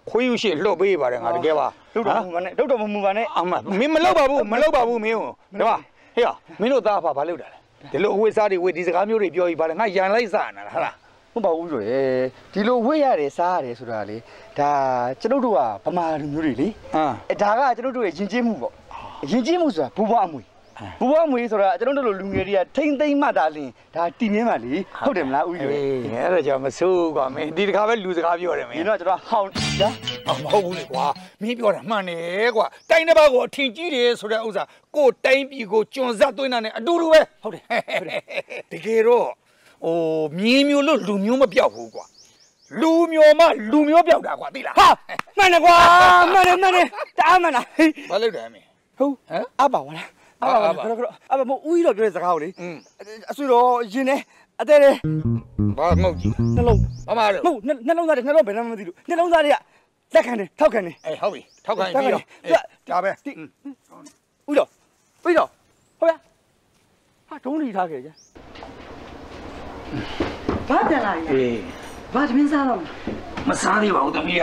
ခွေးယူရှိလှုပ်ပေးပါတယ်ငါတကယ်ပါလုတ်တော်မူပါနဲ့လုတ်တော်မမူပါနဲ့အမမင်းမလှုပ်ပါဘူးမလှုပ်ပါဘူးမင်းကိုဒီမှာဟေ့မင်းတို့သားဖာဘာလှုပ်တာလဲဒီလိုအဝိစားတွေဝေဒီစကားမျိုးတွေပြောပြီးပါလေငါရန်လိုက်စားနေတာဟာလားဟုတ်ပါဘူးဆိုရယ်ဒီလိုဝိရတယ်စားရတယ်ဆိုတာလေဒါကျွန်တော်တို့ကဗမာလူမျိုးတွေလေဟမ်အဲဒါကကျွန်တော်တို့ရဲ့ယဉ်ကျေးမှုပေါ့ယဉ်ကျေးမှုဆိုတာဘူဘွားအမွေ ဘူဘွားအမွေဆိုတာကျွန်တော်တို့လိုလူငယ်တွေကထိမ့်သိမ့်မှတာလင်ဒါတည်မြဲပါလေဟုတ်တယ်မလားဦးကြီးအေးအဲ့ဒါကြောင့်မဆိုးကွာမင်းဒီတခါပဲလူစကားပြောတယ်မင်းဒီတော့ကျွန်တော်ဟောင်းဒါအမဟုတ်ဘူးလေကွာမင်းပြောတာမှန်တယ်ကွာတိုင်းတစ်ပါးကိုအထင်ကြီးတယ်ဆိုတဲ့ဥစ္စာကိုယ်တိုင်းပြည်ကိုကျွံဆက်သွင်းတာနဲ့အတူတူပဲဟုတ်တယ်တကယ်တော့ဟိုမြင်းမျိုးလို့လူမျိုးမပြောက်ဘူးကွာလူမျိုးမလူမျိုးပြောက်တာကွာသိလားဟာမှန်တယ်ကွာမှန်တယ်မှန်တယ်တအားမှန်တာဟေးဘာလုပ်တယ်မင်းဟုတ်ဟမ်အပါဝလား အပါဝလားခရခရအပါမဦးကြီးတော့ပြောတဲ့စကားကိုလေအဆွေတော့ရင်နေအသေးလေးဘာငုတ်ကြီးနှလုံးဘာမှလို့မဟုတ်နှလုံးသားတွေနှလုံးဘယ်နှမသိလို့နှလုံးသားတွေကလက်ခံတယ်ထောက်ခံတယ်အေးဟုတ်ပြီထောက်ခံပြီတော့ဒါပဲဦးတော့ပြီးတော့ဟုတ်ရဟာဒုံးလီထားခဲ့ကြဘာပြန်လာလဲအေးဘာသမင်းစားတော့မစားသေးပါဘူးသမီးက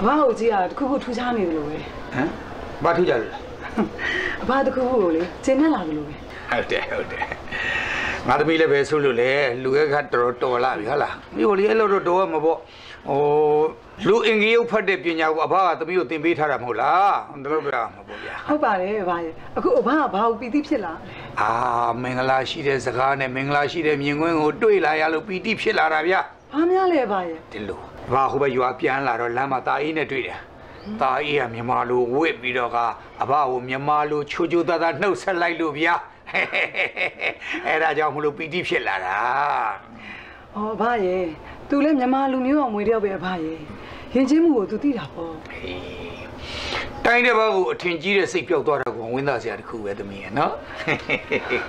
အဘဟုတ်ကြီးကတခုခုထူးခြားနေတယ်လို့ပဲဟမ်ဘာထူးကြလို့လဲ အဘတခုခုကိုလေကျင်းနဲ့လာတယ်လို့ပဲဟုတ်တယ်ဟုတ်တယ်ငါသမီးလည်းပဲဆိုလို့လေလူရဲ့ကတော်တော်တော်လာပြီဟုတ်လားမြို့လေးအဲ့လိုတော့တော်ရမှာပေါ့ဟိုလူအင်္ဂလိပ်ဖတ်တဲ့ပညာကိုအဘကသမီးကိုသင်ပေးထားတာမဟုတ်လားဒါလို့ပြောမှာပေါ့ဗျာဟုတ်ပါတယ်ဗျာအခုအဘကဘာကိုပီတိဖြစ်လာလဲအာမင်္ဂလာရှိတဲ့စကားနဲ့မင်္ဂလာရှိတဲ့မြင်ကွင်းကိုတွေ့လာရလို့ပီတိဖြစ်လာတာဗျာဘာများလဲဗျာရဲ့ဒီလိုဘာဟိုဘက်ရွာပြန်လာတော့လမ်းမှာတာအေးနဲ့တွေ့တယ် တာအေးကမြန်မာလိုဝစ်ပြီးတော့ကအဘကိုမြန်မာလိုချိုချိုသားသားနှုတ်ဆက်လိုက်လို့ဗျာအဲ့ဒါကြောင့်မလို့ပီတိဖြစ်လာတာဟောဗျာရဲ့ तू လည်းမြန်မာလူမျိုးအောင်မွေတယောက်ပဲဗျာရဲ့ရင်ချင်းမှုကို तू သိတာပေါ့တိုင်းတဲ့ဘက်ကိုအထင်ကြီးတဲ့စိတ်ပြောက်သွားတာကိုဝင်းသားစရာတစ်ခုပဲသမီးရဲ့နော်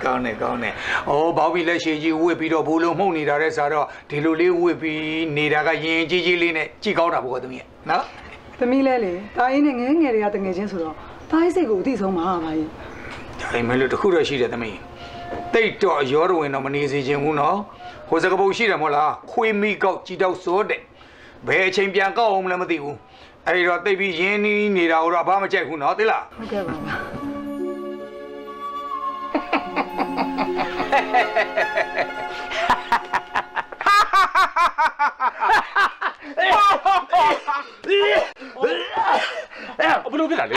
ကောင်းတယ်ကောင်းတယ်ဩဘောက်ပြီးလက်ရှိကြီးဝစ်ပြီးတော့ဘူလုံးမှုန့်နေတာတဲ့ဆိုတော့ဒီလိုလေးဝစ်ပြီးနေတာကရင်ကြီးကြီးလေးနဲ့ကြည်ကောင်းတာပေါ့သမီးရဲ့နော် သမီးလဲလေတာအင်းနဲ့ငယ်ငယ်တွေကတငယ်ချင်းဆိုတော့တားစိတ်ကိုအသိဆုံးပါဗျာရဲ့ဒါပေမဲ့လို့တစ်ခုတော့ရှိတယ်သမီးတိတ်တော့ရောတော်ဝင်တော့မနေစေချင်ဘူးနော်ဟိုစကပုံရှိတယ်မဟုတ်လားခွေးမိကောက်ကြည်တောက်စိုးတဲ့ဘယ်အချိန်ပြန်ကောက်အောင်မလဲမသိဘူးအဲ့ဒီတော့တိတ်ပြီးရင်းနှီးနေတာတော့ဘာမှမကြိုက်ဘူးနော်သိလားဟုတ်ကဲ့ပါ ဗျာဘလို့ဖြစ်တာလဲ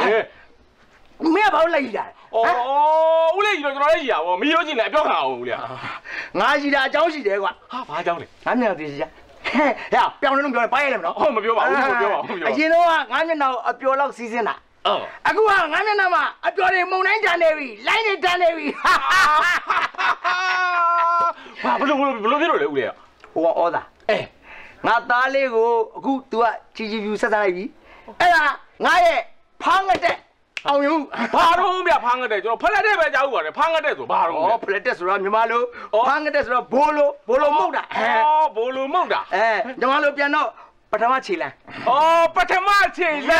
မင်းကဘာလို့လိုက်ရတာအော်ဦးလေးကြီးတော့ကျွန်တော်လည်းကြီးရပါဘောမီးရောကြီးလည်းအပြောခံအောင်ဦးလေးငါရှိတာအကြောင်းရှိတယ်ကွာဟာဘာအကြောင်းလဲငါမျက်နှာသေးချာဟဲ့ပြောင်းနေလို့ပြောရင်ပိုင်းရမယ်နော်ဟုတ်မပြောပါဘူးမပြောပါဘူးမပြောပါအဘူးရင်တော့ငါမျက်နှာကိုအပျော်လောက်စီးစင်းတာအော်အခုကငါမျက်နှာမှာအပျော်တွေမုံတိုင်းတန်နေပြီလိုင်းတွေတန်နေပြီဘာဘလို့ဘလို့ဘလို့ဖြစ်လို့လဲဦးလေးဟိုကဩသာအဲ ငါသားလေးကိုအခု तू ကချီချီဖြူဆက်စားလိုက်ပြီအဲ့ဒါငါရဲ့ဖားငတဲ့အောင်ယူဘာတော့ဗျဖားငတဲ့ကျွန်တော်ဖလက်တဲ့ပဲကြားဦးပါတယ်ဖားငတဲ့ဆိုဘာတော့ဩဖလက်တက်ဆိုတော့မြန်မာလိုဖားငတဲ့ဆိုတော့ဘိုးလိုဘိုးလိုမဟုတ်တာအဲအော်ဘိုးလိုမုတ်တာအဲမြန်မာလိုပြန်တော့ပထမခြေလမ်းအော်ပထမချိန်လဲ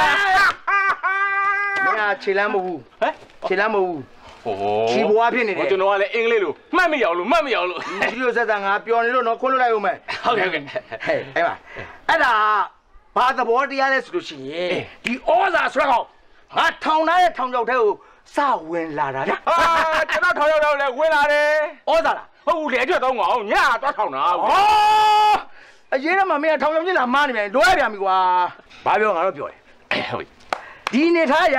မင်းကခြေလမ်းမဟုတ်ဘူးဟမ်ခြေလမ်းမဟုတ်ဘူး ဟိုခြေဘွားဖြစ်နေတယ်ကျွန်တော်ကလည်းအင်္ဂလိပ်လိုမှတ်မိအောင်လို့မှတ်မိအောင်လို့ဒီလိုဆက်ဆက်ငါပြောနေလို့တော့ခွန်းလို့လိုက်ဦးမယ်ဟုတ်ကဲ့ဟုတ်ကဲ့ဟဲ့အဲ့ပါအဲ့ဒါဘာသဘောတရားလဲဆိုလို့ရှိရင်ဒီဩဇာဆွဲကောင်ငါထောင်ထားတဲ့ထောင်ချောက်ထဲကိုစဝင်လာတာဗျဟာကျွန်တော်ထောင်ရောက်တော့လဲဝင်လာတယ်ဩဇာလားဟုတ်ဦးလေအကျွတ်တော့ငအောင်ညတော့ထောင်တာဩအရင်ကမှမင်းကထောင်ချောက်ချင်းလာမားနေပြန်လွဲပြန်ပြီကွာဘာပြောငါတော့ပြောတယ်ဟုတ်ဒီနေထားရ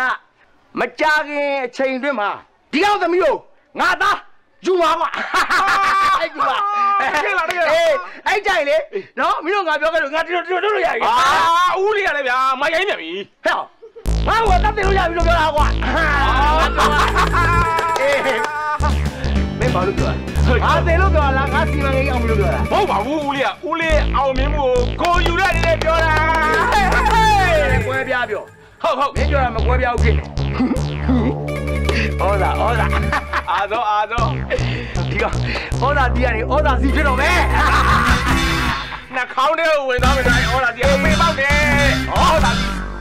မကြခင်အချိန်အတွင်းမှာ ဒီအောင်သမီးကိုငါသားယူပါကွာအဲ့ဒီပါခဲ့လာတယ်အေးအဲ့ကြိုင်လေနော်မင်းတို့ငါပြောခဲ့လို့ငါဒီလိုဒီလိုလုပ်လို့ရပြီအာဦးလေးရလဲဗျာမရိုင်းပြန်ပြီဟဲ့ငါ့ကိုတတ်တယ်လို့ရပြီလို့ပြောတာကွာအေးမင်းဘာလို့ပြောလဲငါတယ်လို့ပြောလားငါစီမံကိန်းအောင်လို့ပြောတာမဟုတ်ပါဘူးဦးလေးကဦးလေးအောင်မြင်မှုကိုကိုယူရနေတယ်ပြောတာကွဲပြားပြောဟုတ်ဟုတ်မင်းပြောတာမကွဲပြားဘူးဖြစ်နေ ဩဇာဩဇာအာတော့အာတော့ဒီကဩဇာတီးရတယ်ဩဇာစီဖြစ်တော့မယ်နှာခေါင်းထဲဝင်သွားမယ်တိုင်းဟောတာဒီအမေပေါက်တယ်ဟောတာတော်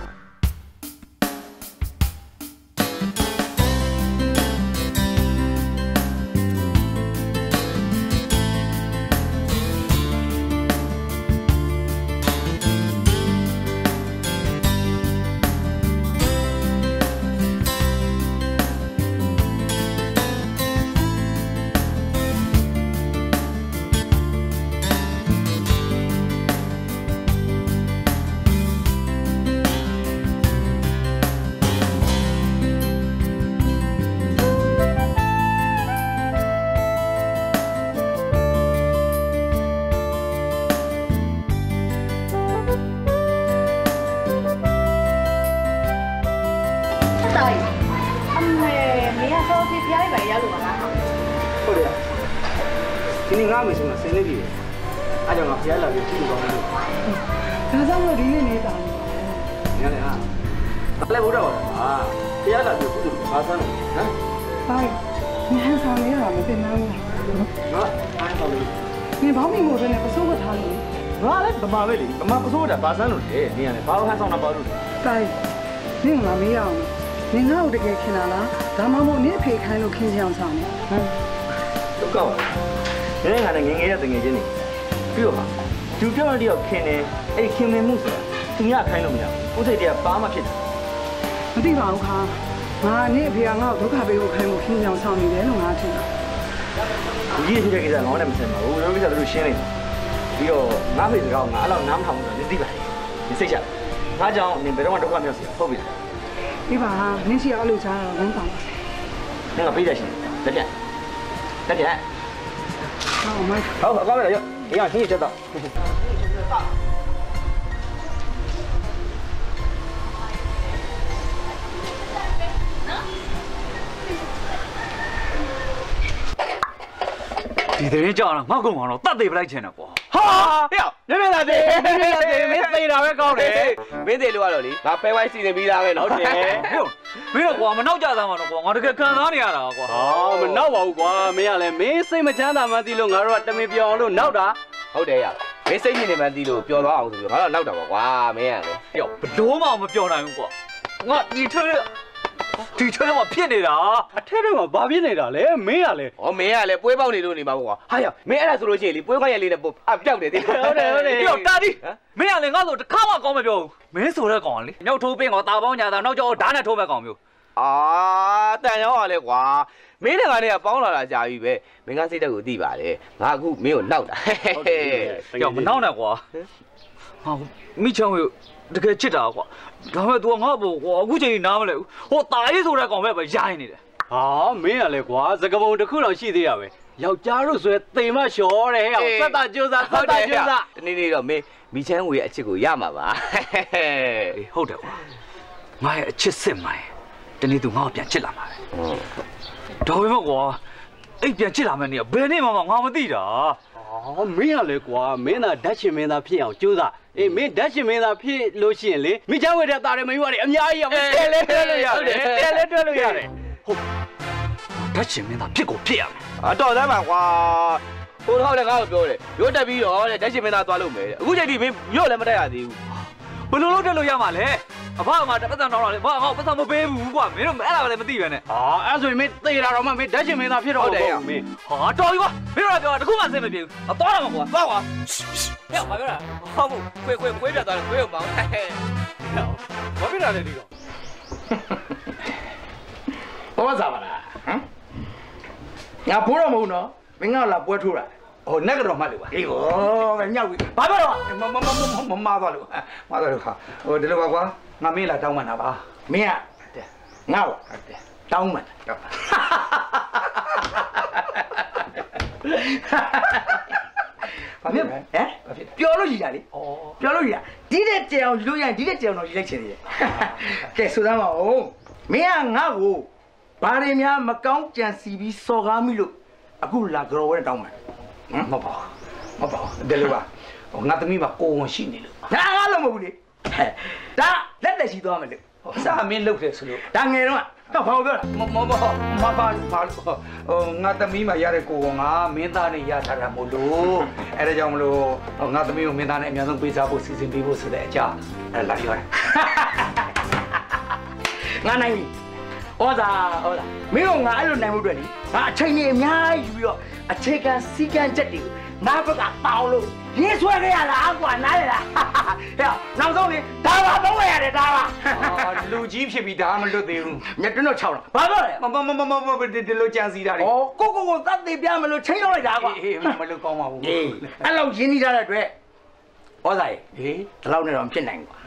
ဖျားလာပြီးကုသိုလ်ဘာဆန်းလဲဟမ်ဘာလဲငါဆောင်နေရတာမသိနိုင်ဘူးငါအားဆောင်လို့နင်ဘောင်းမီမို့ပဲနဲ့ပစိုးကထားလို့ငါလည်းဗမာပဲလေဗမာပစိုးတာဘာဆန်းလို့လဲနင်ကလည်းဘာလို့ဟန်ဆောင်တာပါလို့လဲတိုင်းနင်ကမေးရအောင်နင်ငါ့ကိုတကယ်ခင်လာလားဒါမှမဟုတ်နင်အဖေခိုင်းလို့ခင်ချအောင်ဆောင်နေဟမ်ဒုက္ခပါနင်ကလည်းငငယ်ရတငယ်ချင်းနေပြီးတော့ဟာသူပြောတဲ့တယောက်ခင်တယ်အဲ့ခင်မင်မှုဆိုတာသူညခိုင်းလို့မရဘူးဥစိတ်တည်းကဘာမှဖြစ်တယ်မသိပါဘူးခါ ငါနင်အဖေကငါ့ကိုဒုက္ခပေးဖို့ခိုင်းလို့ခင်ချအောင်ဆောင်နေတယ်လို့ငါထင်တာဒီကြီးဖြစ်တဲ့ကိစ္စငေါနဲ့မစင်ပါဘူးတို့ကိစ္စတို့ရှင်းနေတယ်ပြီးတော့ငါ့ဖေစကားကိုငါအဲ့လောက်နားမထောင်ဘူးဆိုတော့နင်သိပါတယ်နင်စိတ်ချငါကြောင့်နင်ဘယ်တော့မှဒုက္ခမျိုးစီဟုတ်ပြီလားဒီပါနင်စီအောင်လို့ကြားတော့ဝမ်းပါပါနင်ကပေးရရှင်လက်ပြန်လက်ပြန်ဟောမိုက်ဟုတ်အကောင်းပဲရောဒီကချ ဒီသတင်းကြောက်တော့ငေါ့ကုံအောင်တော့တတ်သေးပလိုက်ချင်တယ်ကွာဟာဟဲ့မြင်မြင်လာတယ်မင်းသေးမင်းသေးတာပဲကောင်းတယ်မင်းသေးလို့ကတော့လေငါဖဲဝိုင်းစီစဉ်ပြီးသားပဲနော်ဟုတ်တယ်ဟဲ့မင်းတော့ကွာမနောက်ကြသားမှာတော့ကွာငါတကယ်ခံစားနေရတာကွာဟာမနောက်ပါဘူးကွာမင်းကလည်းမင်းစိတ်မချမ်းသာမှန်းသိလို့ငါတို့ကတမင်ပြောင်းလို့နောက်တာဟုတ်တယ်ရမင်းစိတ်ညစ်နေမှန်းသိလို့ပျော်သွားအောင်ဆိုပြီးငါတော့နောက်တာပါကွာမင်းကလေဟဲ့ဘလို့မှမပြောနိုင်ဘူးကွာငါဒီထွေး ဒီထွေးတော့ဖြစ်နေတာအထက်ထဲမှာဘာဖြစ်နေတာလဲမင်းကလည်းဩမင်းကလည်းပွဲပေါက်နေလို့နေမှာပေါ့ကွာဟာရမင်းအဲ့ဒါဆိုလို့ရှိရင်လေပွဲခွက်ရက်လေးနဲ့ပို့အပြောက်တယ်တိဟုတ်တယ်ဟုတ်တယ်ပြောတာဒီမင်းကလည်းငါ့ဆိုတစ်ခါမှကောင်းမပြောဘူးမင်းဆိုတဲ့ကောင်ကလေညောက်ထိုးပင်းကောတာပေါင်းညာတာနောက်ကျောဓာတ်နဲ့ထိုးမဲ့ကောင်မျိုးအာတန်ရောရလဲကွာမင်းနဲ့ငါနဲ့ကပေါင်းလာတာကြာပြီပဲမင်းကစိတ်တက်ကိုသိပါလေငါအခုမင်းကိုနောက်တာကြောက်မနောက်နဲ့ကွာဟာမိချောင်းရတကယ်ချစ်တာကွာ ဒါပေမဲ့ तू ကငါ့ဘောကွာအခုချိန်နားမလဲဘူးဟိုတာရေးဆိုတဲ့ကောင်ပဲပဲရိုင်းနေတယ်ဟာမင်းကလည်းကွာစကပုံတစ်ခုတော့ရှိသေးရပဲယောက်ျားတို့ဆိုရင်တိမ်မလျှော်တယ်ဟဲ့စက်တာကျိုးစားစက်တာကျိုးစားတနေ့နေ့တော့မင်းမိချမ်းဝေရဲ့အချစ်ကိုရမှာပါအေးဟုတ်တယ်ကွာငါရဲ့အချစ်စစ်မိုင်းတနေ့ तू ငါ့ကိုပြန်ချစ်လာမှာပဲဒါပေမဲ့ကွာအဲ့ပြန်ချစ်လာမယ့်နေ့ကဘယ်နေ့မှငါမသိတာအော်မင်းကလည်းကွာမင်းသာဓာတ်ရှင်မင်းသားဖြစ်အောင်ကြိုးစား အေးမင်းဓာတ်ရှင်မင်းသားဖြစ်လို့ရှိရင်လေမိချဝေတဲ့တာတယ်မယူရတယ်အများကြီးရမယ်တဲလဲတွဲလို့ရတယ်တဲလဲတွဲလို့ရတယ်ဟုတ်ဓာတ်ရှင်မင်းသားဖြစ်ကိုဖြစ်ရမယ်အတော်သမ်းပါကွာဟိုတော့လည်းငါ့ကိုပြောတယ်ရိုးတက်ပြီးတော့တဲ့ဓာတ်ရှင်မင်းသားသွားလို့မယ်တဲ့အခုချိန်ထိမင်းရို့လည်းမတက်ရသေးဘူး ဘယ်လိုလုပ်တက်လို့ရမှာလဲအဖကမှတပတ်စံတော့တယ်ဘာငါ့ကိုပတ်စံမပေးဘူးကွာမင်းတို့အဲ့ဒါလည်းမသိပဲနဲ့ဟာအဲ့ဆိုရင်မင်းသေတာတော့မှမင်းဓာတ်ရှင်မင်းသားဖြစ်တော့ဟုတ်မင်းဟာတော်ပြီကွာမင်းတို့ကပြောတခုမှအဆင်မပြေဘူးအသွားတော့မှာကွာသွားကွာဟဲ့ဘာပြောတာဟုတ်ဘူးခွေခွေခွေးပြတ်သွားတယ်ခွေးကိုမောင်းဘာဖြစ်တာလဲဒီတော့ဘောစားပါလားဟမ်ငါဖိုးတော့မဟုတ်နော်မင်းကလာပွဲထိုးတာ ဟိုနက်ကတော့မှတ်လို့ပါအေးဟောပဲမြောက်ပြီဘာပြောတော့မမမမမမသွားလို့မသွားလို့ခါဟိုဒီလိုပါကွာငါမင်းလာတောင်းမှန်တာပါမင်းကငါ့ကိုတောင်းမှန်ဘာဖြစ်လဲဟမ်ပျော်လို့ရည်တာလေပျော်လို့ရည်တာဒီတဲ့ကြံအောင်လို့ရရင်ဒီတဲ့ကြံအောင်တော့ရည်လိုက်ချင်တယ်ကဲဆိုသမ်းပါဦးမင်းကငါ့ကိုဘာတွေများမကောင်းကြံစီပြီးစော်ကားမိလို့အခုလာကြော်ဝဲတောင်းမှန် မပေါ့မပေါ့ဒီလိုပါဟိုငါသမီးမှာကိုဝန်ရှိနေလို့ငါငါလုံးမဟုတ်ဘူးလေဒါလက်လက်ရှိသွားမယ်လေဟိုစာမင်းလုတ်တယ်ဆိုလို့ဒါငယ်တော့တော့ဘာပြောတာမမမမပါလို့ပါလို့ဟိုငါသမီးမှာရတဲ့ကိုဝန်ကမင်းသားနဲ့ရထားတာမို့လို့အဲဒါကြောင့်မလို့ငါသမီးကိုမင်းသားနဲ့အများဆုံးပေးစားဖို့စီစဉ်ပေးဖို့ဆိုတဲ့အကြောင်းအဲလာပြောတယ်ငါနိုင်ပြီဩသာဩသာမင်းကငါအဲ့လိုနိုင်မှုအတွက်လေငါအချိန်ကြီးအများကြီးယူပြီးတော့ အခြေခံစီကံချက်တွေကိုငါဘက်ကတောင်းလို့ရေးဆွဲခဲ့ရလားကွာနားလေလားဟဲ့နောက်ဆုံးလေဒါပါတော့ဝယ်ရတယ်ဒါပါလူကြီးဖြစ်ပြီးဒါမှမလွတ်သေးဘူးမြတ်တွန်းတော့6တော့ဘာပြောလဲမမမမမဒီလိုကြံစီတာတွေဩကိုကိုကိုသတ်သေးပြမလို့ချိန်တော့လိုက်တာကွာအေးမလို့ကောင်းပါဘူးအေးအဲ့လောက်ရင်းနှီးထားတဲ့အတွက်ဩသာရေဟေးဒီလောက်နဲ့တော့မဖြစ်နိုင်ဘူးကွာ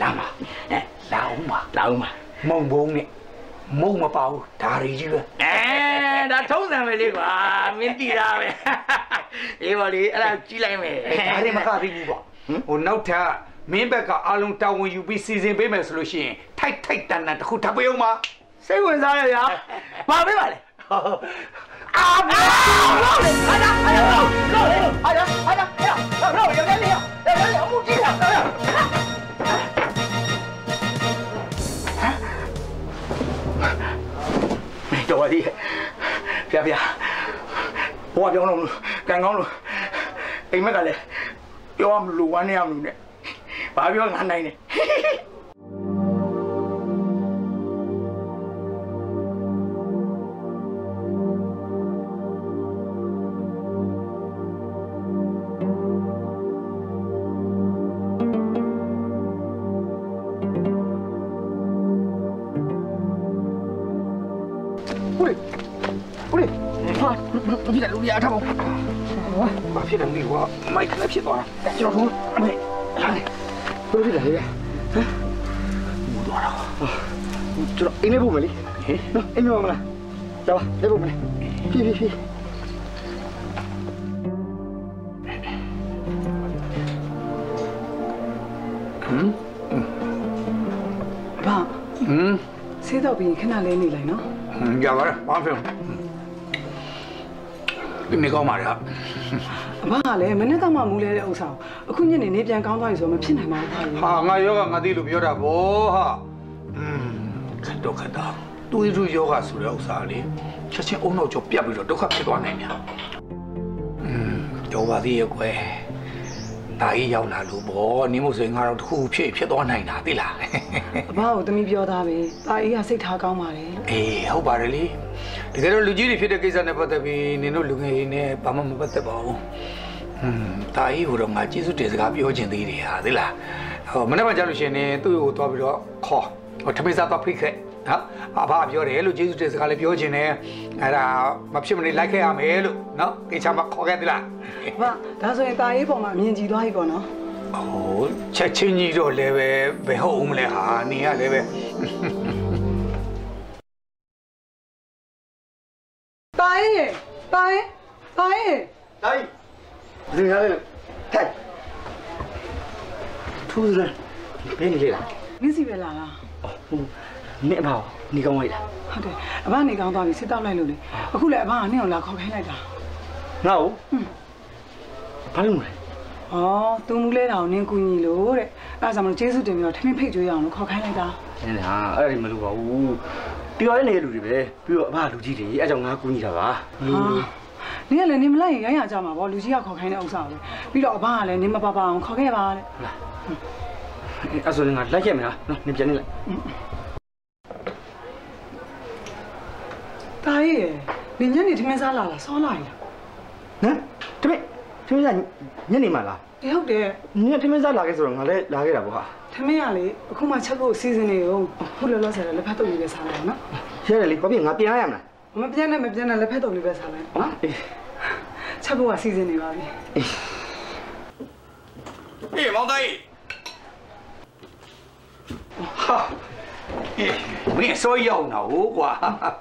လာပါအဲလာအောင်ပါလာဦးမှာမုံဘုံနဲ့ မုံမပါဘူးဒါရီကြီးပဲအဲဒါထုံးစံပဲလေကွာမင်းတီတာပဲအေးပါလေအဲ့ဒါကြီးလိုက်မယ်ဒါတွေမကသေးဘူးပေါ့ဟိုနောက်ထပ်မင်းဘက်ကအာလုံးတာဝန်ယူပြီးစီစဉ်ပေးမယ်ဆိုလို့ရှိရင်ထိုက်ထိုက်တန်တန်တစ်ခုထပ်ပေးအောင်ပါစိတ်ဝင်စားရဗျာဘာပေးပါလဲ没တော် ပါသေးဖျားဖျားဘဝပြောင်းလို့မလို့ကံကောင်းလို့အိမ်မက်ကလည်းပြောရမလို့ဝမ်းနေရမလို့နဲ့ဘာပြောငါနိုင်နေဦး ဖြစ်တယ်လူကြီးအားထားပါဘာဖြစ်တယ်မသိဘူးမိုက်ခနဲ့ဖြစ်သွားတာကျွန်တော်တို့မေးဟာလေဘယ်လိုဖြစ်လဲဟမ်မူသွားတာကျွန်တော်အိမ်လေးပို့မယ်လေဟင်နော်အိမ်မမလားလာပါလေးပို့မယ်ဖြည်းဖြည်းဖြည်းဘာဟမ်ဆေးတော့ပြီးရင်ခဏလဲနေလိုက်နော်ရပါတယ်ဘာဖြစ်ဒီ နေ့ကောင်းပါလေဟာ အဘကလည်းမနေ့ကမှမူးလဲတဲ့ဥစ္စာကိုအခုညနေနေပြန်ကောင်းသွားပြီဆိုတော့မဖြစ်နိုင်ပါဘူး ဟာငါယောဂငါသိလို့ပြောတာဗောဟာอืมဒုက္ခတာတူရူယောဂဆိုတဲ့ဥစ္စာလေးချက်ချင်းအုံတော့ကြောပြတ်ပြီးတော့ဒုက္ခဖြစ်သွားနိုင်တယ်อืมကြောပါသေးရဲ့ကွယ်တာကြီးရောက်လာလို့ဗောနေမို့ဆိုရင်ငါတော့တစ်ခုဖြစ်ဖြစ်သွားနိုင်တာသိလား အဘကိုသမီးပြောသားပဲတာအေးကစိတ်ထားကောင်းပါတယ်လို့ အေးဟုတ်ပါတယ်လေ တကယ်တော့လူကြီးတွေဖြစ်တဲ့ကိစ္စနဲ့ပတ်သက်ပြီးနင်တို့လူငယ်တွေနဲ့ဘာမှမပတ်သက်ပါဘူးဟွန်းတာကြီးဟိုတော့ငါကျေးဇူးတင်စကားပြောချင်သေးတယ်ဟာသိလားဟောမနေ့ကကြာလို့ရှိရင်ねသူ့ကိုသွားပြီးတော့ခေါ်ဟိုထမင်းစားသွားဖိတ်ခဲ့နော်အဘပြောတယ်လို့ကျေးဇူးတင်စကားလည်းပြောချင်တယ်အဲ့ဒါမဖြစ်မနေလိုက်ခဲ့ရမယ်လို့နော်ကိစ္စမခေါ်ခဲ့သလားအဘဒါဆိုရင်တာအေးပေါ်မှာအမြင်ကြည့်သွားပြီပေါ့နော်ဟိုချက်ချင်းကြီးတော့လည်းပဲဘယ်ဟုတ်ဦးမလဲဟာနေရလည်းပဲ တာအေးတာအေးတိုင်းဒီရလေဟဲ့ထူးစမ်းဘယ်နေလေလားမင်းစီပဲလာလားနေပါဦးနေကောင်းလိုက်လားဟုတ်တယ်အဘနေကောင်းသွားပြီစစ်တောက်လိုက်လို့လေအခုလည်းအဘကနင့်ကိုလာခေါ်ခိုင်းလိုက်တာငါ့ကိုဘာလို့မလဲ ဩသူမူလဲတာကိုနင်းကူညီလို့တဲ့အဲဒါကြောင့်မလို့ကျေးဇူးတင်ပြီးတော့ထမင်းဖိတ်ကြွေးအောင်လို့ခေါ်ခိုင်းလိုက်တာနင်းဟာအဲ့ဒါမလို့ပါဘူးတီရောရဲ့နေလူတွေပဲပြီးတော့အဘလူကြီးတွေအဲ့ကြောင့်ငါကူညီတာပါဟာနင်းကလည်းနင်းမလိုက်ရင်ရိုင်းရကြမှာပေါ့လူကြီးကခေါ်ခိုင်းတဲ့ဥစ္စာပဲပြီးတော့အဘကလည်းနင်းမပါပါအောင်ခေါ်ခဲ့ပါတဲ့အဲ့ဆိုရင်ငါလိုက်ခဲ့မလားနော်နင်ပြန်နေလိုက်တာအေးရယ်နင်းညနေထမင်းစားလာလားစောလာရလားဟမ်တမင်တ မင်ကညနေမှလားအေးဟုတ်တယ်နင်ကထမင်းစားလာခဲ့ဆိုတော့ငါလည်းလာခဲ့တာပေါ့ဟာထမင်းကလေအခုမှချက်ဖို့စီစဉ်နေရောခုလောလောဆယ်လက်ဖက်တုပ်လေးပဲစားလိုက်နော်ရဲတယ်လေဘာဖြစ်ငါပြန်ရရမလားမပြတ်နဲ့မပြတ်နဲ့လက်ဖက်တုပ်လေးပဲစားလိုက်နော်အေးချက်ဖို့ကစီစဉ်နေပါပြီဟေးမောင်သားကြီးဟာအေး မင်းဆိုရောက်နာဟုတ်ကွာ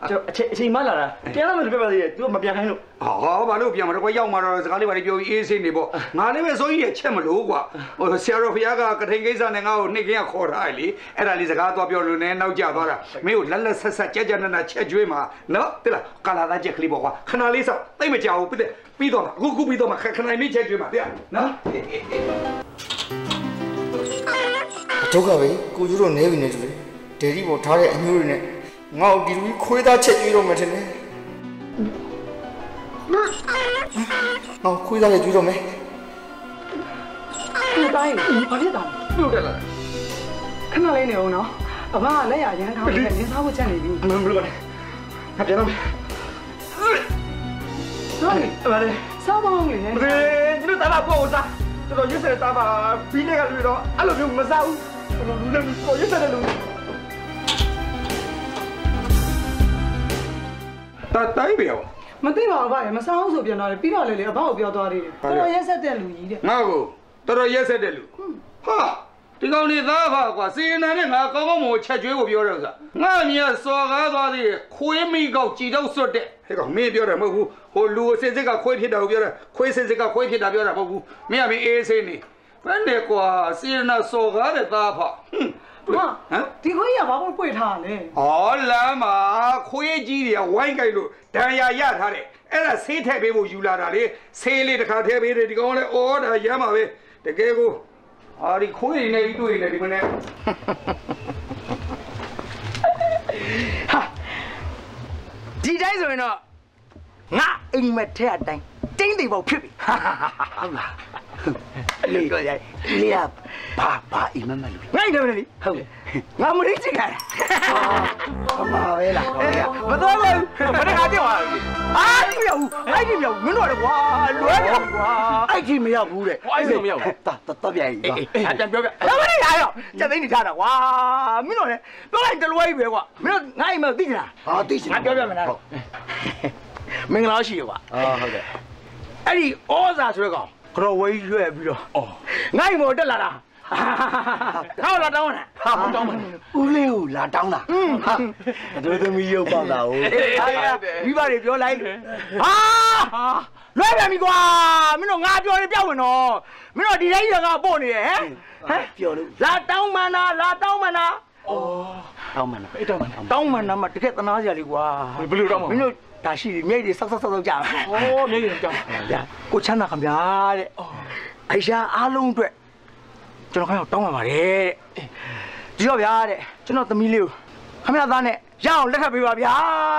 ကျွန်တော်အချိန်အချိန်မှလာတာပြန်လာမယ်လို့ပြောပါသေးတယ် तू မပြန်ခိုင်းလို့ ဟောဘာလို့ပြန်မတော့ကွာရောက်มาတော့စကားလေးပါလေးပြောပြီးအေးဆေးနေပေါ့ငါလည်းပဲဆိုကြီးရဲ့ချက်မလို့ကွာဟိုဆရာတော်ဖခင်ကကထိန်ကိစ္စနဲ့ငါ့ကိုနှိတ်ခင်းကခေါ်ထားလေအဲ့ဒါလေးစကားသွားပြောလို့နဲ့နောက်ကျသွားတာမင်းကိုလက်လက်ဆက်ဆက်ကြက်ကြက်နက်နက်ချက်ကျွေးမှာနော်တိလားကာလာသားချက်ကလေးပေါ့ကွာခဏလေးစောင့်တိတ်မကြောက်ဘူးပြီးပြီးတော့အခုခုပြီးတော့မှခဏလေးချက်ကျွေးမှာတဲ့နော် ဒုက္ခပဲကိုကျူတို့နေပြီနေတူ တယ်ဒေဒီပေါ်ထားတဲ့အမျိုးတွေနဲ့ငါ့ကိုဒီလူကြီးခွေးသားချက်ကျွေးတော့မယ်ထင်တယ်ငါခွေးသားလည်းကျွေးတော့မယ်ဒီတိုင်းဘာဖြစ်တာဟုတ်တယ်လားခဏလေးနေအောင်နော်အဘကလက်ရရမ်းထားပြီးနင်းစားဖို့ချက်နေပြီမမလို့ပါနဲ့ငါပြန်တော့မယ်ဟုတ်ပြီအဲ့ဒါလေစားပါအောင်လေမင်းတို့တာပါပေါ့စားတော်တော်ရွတ်စဲတာပါပြီးနေကလူတော့အဲ့လိုမျိုးမစားဘူးတော်လူလည်းပေါ်ရွတ်စဲတယ်လူ တတိုင်းပြောမသိပါဘူးဗျမစားအောင်ဆိုပြန်တော့လေပြီးတော့လေလေအဘကိုပြောသွားသေးတယ်တော်တော်ရက်ဆက်တဲ့လူကြီးတဲ့ငါ့ကိုတော်တော်ရက်ဆက်တဲ့လူဟာဒီကောင်လေးသားဖာကွာစီရင်နဲ့ငါကောင်းကောင်းမွန်ချက်ကျွေးကိုပြောတယ်ဥစားငါမြတ်စော်ကားသွားသေးတယ်ခွေးမိကောက်ကြည်တော့စွတ်တဲ့ဟဲ့ကောင်မင်းပြောတယ်မဟုတ်ဘူးဟိုလူစစ်စစ်ကခွေးဖြစ်တာကိုပြောတယ်ခွေးစစ်စစ်ကခွေးဖြစ်တာပြောတာမဟုတ်ဘူးမင်းကမင်းအေးဆေးနေဘယ်နဲ့ကွာစီရင်နဲ့စော်ကားတဲ့သားဖာဟွန်း ဟာဒီခွေးကဘာလို့ပွေထားလဲ။ဩလမ်းမှာခွေးကြီးတွေကဝိုင်းကြိုက်လို့ဒဏ်ရာရထားတယ်။အဲ့ဒါဆေးထည့်ပေးဖို့ယူလာတာလေ။ဆေးလေးတစ်ခါထည့်ပေးတယ်ဒီကောင်လည်းဩဒါရမ်းပါပဲ။တကယ်ကိုအာဒီခွေးတွေနဲ့တွေ့နေဒီမနေ့ဒီတိုင်းဆိုရင်တော့ ငါအိမ်မက်ထဲအတိုင်းတင်းတိမ်ပေါက်ဖြစ်ပြီဟုတ်လားလေကလေလေဘာဘာအိမ်မက်မလို့ငါ့တယ်လေဟုတ်ငါမရစ်ချင်တာအမပဲလားမတော်ဘူးဘယ်တခါပြောရလဲအာဒီမရောက်ဘူးအဲ့ဒီမရောက်မင်းတို့လည်းကွာလွဲတယ်ကွာအဲ့ဒီမရောက်ဘူးတဲ့ဟိုအဲ့လိုမရောက်ဘူးတာတာပြန်ပြီပြန်ပြောပြဘာမလဲအားရောစက်သိန်းနေထားတာကွာမင်းတို့လည်းပြောလိုက်တလွဲကြီးပဲကွာမင်းတို့ငါအိမ်မက်သိချင်လားဟာသိချင်ငါပြောပြမယ်လား မင်္ဂလာရှိရကွာအာဟုတ်တယ်အဲ့ဒီဩဇာဆိုတဲ့ကောင်ကတော်ဝေးရွက်ပြီးတော့အော်ငါ့အိမ်မောတက်လာတာဟောလာတောင်းတာဟာမတောင်းပါနဲ့ဦးလေးကိုလာတောင်းတာဟာတို့သမီးရုပ်ပေါက်တာဟုတ်မိဘတွေပြောလိုက်ဟာလွဲပြန်ပြီကွာမင်းတို့ငါပြောနေပြောက်ဝင်တော့မင်းတို့ဒီတိုင်းရကပို့နေရဲ့ဟမ်ပြောလို့လာတောင်းမန္နာလာတောင်းမန္နာတောင်းမှန်းအဲ့တောင်းမှန်းတောင်းမန္နာမှာတကယ်သနာစရာလေးကွာဘယ်လိုတော့မမင်းတို့ ဒါရှိတယ်မြိတ်တွေဆောက်ဆောက်ဆောက်ဆောက်ကြတာဩမြေကြီးကြောင်ဗျာကိုချမ်းသာခင်ဗျာတဲ့အိုင်ရှာအားလုံးအတွက်ကျွန်တော်ခင်ဗျာတောင်းပန်ပါတယ်တဲ့ဒီတော့ဗျာတဲ့ကျွန်တော်သမီးလေးကိုခင်ဗျာသားနဲ့ရအောင်လက်ထပ်ပေးပါဗျာ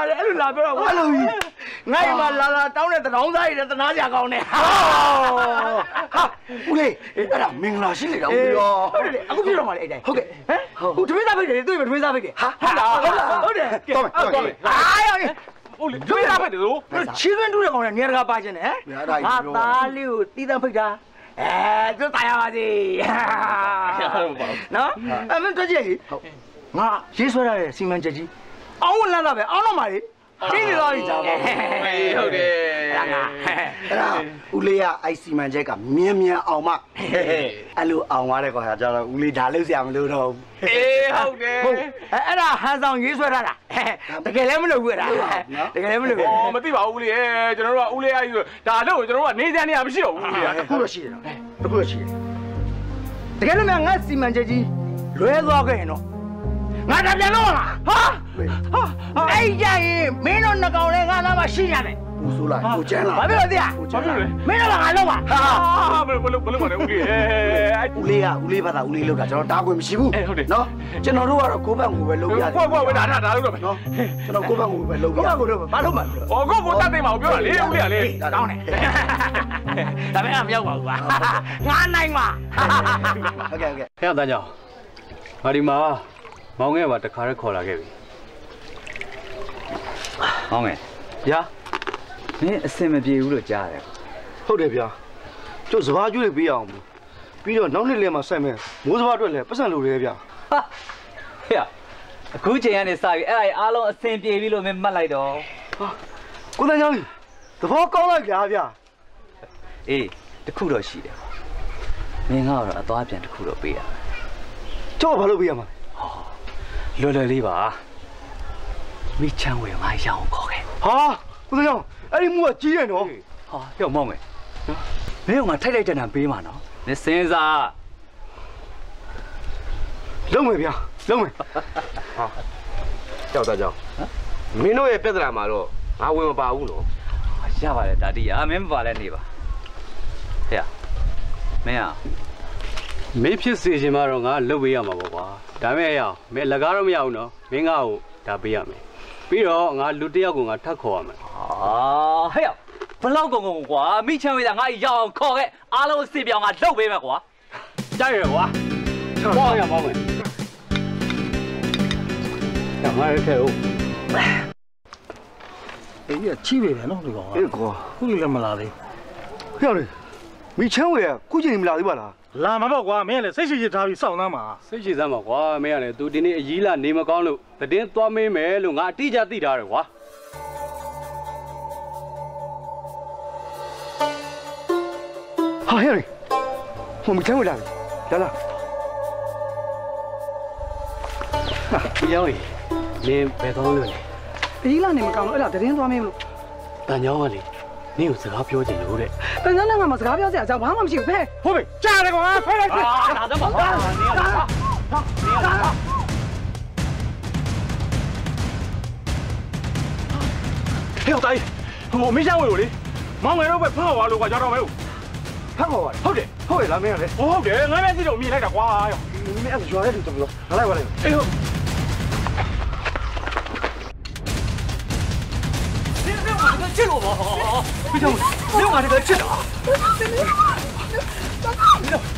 တဲ့အဲ့လိုလာပြောတော့ဘာလို့ငါ့အိမ်မှာလာလာတောင်းတဲ့တနောင်းသားတွေတနာကြကောင်းနေဟာဟာဦးလေးအဲ့ဒါမင်္ဂလာရှိလေတော့ဦးရောဟုတ်တယ်အခုပြတော့မှလေအဲ့တိုင်းဟုတ်ကဲ့ဟမ်ဟိုတမင်းသားဖိတ်တယ်တွေ့ပြီတမင်းသားဖိတ်တယ်ဟာဟုတ်လားဟုတ်လားဟုတ်တယ်တော့မယ်တော့မယ်အာရော ဟုတ်လေတွေ့ရပါတယ်လို့ချီးသွင်းတူးတဲ့ကောင်နဲ့နေရာတကာပါခြင်းနဲ့ဟမ်ငါသားလေးကိုတီးတန်းဖိတ်တာအဲသူတာရပါစေနော်အမင်းတို့ကြည့်ငါရေးဆွဲရတဲ့စီမံချက်ကြီးအောင်းဝင်လာတာပဲအောင်းတော့မှာလေ ကျင်းနေတော့ကြီးကြပါဟုတ်တယ်အဲ့ဒါငါအဲ့ဒါဦးလေးကအိုက်စီမန်ချက်ကမြင်းမြန်းအောင်မအဲ့လိုအောင်သွားတဲ့ကောင်ကကျတော့ဦးလေးဒါလုပ်စရာမလိုတော့ဘူးအေးဟုတ်တယ်ဟုတ်အဲ့အဲ့ဒါဟန်ဆောင်ရေးဆွဲထားတာတကယ်လည်းမလုပ်ဘူးအဲ့ဒါတကယ်လည်းမလုပ်ဘူးအော်မသိပါဘူးဦးလေးကျွန်တော်တို့ကဦးလေးအကြီးဒါလို့ကျွန်တော်တို့ကနေစရာနေရာမရှိတော့ဘူးဦးလေးအခုတော့ရှိတယ်နော်အခုတော့ရှိတယ်တကယ်လို့များငါစီမံချက်ကြီးလွဲသွားခဲ့ရင်တော့ ငါတပြန်တော့လားဟာဟာအဲ့ကြရင်မင်းတို့နှကောင်လဲငါနာမရှိရမယ်ဦးဆိုးလာကိုကျန်းလာဘာဖြစ်လို့သိရကိုကျန်းလာမင်းတို့ကငါလုံးပါဟာဟာဘယ်လိုဘယ်လိုဘယ်လိုပါလဲဦးလေးအဲဦးလေးကဦးလေးဘာသာဦးလေးလောက်တာကျွန်တော်တားခွင့်မရှိဘူးနော်ကျွန်တော်တို့ကတော့ကိုယ့်ဘက်ကိုပဲလုပ်ရတယ်ကိုကိုပဲဒါဒါဒါလို့တော့မယ်နော်ကျွန်တော်ကိုယ့်ဘက်ကိုပဲလုပ်ရကိုကကိုတော့ဘာလို့မှမလို့အော်ကိုကိုတတ်သိမ်းပါဦးပြောတာလေဦးလေးကလေတောင်းတယ်ဒါပေမဲ့မရောက်ပါဘူးကွာငါနိုင်ပါဟုတ်ကဲ့ဟုတ်ကဲ့ဟဲ့အတန်းကြောင့်ငါဒီမှာ မောင်ငယ်မှာတခါတည်းခေါ်လာခဲ့ပြီဟောင်းငယ်ဗျာမင်းအစင်မပြေဘူးလို့ကြားရတယ်ဟုတ်တယ်ဗျာကျုပ်စဘာကျွေးပေးအောင်ပြီးတော့နောက်နှစ်လဲမှာဆိုင်မယ်မိုးစဘာအတွက်လည်းပတ်စံလိုတယ်ဗျာဟာဟဲ့အခုချိန်ကနေစပြီးအဲ့ဒါကြီးအားလုံးအစင်ပြေပြီလို့မင်းမှတ်လိုက်တော့ကိုတန်းချောင်းကြီးသဘောကောင်းလိုက်ကြဗျာအေးတခုတော့ရှိတယ်မင်းကတော့အသွားပြန်တခုတော့ပေးရမယ်ကျုပ်ကဘာလုပ်ပေးရမှာ လွယ်လွယ်လေးပါမိချမ်းဝယ်ငါရအောင်ခေါ်ခဲ့ဟာကိုတန်းချောင်းအဲ့ဒီမူကကြီးတယ်နော်ဟာပြောမောင်းမယ်မင်းကငါထိုက်လိုက်တဲ့နံပေးမှာနော်မင်းစဉ်းစားလုံးမယ်ဗျာလုံးမယ်ကြောက်တာကြောက်မင်းတို့ရဲ့ပြဿနာမှာတော့ငါဝင်မပါဘူးနော်ရပါတယ်ဒါတိရမင်းမပါလဲနေပါဟဲ့မင်းอ่ะမင်းဖြစ်စေချင်မှတော့ငါလုပ်ပေးရမှာပေါ့ကွာ ဒါမဲ့ရအောင်မင်းလက်ကားတော့မရဘူးနော်မင်းငါ့ကိုဒါပေးရမယ်ပြီးတော့ငါလူတစ်ယောက်ကိုငါထပ်ခေါ်ရမယ်အာဟဲ့ဘလောက်ကုန်ကုန်ကွာမိချမ်းဝေးတာငါရအောင်ခေါ်ခဲ့အားလုံးအစ်ပြောင်းငါလှုပ်ပေးမယ်ကွာကြိုက်ရကွာမောင်းရမောင်းမယ်ညငါရခဲ့ဦးအေးကြီးချီးပေတယ်နော်ဒီကောင်ကအေးကောခုလည်းမလာသေးဟဲ့လေ မိချမ်းဝယ်ကခုချိန်မလာသေးပါလားလာမှာပေါ့ကွာမင်းကလည်းစိတ်ရှိရှိထားပြီးစောင့်နှမ်းမှာစိတ်ရှိစမ်းပါကွာမင်းကလည်း तू ဒီနေ့အကြီးလာနေမကောင်းလို့တည်င်းသွားမင်းမယ်လို့ငါအတိအကျသိထားတယ်ကွာဟာဟဲ့လေဟိုမိချမ်းဝယ်လာပြီလာလာဒီရောက်ရင်နင်းဘယ်ကောင်းလို့လဲအကြီးလာနေမကောင်းလို့အဲ့ဒါသတင်းသွားမင်းမလို့တန်ချောင်းကလေ နင်းကိုစကားပြောချင်လို့တဲ့တန်ကြမ်းနဲ့ငါမစကားပြောစရာအကြောင်းဘာမှမရှိဘူးဖဲဟုတ်ပြီကြားတယ်ကွာဖဲလိုက်ပြီအာဒါတော့ပါဟဲ့တိုင်းဟိုမင်းရှောင်းဝေကိုလေမောင်ငယ်တော့ပဲဖောက်သွားလို့ကွာကြောက်တော့မဲဖတ်ခေါ်ပါဟုတ်တယ်ဟုတ်ရလားမင်းကလေဟုတ်တယ်ငါမျက်စိတော့မြင်လိုက်တာကွာရောမင်းအဲ့ရွာတဲ့လူတော်တော်ငါလိုက်ပါလိုက်အေးဟုတ် 把这个借我吧！别动，别把这个借我！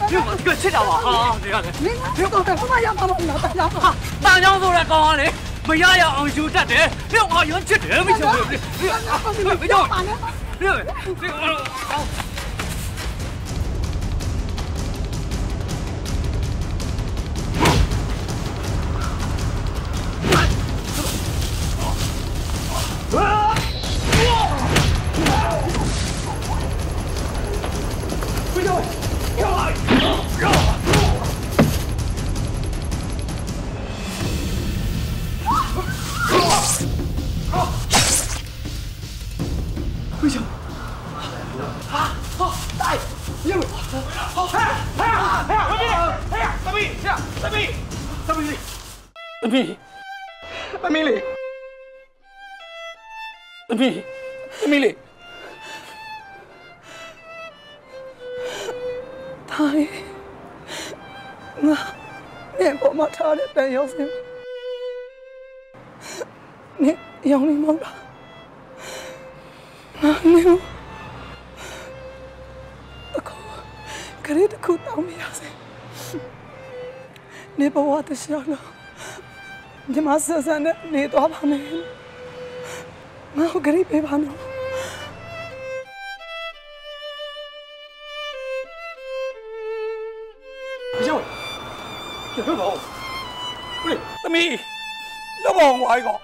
别把这个借我啊！你看，别搞这他妈样子了，大娘子，大娘子来搞你。没呀呀，俺就这的，别俺人借的，没行不行？别别别，别别别，别别别。 ရောက်စေနေရောင်နေမောင်လားငါနေအကောခရီးတစ်ခုတောင်းမရစေနေဘဝတရှိအောင်ညီမဆဆန်နဲ့နေသွားပါမယ်ငါ့ကိုခရီးပေးပါနော်ရောက်ရောက်ပါဦး သမီးလောက်ပါအောင်ကွာအိုက်ကော